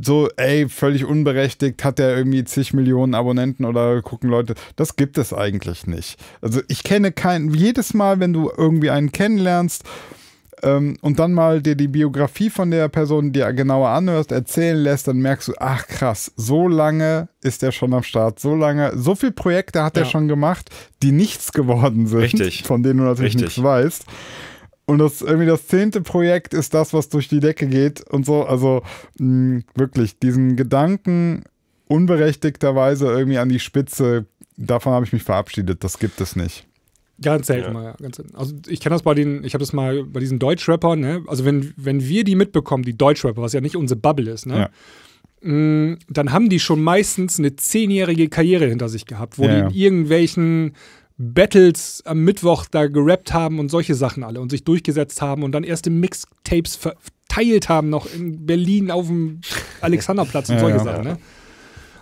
S4: so, ey, völlig unberechtigt, hat der irgendwie zig Millionen Abonnenten oder gucken Leute. Das gibt es eigentlich nicht. Also ich kenne keinen, jedes Mal, wenn du irgendwie einen kennenlernst, ähm, und dann mal dir die Biografie von der Person dir genauer anhörst, erzählen lässt, dann merkst du, ach krass, so lange ist er schon am Start, so lange, so viele Projekte hat er
S3: Ja.
S4: schon gemacht, die nichts geworden sind,
S2: Richtig.
S4: von denen du natürlich
S2: Richtig.
S4: nichts weißt. Und das irgendwie das zehnte Projekt ist das, was durch die Decke geht und so. Also mh, wirklich diesen Gedanken unberechtigterweise irgendwie an die Spitze, davon habe ich mich verabschiedet. Das gibt es nicht.
S3: Ganz selten
S2: Ja.
S3: mal, ja. Ganz selten. Also ich kenne das bei den, ich habe das mal bei diesen Deutschrappern, ne? Also wenn, wenn wir die mitbekommen, die Deutschrapper, was ja nicht unsere Bubble ist, ne? Mm, Dann haben die schon meistens eine zehnjährige Karriere hinter sich gehabt, wo
S4: Ja,
S3: die
S4: ja.
S3: in irgendwelchen Battles am Mittwoch da gerappt haben und solche Sachen alle und sich durchgesetzt haben und dann erste Mixtapes verteilt haben, noch in Berlin auf dem Alexanderplatz und
S4: Ja,
S3: solche
S4: ja.
S3: Sachen, ne?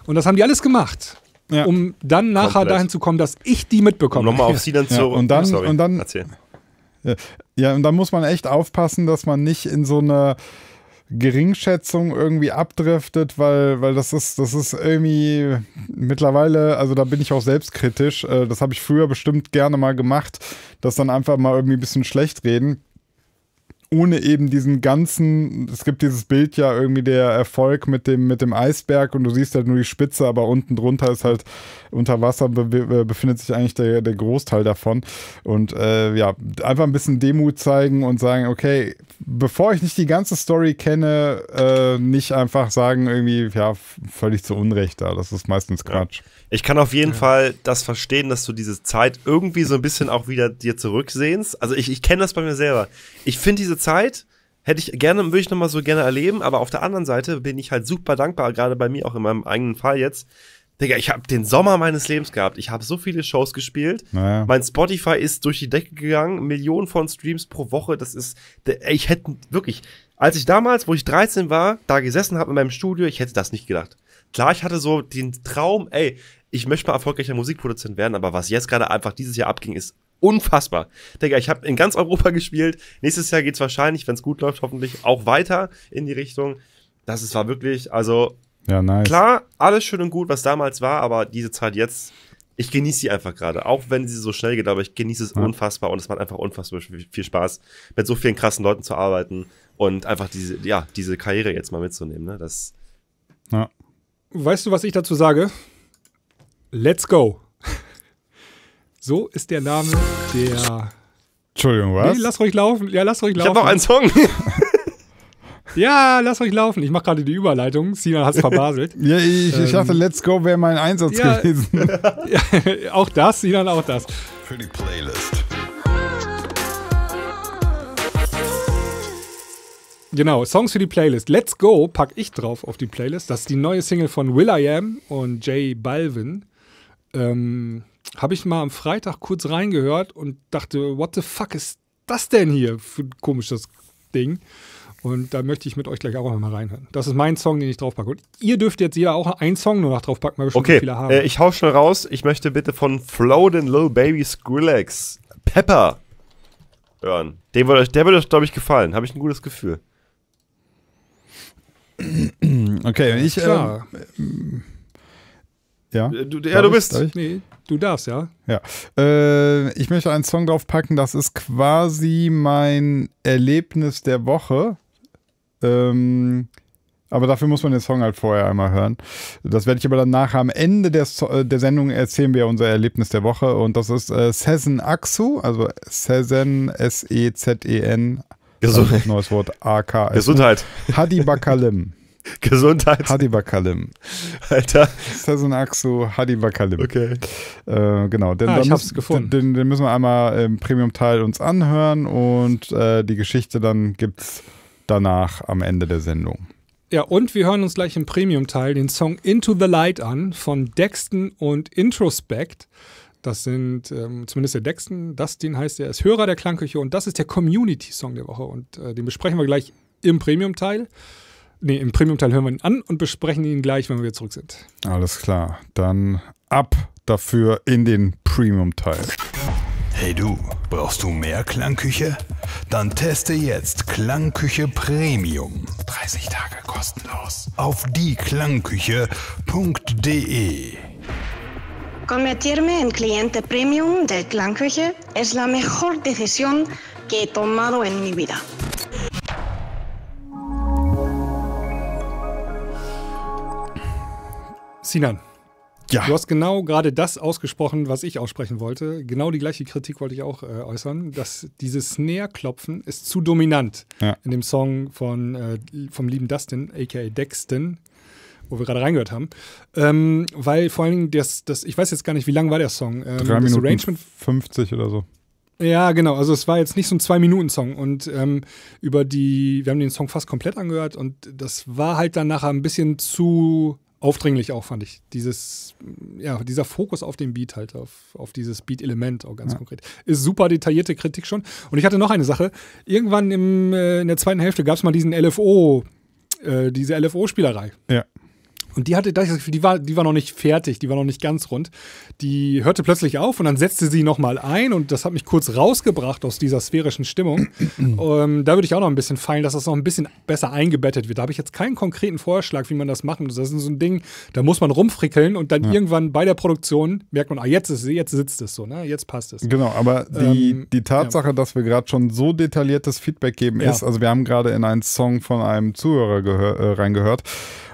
S3: Und das haben die alles gemacht,
S4: Ja.
S3: um dann nachher
S2: Komplett.
S3: dahin zu kommen, dass ich die mitbekomme.
S2: Nochmal auf sie dann
S4: Ja,
S2: zurück.
S4: und dann-
S2: Sorry,
S4: und dann-
S2: Erzähl.
S4: Ja, und da muss man echt aufpassen, dass man nicht in so eine Geringschätzung irgendwie abdriftet, weil, weil das ist, das ist irgendwie mittlerweile, also da bin ich auch selbstkritisch. äh, Das habe ich früher bestimmt gerne mal gemacht, das dann einfach mal irgendwie ein bisschen schlecht reden. Ohne eben diesen ganzen, es gibt dieses Bild ja irgendwie der Erfolg mit dem, mit dem Eisberg und du siehst halt nur die Spitze, aber unten drunter ist halt unter Wasser be be befindet sich eigentlich der, der Großteil davon. Und äh, ja, einfach ein bisschen Demut zeigen und sagen, okay, bevor ich nicht die ganze Story kenne, äh, nicht einfach sagen, irgendwie, ja, völlig zu Unrecht da. Das ist meistens Quatsch.
S2: Ich kann auf jeden Fall das verstehen, dass du diese Zeit irgendwie so ein bisschen auch wieder dir zurücksehnst. Also ich, ich kenne das bei mir selber. Ich finde diese Zeit, hätte ich gerne, würde ich nochmal so gerne erleben, aber auf der anderen Seite bin ich halt super dankbar, gerade bei mir auch in meinem eigenen Fall jetzt. Digga, ich habe den Sommer meines Lebens gehabt. Ich habe so viele Shows gespielt.
S4: Naja.
S2: Mein Spotify ist durch die Decke gegangen. Millionen von Streams pro Woche. Das ist, ich hätte wirklich, als ich damals, wo ich 13 war, da gesessen habe in meinem Studio, ich hätte das nicht gedacht. Klar, ich hatte so den Traum, ey, ich möchte mal erfolgreicher Musikproduzent werden, aber was jetzt gerade einfach dieses Jahr abging, ist unfassbar. Digga, ich habe in ganz Europa gespielt. Nächstes Jahr geht's wahrscheinlich, wenn es gut läuft, hoffentlich auch weiter in die Richtung. Das ist war wirklich, also
S4: Ja, nice.
S2: klar, alles schön und gut, was damals war, aber diese Zeit jetzt, ich genieße sie einfach gerade. Auch wenn sie so schnell geht, aber ich genieße es
S4: Ja.
S2: unfassbar und es macht einfach unfassbar viel viel Spaß, mit so vielen krassen Leuten zu arbeiten und einfach diese, ja, diese Karriere jetzt mal mitzunehmen. Ne? Das,
S4: Ja.
S3: Weißt du, was ich dazu sage? Let's go. So ist der Name der.
S4: Entschuldigung, was?
S3: Nee, lass ruhig laufen. Ja, lass ruhig
S2: ich
S3: laufen.
S2: habe noch einen Song.
S3: Ja, lass ruhig laufen. Ich mache gerade die Überleitung. Sinan hat es verbaselt.
S4: ja, ich, ich
S3: Ähm,
S4: dachte, Let's Go wäre mein Einsatz
S3: ja.
S4: gewesen.
S3: ja, auch das, Sinan auch das.
S5: Für die Playlist.
S3: Genau, Songs für die Playlist. Let's Go pack ich drauf auf die Playlist. Das ist die neue Single von Will.i.am und J Balvin. Ähm, Habe ich mal am Freitag kurz reingehört und dachte, what the fuck ist das denn hier für ein komisches Ding? Und da möchte ich mit euch gleich auch noch mal reinhören. Das ist mein Song, den ich draufpacke. Und ihr dürft jetzt jeder auch einen Song nur noch draufpacken, weil wir schon so
S2: Okay,
S3: viele haben.
S2: äh, ich hau schnell raus. Ich möchte bitte von Floatin' Lil Baby Skrillex Pepper hören. Den wird euch, der wird euch, glaube ich, gefallen. Habe ich ein gutes Gefühl.
S4: Okay, ich. Ähm,
S3: Klar.
S4: ja.
S2: Äh, Du, ja, du bist.
S4: Ich?
S3: nee, du darfst, ja.
S4: Ja. Äh, ich möchte einen Song draufpacken, das ist quasi mein Erlebnis der Woche. Ähm, aber dafür muss man den Song halt vorher einmal hören. Das werde ich aber dann nachher am Ende der, so äh, der Sendung erzählen wir unser Erlebnis der Woche. Und das ist äh, Sezen Aksu, also Sezen, S-E-Z-E-N.
S2: Gesund-
S4: Also neues Wort A-K.
S2: Gesundheit.
S4: Hadi Bakalim.
S2: Gesundheit.
S4: Hadi Bakalim.
S2: Alter.
S4: Sezen Aksu, Hadi Bakalim.
S2: Okay.
S4: Äh, genau, den,
S3: Ah, ich hab's
S4: müssen-
S3: gefunden.
S4: Den, den müssen wir einmal im Premium-Teil uns anhören und äh, die Geschichte dann gibt's danach am Ende der Sendung.
S3: Ja, und wir hören uns gleich im Premium-Teil den Song Into the Light an von Dexton und Introspect. Das sind ähm, zumindest der Dexton, Dustin heißt er, ist Hörer der Klangküche und das ist der Community-Song der Woche. Und äh, den besprechen wir gleich im Premium-Teil. Nee, im Premium-Teil hören wir ihn an und besprechen ihn gleich, wenn wir wieder zurück sind.
S4: Alles klar, dann ab dafür in den Premium-Teil.
S5: Hey du, brauchst du mehr Klangküche? Dann teste jetzt Klangküche Premium. 30 Tage kostenlos. Auf dieklangküche.de.
S7: Convertirme en cliente premium de Clanküche es la mejor decisión que he tomado en mi vida.
S3: Sinan,
S4: Ja,
S3: du hast genau gerade das ausgesprochen, was ich aussprechen wollte. Genau die gleiche Kritik wollte ich auch äh, äußern, dass dieses Snare-Klopfen ist zu dominant
S4: Ja.
S3: in dem Song von, äh, vom lieben Dustin, aka Dexton, wo wir gerade reingehört haben. Ähm, weil vor allen Dingen das, das, ich weiß jetzt gar nicht, wie lang war der Song. Ähm,
S4: drei Minuten
S3: Arrangement
S4: 50 oder so.
S3: ja, genau. Also es war jetzt nicht so ein Zwei-Minuten-Song und ähm, über die, wir haben den Song fast komplett angehört und das war halt dann nachher ein bisschen zu aufdringlich auch, fand ich. Dieses, ja, dieser Fokus auf den Beat halt, auf, auf dieses Beat-Element auch ganz konkret. Ist super detaillierte Kritik schon. Und ich hatte noch eine Sache. Irgendwann im, äh, in der zweiten Hälfte gab es mal diesen LFO, äh, diese LFO-Spielerei.
S4: Ja.
S3: Und die hatte, das Gefühl, die war, die war noch nicht fertig, die war noch nicht ganz rund. Die hörte plötzlich auf und dann setzte sie nochmal ein und das hat mich kurz rausgebracht aus dieser sphärischen Stimmung. ähm, da würde ich auch noch ein bisschen feilen, dass das noch ein bisschen besser eingebettet wird. Da habe ich jetzt keinen konkreten Vorschlag, wie man das machen muss. Das ist so ein Ding, da muss man rumfrickeln und dann irgendwann bei der Produktion merkt man, ah, jetzt, ist, jetzt sitzt es so, ne? jetzt passt es.
S4: Genau, aber die,
S3: Ähm,
S4: die Tatsache, dass wir gerade schon so detailliertes Feedback geben,
S3: Ja.
S4: ist, also wir haben gerade in einen Song von einem Zuhörer äh, reingehört.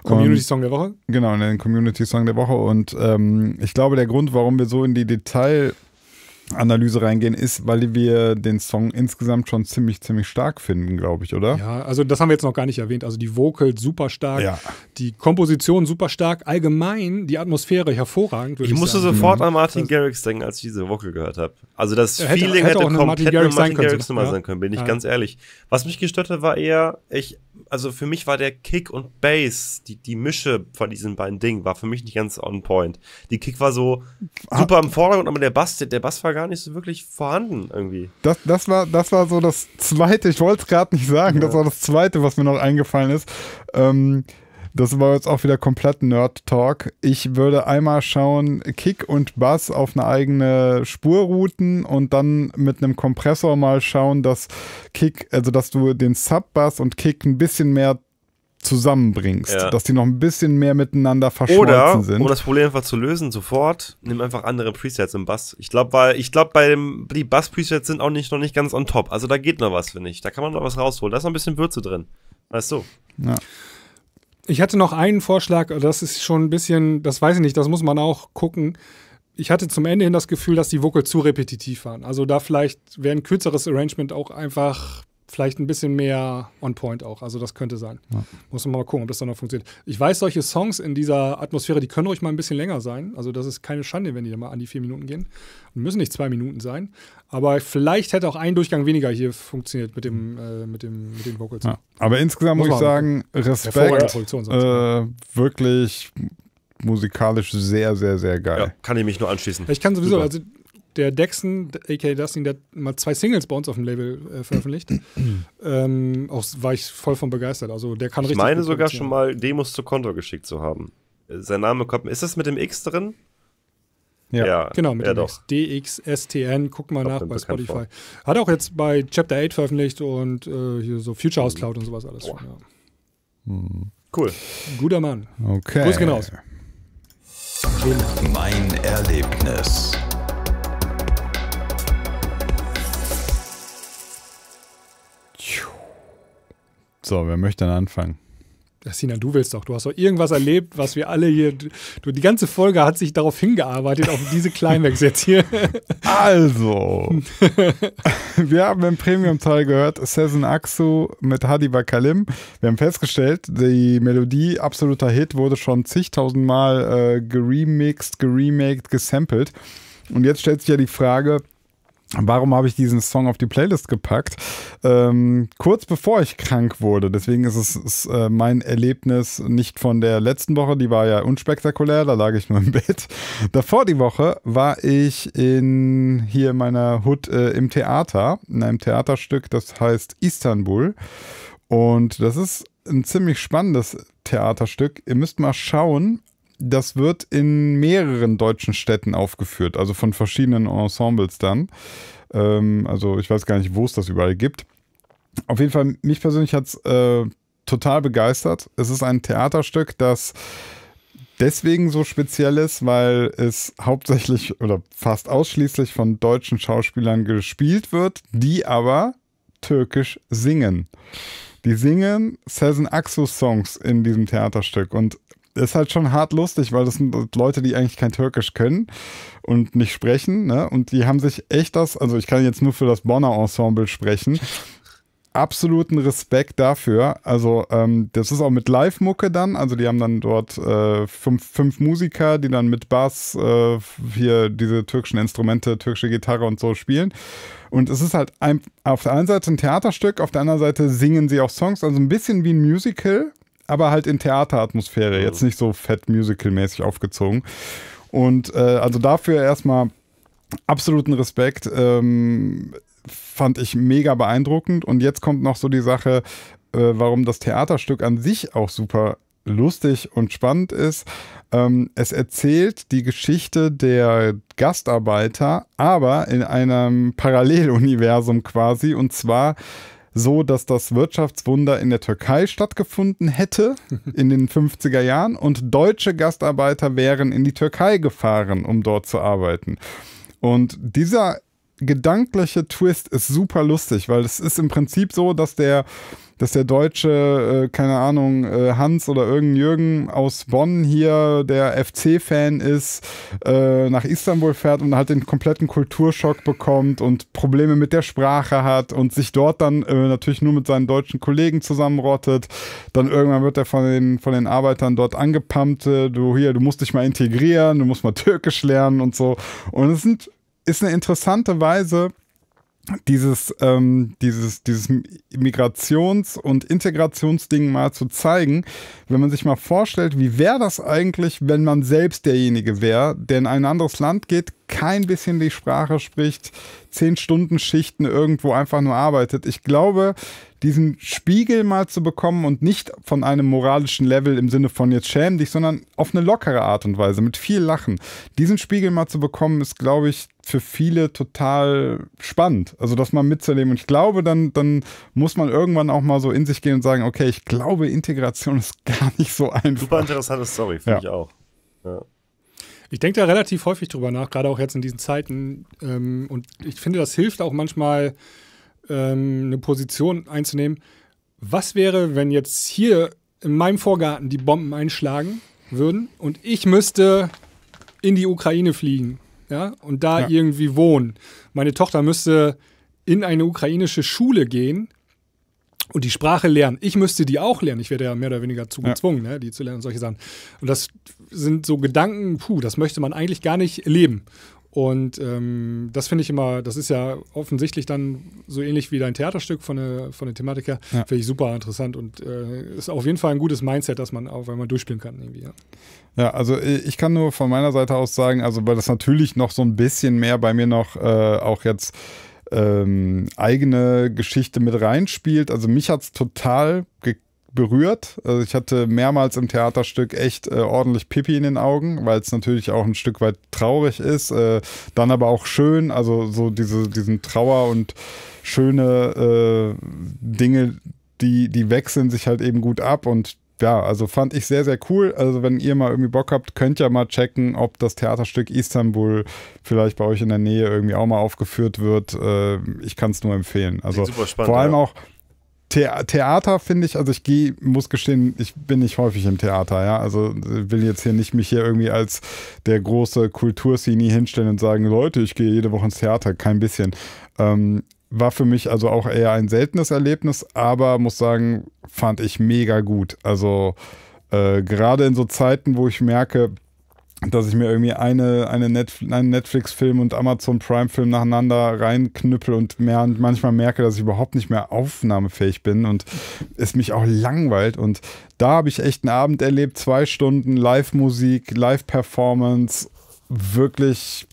S3: Community-Song der Woche.
S4: Genau, in den Community-Song der Woche. Und ähm, ich glaube, der Grund, warum wir so in die Detailanalyse reingehen, ist, weil wir den Song insgesamt schon ziemlich, ziemlich stark finden, glaube ich, oder?
S3: Ja, also das haben wir jetzt noch gar nicht erwähnt. Also die Vocals super stark,
S4: Ja.
S3: die Komposition super stark, allgemein die Atmosphäre hervorragend. würde
S2: Ich musste
S3: sagen.
S2: sofort an Martin Garrix denken, als ich diese Vocal gehört habe. Also das
S3: Hätte-
S2: Feeling
S3: hätte
S2: hätte,
S3: auch eine Martin
S2: komplett eine
S3: sein
S2: Martin
S3: können,
S2: Garrix Nummer
S3: ja.
S2: sein können, bin ich
S3: Ja.
S2: ganz ehrlich. Was mich gestört hat, war eher, ich, also für mich war der Kick und Bass, die, die Mische von diesen beiden Dingen, war für mich nicht ganz on point. Die Kick war so super im Vordergrund, aber der Bass, der, der Bass war gar nicht so wirklich vorhanden irgendwie.
S4: Das, das, war, das war so das Zweite, ich wollte es gerade nicht sagen, das war das Zweite, was mir noch eingefallen ist. Ähm, das war jetzt auch wieder komplett Nerd-Talk. Ich würde einmal schauen, Kick und Bass auf eine eigene Spur routen und dann mit einem Kompressor mal schauen, dass Kick, also dass du den Sub-Bass und Kick ein bisschen mehr zusammenbringst,
S2: Ja.
S4: dass die noch ein bisschen mehr miteinander verschmolzen
S2: Oder,
S4: sind.
S2: um das Problem einfach zu lösen, sofort, nimm einfach andere Presets im Bass. Ich glaube, weil, ich glaube, bei dem, die Bass-Presets sind auch nicht, noch nicht ganz on top. Also da geht noch was, finde ich. Da kann man noch was rausholen. Da ist noch ein bisschen Würze drin. Weißt du?
S3: Ich hatte noch einen Vorschlag, das ist schon ein bisschen, das weiß ich nicht, das muss man auch gucken. Ich hatte zum Ende hin das Gefühl, dass die Vocals zu repetitiv waren. Also da vielleicht wäre ein kürzeres Arrangement auch einfach vielleicht ein bisschen mehr on point auch. Also das könnte sein. Muss man mal gucken, ob das dann noch funktioniert. Ich weiß, solche Songs in dieser Atmosphäre, die können ruhig mal ein bisschen länger sein. Also das ist keine Schande, wenn die dann mal an die vier Minuten gehen. Und müssen nicht zwei Minuten sein. Aber vielleicht hätte auch ein Durchgang weniger hier funktioniert mit dem, äh, mit dem, mit den Vocals.
S4: Ja. Aber insgesamt muss
S3: Muss
S4: ich sagen, Respekt, äh, wirklich musikalisch sehr, sehr, sehr geil.
S2: Ja, kann ich mich nur anschließen.
S3: Ich kann sowieso,
S2: Super.
S3: also der Dexon, a.k.a. Dustin, der hat mal zwei Singles bei uns auf dem Label äh, veröffentlicht. ähm, auch war ich voll von begeistert. Also der kann
S2: Ich
S3: richtig.
S2: meine
S3: gut
S2: sogar schon mal Demos zu Konto geschickt zu haben. Äh, Sein Name kommt. Ist das mit dem X drin?
S4: Ja.
S3: Genau, mit
S2: ja,
S3: dem
S2: doch.
S3: X. DXSTN, guck mal nach bei Spotify. Hat auch jetzt bei Chapter 8 veröffentlicht und äh, hier so Future House Cloud und sowas alles. Schon, ja.
S2: Cool.
S3: Guter Mann.
S4: Okay.
S3: Grüß gehen raus.
S5: Mein Erlebnis.
S4: So, wer möchte dann anfangen?
S3: Ja, Sina, du willst doch. Du hast doch irgendwas erlebt, was wir alle hier. Du, die ganze Folge hat sich darauf hingearbeitet, auf diese Climax jetzt hier.
S4: Also, wir haben im Premium-Teil gehört, Sezen Aksu mit Hadi Bakalim. Wir haben festgestellt, die Melodie, absoluter Hit, wurde schon zigtausendmal äh, geremixed, geremaked, gesampelt. Und jetzt stellt sich ja die Frage, Warum habe ich diesen Song auf die Playlist gepackt? Ähm, kurz bevor ich krank wurde. Deswegen ist es ist, äh, mein Erlebnis nicht von der letzten Woche, die war ja unspektakulär, da lag ich nur im Bett. Davor die Woche war ich in hier in meiner Hood äh, im Theater, in einem Theaterstück, das heißt Istanbul. Und das ist ein ziemlich spannendes Theaterstück. Ihr müsst mal schauen. Das wird in mehreren deutschen Städten aufgeführt, also von verschiedenen Ensembles dann. Ähm, also ich weiß gar nicht, wo es das überall gibt. Auf jeden Fall, mich persönlich hat es äh, total begeistert. Es ist ein Theaterstück, das deswegen so speziell ist, weil es hauptsächlich oder fast ausschließlich von deutschen Schauspielern gespielt wird, die aber türkisch singen. Die singen Sezen Aksu Songs in diesem Theaterstück und ist halt schon hart lustig, weil das sind Leute, die eigentlich kein Türkisch können und nicht sprechen, ne? Und die haben sich echt das, also ich kann jetzt nur für das Bonner Ensemble sprechen, absoluten Respekt dafür. Also ähm, das ist auch mit Live-Mucke dann. Also die haben dann dort äh, fünf, fünf Musiker, die dann mit Bass äh, hier diese türkischen Instrumente, türkische Gitarre und so spielen. Und es ist halt ein, auf der einen Seite ein Theaterstück, auf der anderen Seite singen sie auch Songs, also ein bisschen wie ein Musical, aber halt in Theateratmosphäre, jetzt nicht so fett Musical-mäßig aufgezogen. Und äh, also dafür erstmal absoluten Respekt. Ähm, fand ich mega beeindruckend. Und jetzt kommt noch so die Sache, äh, warum das Theaterstück an sich auch super lustig und spannend ist. Ähm, es erzählt die Geschichte der Gastarbeiter, aber in einem Paralleluniversum quasi. Und zwar so, dass das Wirtschaftswunder in der Türkei stattgefunden hätte in den 50er Jahren und deutsche Gastarbeiter wären in die Türkei gefahren, um dort zu arbeiten. Und dieser gedankliche Twist ist super lustig, weil es ist im Prinzip so, dass der, dass der deutsche, äh, keine Ahnung, äh, Hans oder irgendein Jürgen aus Bonn hier, der FC-Fan ist, äh, nach Istanbul fährt und halt den kompletten Kulturschock bekommt und Probleme mit der Sprache hat und sich dort dann äh, natürlich nur mit seinen deutschen Kollegen zusammenrottet. Dann irgendwann wird er von den, von den Arbeitern dort angepumpt, du hier, du musst dich mal integrieren, du musst mal Türkisch lernen und so. Und es sind ist eine interessante Weise, dieses, ähm, dieses, dieses Migrations- und Integrationsding mal zu zeigen, wenn man sich mal vorstellt, wie wäre das eigentlich, wenn man selbst derjenige wäre, der in ein anderes Land geht, kein bisschen die Sprache spricht, zehn Stunden Schichten irgendwo einfach nur arbeitet. Ich glaube, diesen Spiegel mal zu bekommen und nicht von einem moralischen Level im Sinne von jetzt schäm dich, sondern auf eine lockere Art und Weise, mit viel Lachen. Diesen Spiegel mal zu bekommen, ist, glaube ich, für viele total spannend. Also das mal mitzuerleben. Und ich glaube, dann, dann muss man irgendwann auch mal so in sich gehen und sagen, okay, ich glaube, Integration ist gar nicht so einfach.
S2: Super interessante Story, finde
S4: Ja.
S2: ich auch. Ja.
S3: Ich denke da relativ häufig drüber nach, gerade auch jetzt in diesen Zeiten. Ähm, und ich finde, das hilft auch manchmal, ähm, eine Position einzunehmen. Was wäre, wenn jetzt hier in meinem Vorgarten die Bomben einschlagen würden und ich müsste in die Ukraine fliegen ja, und da
S4: Ja.
S3: irgendwie wohnen? Meine Tochter müsste in eine ukrainische Schule gehen und die Sprache lernen. Ich müsste die auch lernen. Ich werde ja mehr oder weniger zu
S4: Ja.
S3: gezwungen, ne, die zu lernen und solche Sachen. Und das sind so Gedanken, puh, das möchte man eigentlich gar nicht leben. Und ähm, das finde ich immer, das ist ja offensichtlich dann so ähnlich wie dein Theaterstück von der, von der Thematik her,
S4: Ja.
S3: finde ich super interessant und äh, ist auf jeden Fall ein gutes Mindset, dass man auch, wenn man durchspielen kann irgendwie. Ja.
S4: Ja, also äh, ich kann nur von meiner Seite aus sagen, also weil das natürlich noch so ein bisschen mehr bei mir noch äh, auch jetzt ähm, eigene Geschichte mit reinspielt. Also mich hat's total ge berührt. Also ich hatte mehrmals im Theaterstück echt äh, ordentlich Pipi in den Augen, weil es natürlich auch ein Stück weit traurig ist, äh, dann aber auch schön, also so diese, diesen Trauer und schöne äh, Dinge, die, die wechseln sich halt eben gut ab und ja, also fand ich sehr, sehr cool. Also wenn ihr mal irgendwie Bock habt, könnt ihr mal checken, ob das Theaterstück Istanbul vielleicht bei euch in der Nähe irgendwie auch mal aufgeführt wird. Äh, ich kann es nur empfehlen. Also
S2: spannend,
S4: vor allem
S2: ja.
S4: auch The Theater finde ich, also ich gehe, muss gestehen, ich bin nicht häufig im Theater, ja. Also will jetzt hier nicht mich hier irgendwie als der große Kultursini hinstellen und sagen, Leute, ich gehe jede Woche ins Theater, kein bisschen. Ähm, war für mich also auch eher ein seltenes Erlebnis, aber muss sagen, fand ich mega gut. Also äh, gerade in so Zeiten, wo ich merke, dass ich mir irgendwie eine, eine Netf einen Netflix-Film und Amazon Prime-Film nacheinander reinknüppel und mehr, manchmal merke, dass ich überhaupt nicht mehr aufnahmefähig bin und es mich auch langweilt. Und da habe ich echt einen Abend erlebt, zwei Stunden Live-Musik, Live-Performance, wirklich,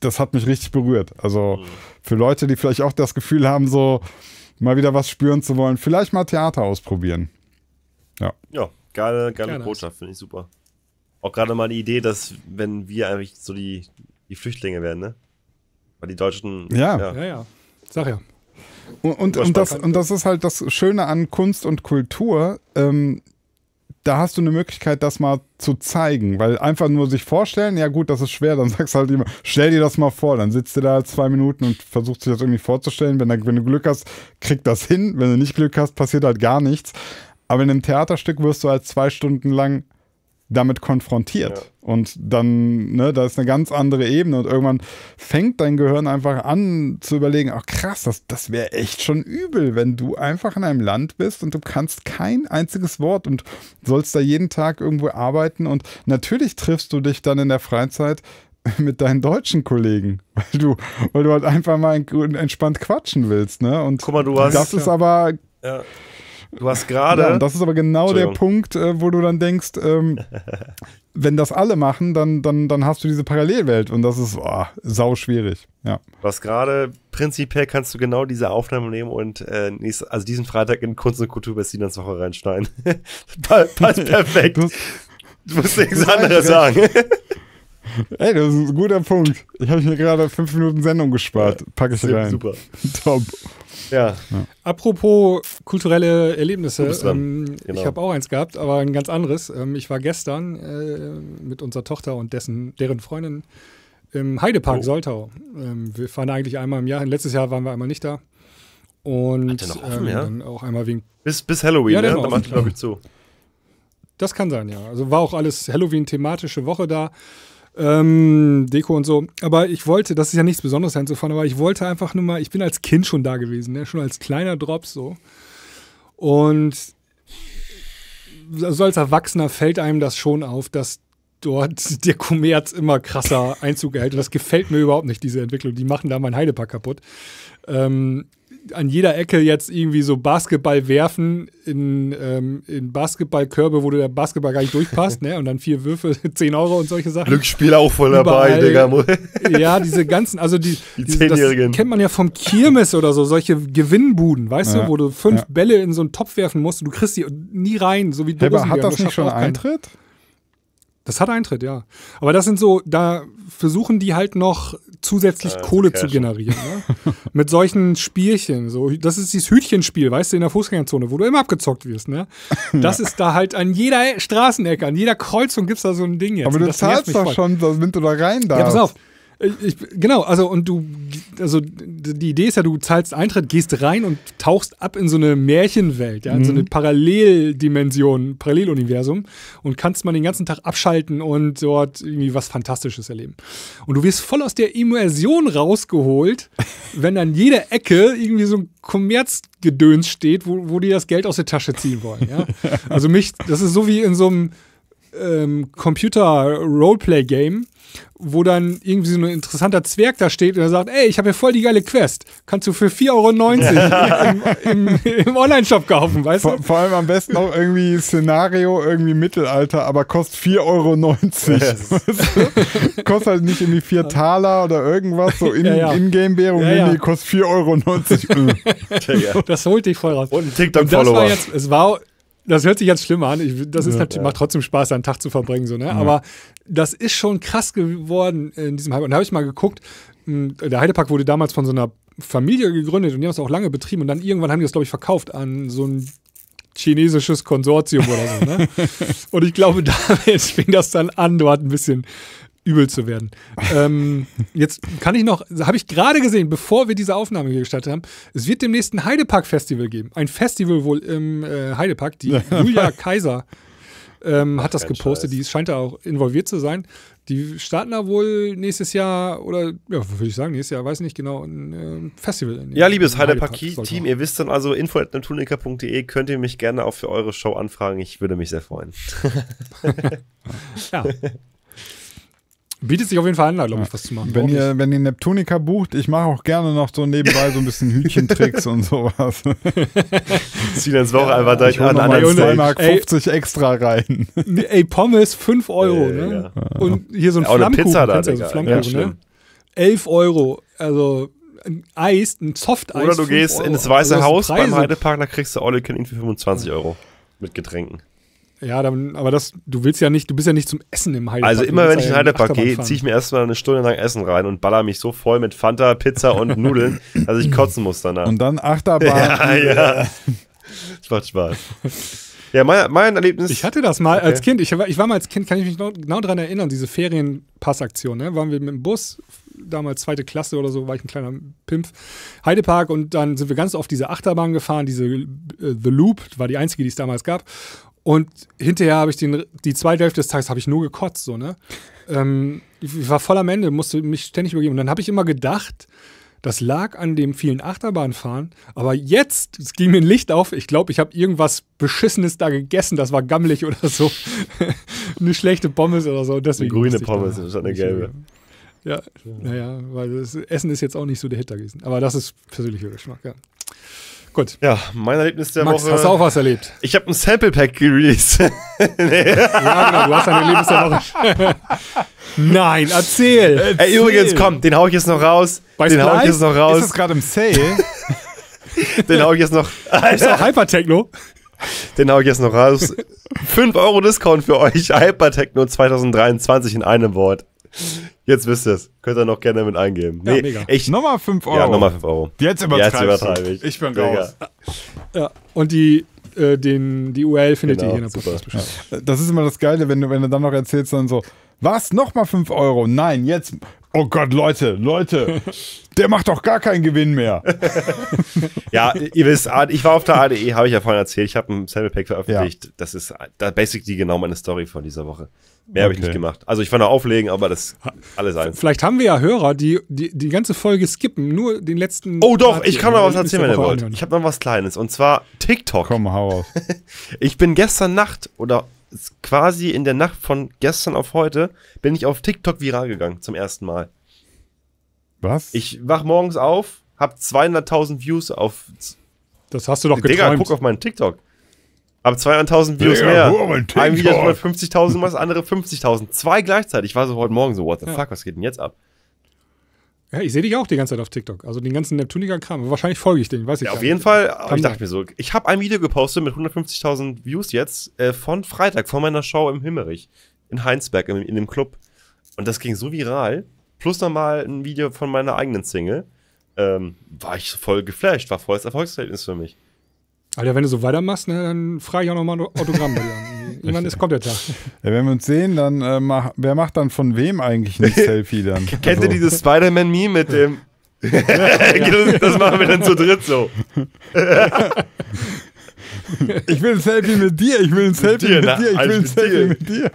S4: das hat mich richtig berührt. Also für Leute, die vielleicht auch das Gefühl haben, so mal wieder was spüren zu wollen, vielleicht mal Theater ausprobieren.
S2: Ja, geile, geile
S3: Ja, nice.
S2: Botschaft, finde ich super. Auch gerade mal die Idee, dass wenn wir eigentlich so die, die Flüchtlinge werden, ne? Weil die Deutschen.
S4: Ja.
S3: Ja, ja. Sag ja.
S4: Und, und, und, das, und das ist halt das Schöne an Kunst und Kultur. Ähm, da hast du eine Möglichkeit, das mal zu zeigen, weil einfach nur sich vorstellen, ja gut, das ist schwer, dann sagst du halt immer, stell dir das mal vor, dann sitzt du da zwei Minuten und versuchst dir das irgendwie vorzustellen. Wenn, wenn du Glück hast, krieg das hin. Wenn du nicht Glück hast, passiert halt gar nichts. Aber in einem Theaterstück wirst du halt zwei Stunden lang damit konfrontiert.
S2: Ja.
S4: Und dann, ne, da ist eine ganz andere Ebene und irgendwann fängt dein Gehirn einfach an zu überlegen, ach krass, das, das wäre echt schon übel, wenn du einfach in einem Land bist und du kannst kein einziges Wort und sollst da jeden Tag irgendwo arbeiten und natürlich triffst du dich dann in der Freizeit mit deinen deutschen Kollegen, weil du, weil du halt einfach mal entspannt quatschen willst, ne? Und
S2: Guck mal, du hast-
S4: das ist aber
S2: Ja. Du hast gerade.
S4: ja, das ist aber genau der. Punkt, äh, wo du dann denkst, ähm, wenn das alle machen, dann, dann, dann hast du diese Parallelwelt und das ist oh, sau schwierig. Ja.
S2: Du hast gerade, prinzipiell kannst du genau diese Aufnahme nehmen und äh, nächst, also diesen Freitag in Kunst und Kultur bei Sinans Woche reinschneiden. Pa- Passt perfekt.
S4: Du
S2: Du musst nichts anderes sagen.
S4: Ey, das ist ein guter Punkt. Ich habe mir gerade fünf Minuten Sendung gespart. Packe ich rein.
S2: Super.
S4: Top.
S2: Ja.
S3: Apropos kulturelle Erlebnisse, ähm,
S2: Genau.
S3: ich habe auch eins gehabt, aber ein ganz anderes. Ähm, ich war gestern äh, mit unserer Tochter und dessen, deren Freundin im Heidepark
S2: Oh.
S3: Soltau. Ähm, wir fahren eigentlich einmal im Jahr. Letztes Jahr waren wir einmal nicht da. Und
S2: Hat noch offen,
S3: ähm,
S2: ja?
S3: dann auch einmal wegen.
S2: Bis, bis Halloween,
S3: Ja,
S2: ne? Da macht glaube ich zu.
S3: Das kann sein, ja. Also war auch alles Halloween-thematische Woche da. Ähm, Deko und so. Aber ich wollte, das ist ja nichts Besonderes hinzufahren, aber ich wollte einfach nur mal, ich bin als Kind schon da gewesen, ne? schon als kleiner Drops so. Und so als Erwachsener fällt einem das schon auf, dass dort der Kommerz immer krasser Einzug erhält. Und das gefällt mir überhaupt nicht, diese Entwicklung. Die machen da mein Heidepark kaputt. Ähm, an jeder Ecke jetzt irgendwie so Basketball werfen in, ähm, in Basketballkörbe, wo der Basketball gar nicht durchpasst, ne? Und dann vier Würfe, 10 Euro und solche Sachen.
S2: Glücksspiel auch voll dabei, Digga.
S3: Ja, diese ganzen, also die,
S2: Die
S3: diese, das
S2: Zehnjährigen.
S3: kennt man ja vom Kirmes oder so, solche Gewinnbuden, weißt
S4: Ja,
S3: du, wo du fünf
S4: ja.
S3: Bälle in so einen Topf werfen musst und du kriegst die nie rein, so wie
S4: Hey, aber
S3: Dosenbier.
S4: hat das nicht schon
S3: auch keiner. Das hat Eintritt, ja. Aber das sind so, da versuchen die halt noch zusätzlich
S2: Äh,
S3: Kohle
S2: zu
S3: generieren. Ne? Mit solchen Spielchen. So, das ist dieses Hütchenspiel, weißt du, in der Fußgängerzone, wo du immer abgezockt wirst. Ne? Das ist da halt an jeder Straßenecke, an jeder Kreuzung gibt es da so ein Ding jetzt.
S4: Aber du zahlst doch
S3: voll.
S4: schon, damit du da rein darfst.
S3: Ja, pass auf. Ich, ich, genau, also und du, also die Idee ist ja, du zahlst Eintritt, gehst rein und tauchst ab in so eine Märchenwelt, ja, in so eine Paralleldimension, Paralleluniversum und kannst mal den ganzen Tag abschalten und dort irgendwie was Fantastisches erleben. Und du wirst voll aus der Immersion rausgeholt, wenn an jeder Ecke irgendwie so ein Kommerzgedöns steht, wo, wo die das Geld aus der Tasche ziehen wollen. Ja? Also mich, das ist so wie in so einem ähm, Computer-Roleplay-Game, wo dann irgendwie so ein interessanter Zwerg da steht und er sagt, ey, ich habe hier voll die geile Quest. Kannst du für 4,90 Euro im, im, im Online-Shop kaufen, weißt
S4: Vor,
S3: du?
S4: vor allem am besten auch irgendwie Szenario, irgendwie Mittelalter, aber kostet 4,90 Euro. Weißt du? kostet halt nicht irgendwie 4 Taler oder irgendwas, so in,
S3: Ja, ja.
S4: Ingame-Währung.
S3: Ja,
S4: nee,
S3: ja.
S4: nee, kostet 4,90 Euro.
S2: Digga.
S3: Das holt dich voll raus.
S2: Und ein
S3: Und das war
S2: TikTok-Follower.
S3: jetzt, es war, das hört sich jetzt schlimm an. Ich, das ist natürlich, macht trotzdem Spaß, einen Tag zu verbringen, so, ne? Aber das ist schon krass geworden in diesem Heidepark. Und da habe ich mal geguckt, mh, der Heidepark wurde damals von so einer Familie gegründet und die haben es auch lange betrieben und dann irgendwann haben die das, glaube ich, verkauft an so ein chinesisches Konsortium oder so, ne? und ich glaube, damit fing das dann an, dort ein bisschen übel zu werden. ähm, jetzt kann ich noch, habe ich gerade gesehen, bevor wir diese Aufnahme hier gestartet haben, es wird demnächst ein Heidepark-Festival geben. Ein Festival wohl im äh, Heidepark. Die Julia Kaiser ähm, hat das gepostet,
S2: Scheiß.
S3: die scheint da auch involviert zu sein. Die starten da wohl nächstes Jahr oder, ja, würde ich sagen, nächstes Jahr, weiß nicht genau, ein ähm, Festival.
S2: Ja, liebes Heidepark-Team, ihr wisst dann also, info.neptunica.de könnt ihr mich gerne auch für eure Show anfragen. Ich würde mich sehr freuen.
S3: Ja. Bietet sich auf jeden Fall an, da glaube ich, was zu machen.
S4: Wenn
S3: Warum nicht?
S4: ihr, wenn ihr Neptunica bucht, ich mache auch gerne noch so nebenbei so ein bisschen Hütchentricks und sowas.
S2: Sinans Woche einfach direkt
S4: Ich hole
S2: an
S3: Stage.
S4: 2,50 Mark extra rein.
S3: Nee, Ey, Pommes, 5 Euro,
S2: Äh,
S3: ne? Und hier so ein
S2: Ja, auch eine
S3: Flammkuchen.
S2: Pizza da,
S3: kennst du
S2: Digga.
S3: so Flammkuchen, ne? 11 Euro. Also ein Eis, ein Soft-Eis.
S2: Oder du
S3: 5
S2: gehst
S3: Euro.
S2: in das Weiße
S3: Also
S2: Haus beim. Heidepark, da kriegst du All You Can Eat für 25 Euro. Mit Getränken.
S3: Ja, dann, aber das, du willst ja nicht, du bist ja nicht zum Essen im Heidepark.
S2: Also immer wenn ich in den Heidepark gehe, ziehe ich mir erstmal eine Stunde lang Essen rein und baller mich so voll mit Fanta, Pizza und Nudeln, dass ich kotzen muss danach.
S4: Und dann Achterbahn.
S2: ja, ja. Das macht Spaß. Ja, mein, mein Erlebnis.
S3: Ich hatte das mal als
S2: Okay.
S3: Kind. Ich war, ich war mal als Kind, kann ich mich noch genau daran erinnern, diese Ferienpassaktion. Ne? Waren wir mit dem Bus, damals zweite Klasse oder so, war ich ein kleiner Pimpf, Heidepark und dann sind wir ganz oft diese Achterbahn gefahren, diese äh, The Loop, war die einzige, die es damals gab. Und hinterher habe ich den, die zweite Hälfte des Tages habe ich nur gekotzt, so, ne? Ähm, ich war voll am Ende, musste mich ständig übergeben. Und dann habe ich immer gedacht, das lag an dem vielen Achterbahnfahren. Aber jetzt, es ging mir ein Licht auf. Ich glaube, ich habe irgendwas Beschissenes da gegessen. Das war gammelig oder so. eine schlechte Pommes oder so.
S2: eine
S3: Deswegen
S2: grüne
S3: musste ich
S2: Pommes,
S3: da
S2: statt eine gelbe.
S3: Ja, naja, weil das Essen ist jetzt auch nicht so der Hit gewesen. Aber das ist persönlicher Geschmack, ja. Gut.
S2: Ja, mein Erlebnis der
S3: Max,
S2: Woche.
S3: hast du auch was erlebt?
S2: Ich habe ein Sample Pack gereleased.
S3: Ja, genau, du hast ein Erlebnis der Woche. Nein, erzähl.
S2: Ey, übrigens, komm, den hau ich jetzt noch raus.
S3: Bei
S2: den hau ich
S3: Splice?
S2: jetzt noch
S4: Ist
S2: raus.
S4: das gerade im Sale?
S2: Den hau ich jetzt noch.
S3: Ist auch Hypertechno.
S2: Den hau ich jetzt noch raus. 5 Euro Discount für euch. Hypertechno 2023 in einem Wort. Jetzt wisst ihr es. Könnt ihr noch gerne mit eingeben.
S3: Ja,
S2: Nee,
S3: mega.
S2: ich.
S4: Nochmal 5 Euro.
S2: Ja, nochmal 5 Euro.
S4: Jetzt
S2: übertreibe
S4: du.
S2: ich.
S4: Ich bin raus.
S3: Ja. Und die, äh, den, die URL findet
S2: Genau,
S3: ihr hier in der
S2: super.
S3: Podcast-Beschreibung.
S4: Das ist immer das Geile, wenn du, wenn du dann noch erzählst, dann so, was, nochmal 5 Euro? Nein, jetzt, oh Gott, Leute, Leute, der macht doch gar keinen Gewinn mehr.
S2: Ja, ihr wisst, ich war auf der ADE, habe ich ja vorhin erzählt. Ich habe ein Sample Pack veröffentlicht. Das ist da basically genau meine Story von dieser Woche. Mehr habe ich
S4: Okay.
S2: nicht gemacht. Also ich war noch auflegen, aber das alles eins.
S3: Vielleicht haben wir ja Hörer, die, die die ganze Folge skippen, nur den letzten.
S2: Oh doch,
S3: Part
S2: ich kann noch was erzählen, wenn ihr wollt. Ich habe noch was Kleines. Und zwar TikTok.
S4: Komm, hau raus.
S2: Ich bin gestern Nacht oder quasi in der Nacht von gestern auf heute bin ich auf TikTok viral gegangen zum ersten Mal.
S4: Was?
S2: Ich wach morgens auf, hab 200.000 Views auf.
S3: Das hast du doch
S2: Digga,
S3: geträumt.
S2: guck auf meinen TikTok. Aber 200.000 Views mehr. Ein Video
S5: TikTok.
S2: hat 150.000, das andere 50.000. Zwei gleichzeitig. Ich war so heute Morgen so, what the fuck, was geht denn jetzt ab?
S3: ja, ich sehe dich auch die ganze Zeit auf TikTok. Also den ganzen Neptuniker-Kram. Wahrscheinlich folge ich den, weiß ich
S2: Ja, auf jeden
S3: nicht.
S2: Fall,
S3: Kann
S2: ich dachte
S3: sein.
S2: mir so, ich habe ein Video gepostet mit 150.000 Views jetzt äh, von Freitag, von meiner Show im Himmerich, in Heinsberg, in, in dem Club. Und das ging so viral. Plus nochmal ein Video von meiner eigenen Single. Ähm, war ich voll geflasht, war volles Erfolgserlebnis für mich.
S3: Alter, wenn du so weitermachst, ne, dann frage ich auch nochmal ein Autogramm bei dir an. Irgendwann ist, kommt der Tag.
S4: Ja, wenn wir uns sehen, dann äh, mach, wer macht dann von wem eigentlich ein Selfie dann?
S2: Kennt
S4: Also,
S2: ihr dieses Spider-Man-Meme mit dem. das, das machen wir dann zu dritt so.
S4: Ich will ein Selfie mit dir, ich will ein Selfie
S2: dir,
S4: mit dir, ich will
S2: alles
S4: ein
S2: mit
S4: Selfie
S2: dir.
S4: mit dir.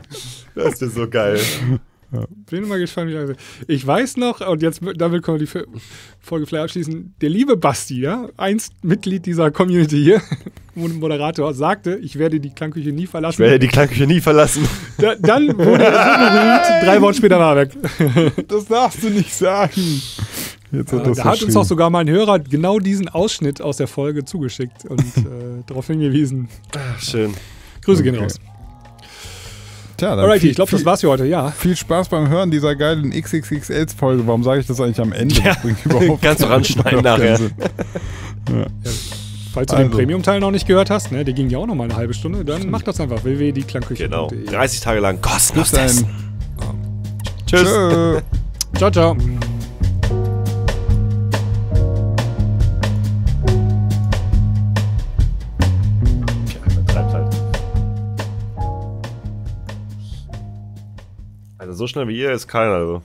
S2: Das ist so geil.
S3: Bin mal gespannt, wie lange. Ich weiß noch, und jetzt damit können wir die Folge vielleicht abschließen. Der liebe Basti, ja, einst Mitglied dieser Community hier, Moderator, sagte, ich werde die Klangküche nie verlassen.
S2: Ich werde die Klangküche nie verlassen.
S3: Da, dann wurde er so berühmt, drei Wochen später war er weg.
S4: Das darfst du nicht sagen. Jetzt hat das
S3: da hat uns auch sogar mal ein Hörer genau diesen Ausschnitt aus der Folge zugeschickt und äh, darauf hingewiesen.
S2: Schön.
S3: Grüße gehen
S4: Okay.
S3: raus.
S4: Tja, dann
S3: Alright,
S4: viel,
S3: ich glaube, das war's für heute, ja.
S4: viel Spaß beim Hören dieser geilen XXXL-Folge. Warum sage ich das eigentlich am Ende? Überhaupt
S2: Kannst du ranschneiden nachher.
S4: Sinn.
S3: Falls du den
S4: Also.
S3: Premium-Teil noch nicht gehört hast, ne, der ging ja auch noch mal eine halbe Stunde, dann mach das einfach www.dieklangküche.de.
S2: Genau. 30 Tage lang kostenlos testen. Tschüss.
S3: Ciao, ciao.
S2: So schnell wie ihr ist keiner. Also.